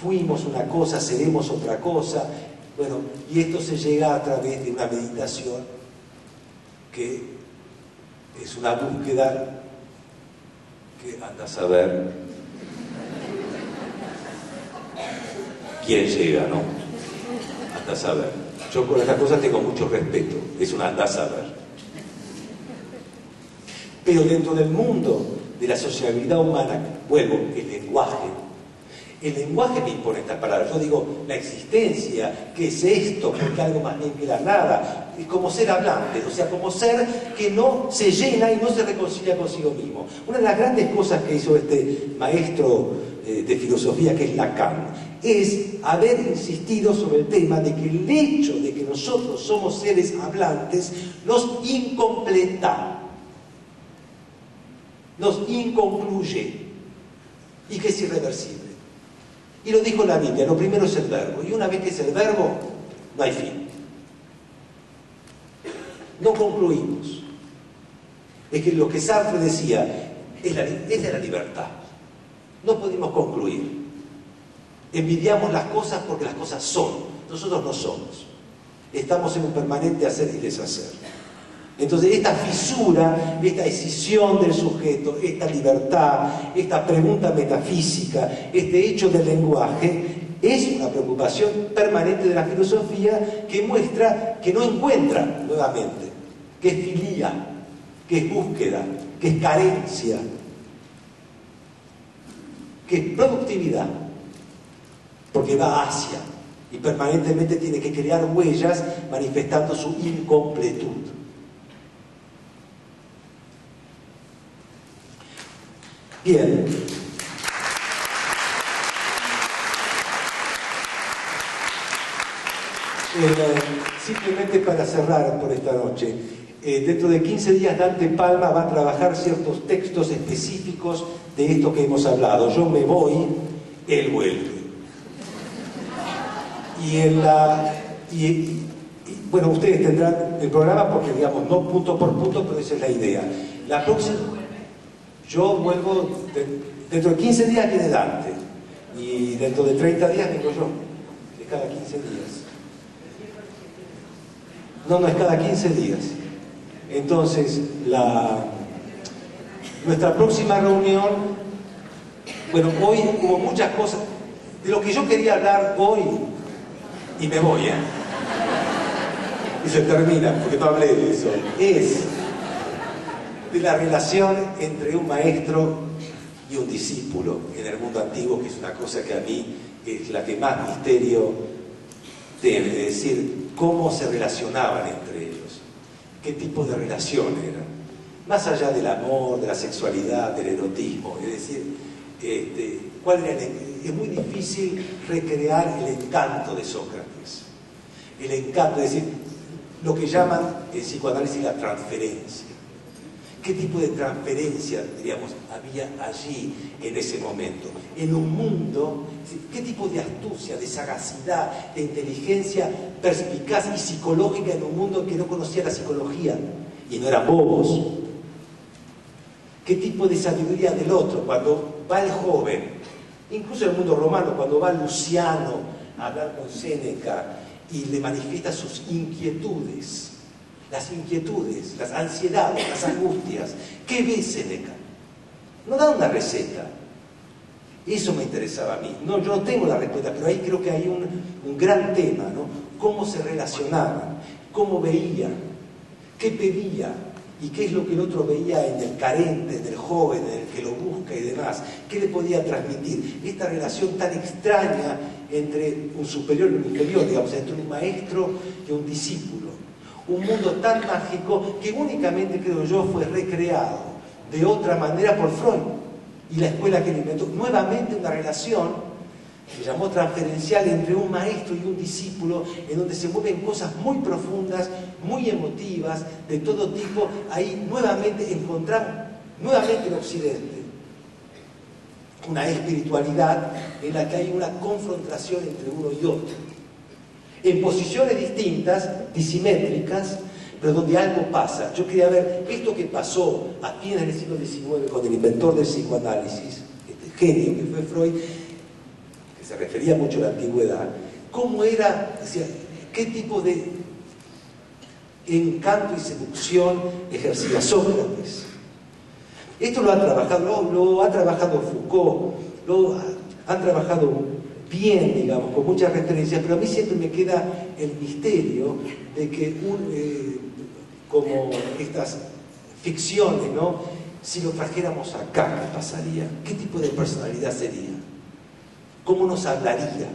fuimos una cosa, seremos otra cosa. Bueno, y esto se llega a través de una meditación que es una búsqueda que anda a saber quién llega, ¿no? Anda a saber. Yo con estas cosas tengo mucho respeto, es una anda a saber. Pero dentro del mundo de la sociabilidad humana, vuelvo, el lenguaje. El lenguaje me impone estas palabras. Yo digo, la existencia, ¿qué es esto? Porque algo más que la nada. Es como ser hablante, o sea, como ser que no se llena y no se reconcilia consigo mismo. Una de las grandes cosas que hizo este maestro eh, de filosofía, que es Lacan, es haber insistido sobre el tema de que el hecho de que nosotros somos seres hablantes nos incompleta nos inconcluye y que es irreversible. Y lo dijo la Biblia, lo primero es el verbo, y una vez que es el verbo, no hay fin. No concluimos. Es que lo que Sartre decía es la, es de la libertad. No podemos concluir. Envidiamos las cosas porque las cosas son, nosotros no somos. Estamos en un permanente hacer y deshacer. Entonces, esta fisura, esta decisión del sujeto, esta libertad, esta pregunta metafísica, este hecho del lenguaje, es una preocupación permanente de la filosofía que muestra que no encuentra nuevamente, que es filía, que es búsqueda, que es carencia, que es productividad, porque va hacia y permanentemente tiene que crear huellas manifestando su incompletud. Bien. Eh, simplemente para cerrar por esta noche, eh, dentro de 15 días Dante Palma va a trabajar ciertos textos específicos de esto que hemos hablado. Yo me voy, él vuelve. Y en la... Bueno, ustedes tendrán el programa porque, digamos, no punto por punto, pero esa es la idea. La próxima... Yo vuelvo, dentro de 15 días viene Dante y dentro de 30 días vengo yo. Es cada 15 días. No, no, es cada 15 días. Entonces, nuestra próxima reunión, bueno, hoy hubo muchas cosas. De lo que yo quería hablar hoy, y me voy, ¿eh? Y se termina, porque no hablé de eso, es de la relación entre un maestro y un discípulo en el mundo antiguo, que es una cosa que a mí es la que más misterio tiene, es decir, cómo se relacionaban entre ellos, qué tipo de relación eran, más allá del amor, de la sexualidad, del erotismo, es decir, este, ¿cuál era es muy difícil recrear el encanto de Sócrates, el encanto, es decir, lo que llaman en psicoanálisis la transferencia ¿Qué tipo de transferencia, diríamos, había allí en ese momento? En un mundo, ¿qué tipo de astucia, de sagacidad, de inteligencia perspicaz y psicológica en un mundo que no conocía la psicología y no eran bobos? ¿Qué tipo de sabiduría del otro cuando va el joven? Incluso en el mundo romano, cuando va Luciano a hablar con Séneca y le manifiesta sus inquietudes las inquietudes, las ansiedades, las angustias. ¿Qué ve Seneca? No da una receta. Eso me interesaba a mí. No, yo no tengo la respuesta, pero ahí creo que hay un, un gran tema, ¿no? Cómo se relacionaban, cómo veían, qué pedía y qué es lo que el otro veía en el carente, en el joven, en el que lo busca y demás. ¿Qué le podía transmitir? Esta relación tan extraña entre un superior y un inferior, digamos, entre un maestro y un discípulo un mundo tan mágico que únicamente, creo yo, fue recreado de otra manera por Freud y la escuela que inventó. Nuevamente una relación que llamó transferencial entre un maestro y un discípulo, en donde se mueven cosas muy profundas, muy emotivas, de todo tipo. Ahí nuevamente encontramos, nuevamente en Occidente, una espiritualidad en la que hay una confrontación entre uno y otro en posiciones distintas, disimétricas, pero donde algo pasa. Yo quería ver esto que pasó a fines del siglo XIX con el inventor del psicoanálisis, este genio que fue Freud, que se refería mucho a la antigüedad, cómo era, qué tipo de encanto y seducción ejercía Sócrates. Esto lo ha trabajado, lo, ha trabajado Foucault, lo han trabajado bien, digamos, con muchas referencias, pero a mí siempre me queda el misterio de que eh, como estas ficciones, ¿no? Si lo trajéramos acá, ¿qué pasaría? ¿Qué tipo de personalidad sería? ¿Cómo nos hablaría?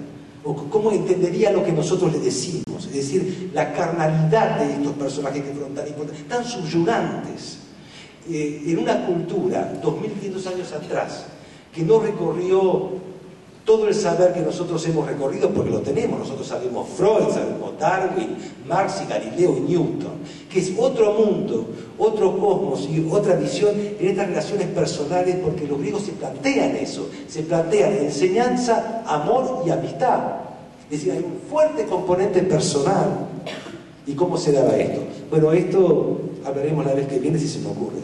¿O cómo entendería lo que nosotros le decimos? Es decir, la carnalidad de estos personajes que fueron tan importantes, tan subyugantes, eh, en una cultura, 2500 años atrás, que no recorrió todo el saber que nosotros hemos recorrido, porque lo tenemos, nosotros sabemos Freud, sabemos Darwin, Marx y Galileo y Newton, que es otro mundo, otro cosmos y otra visión en estas relaciones personales, porque los griegos se plantean eso, se plantean enseñanza, amor y amistad. Es decir, hay un fuerte componente personal. ¿Y cómo se daba esto? Bueno, esto hablaremos la vez que viene si se me ocurre.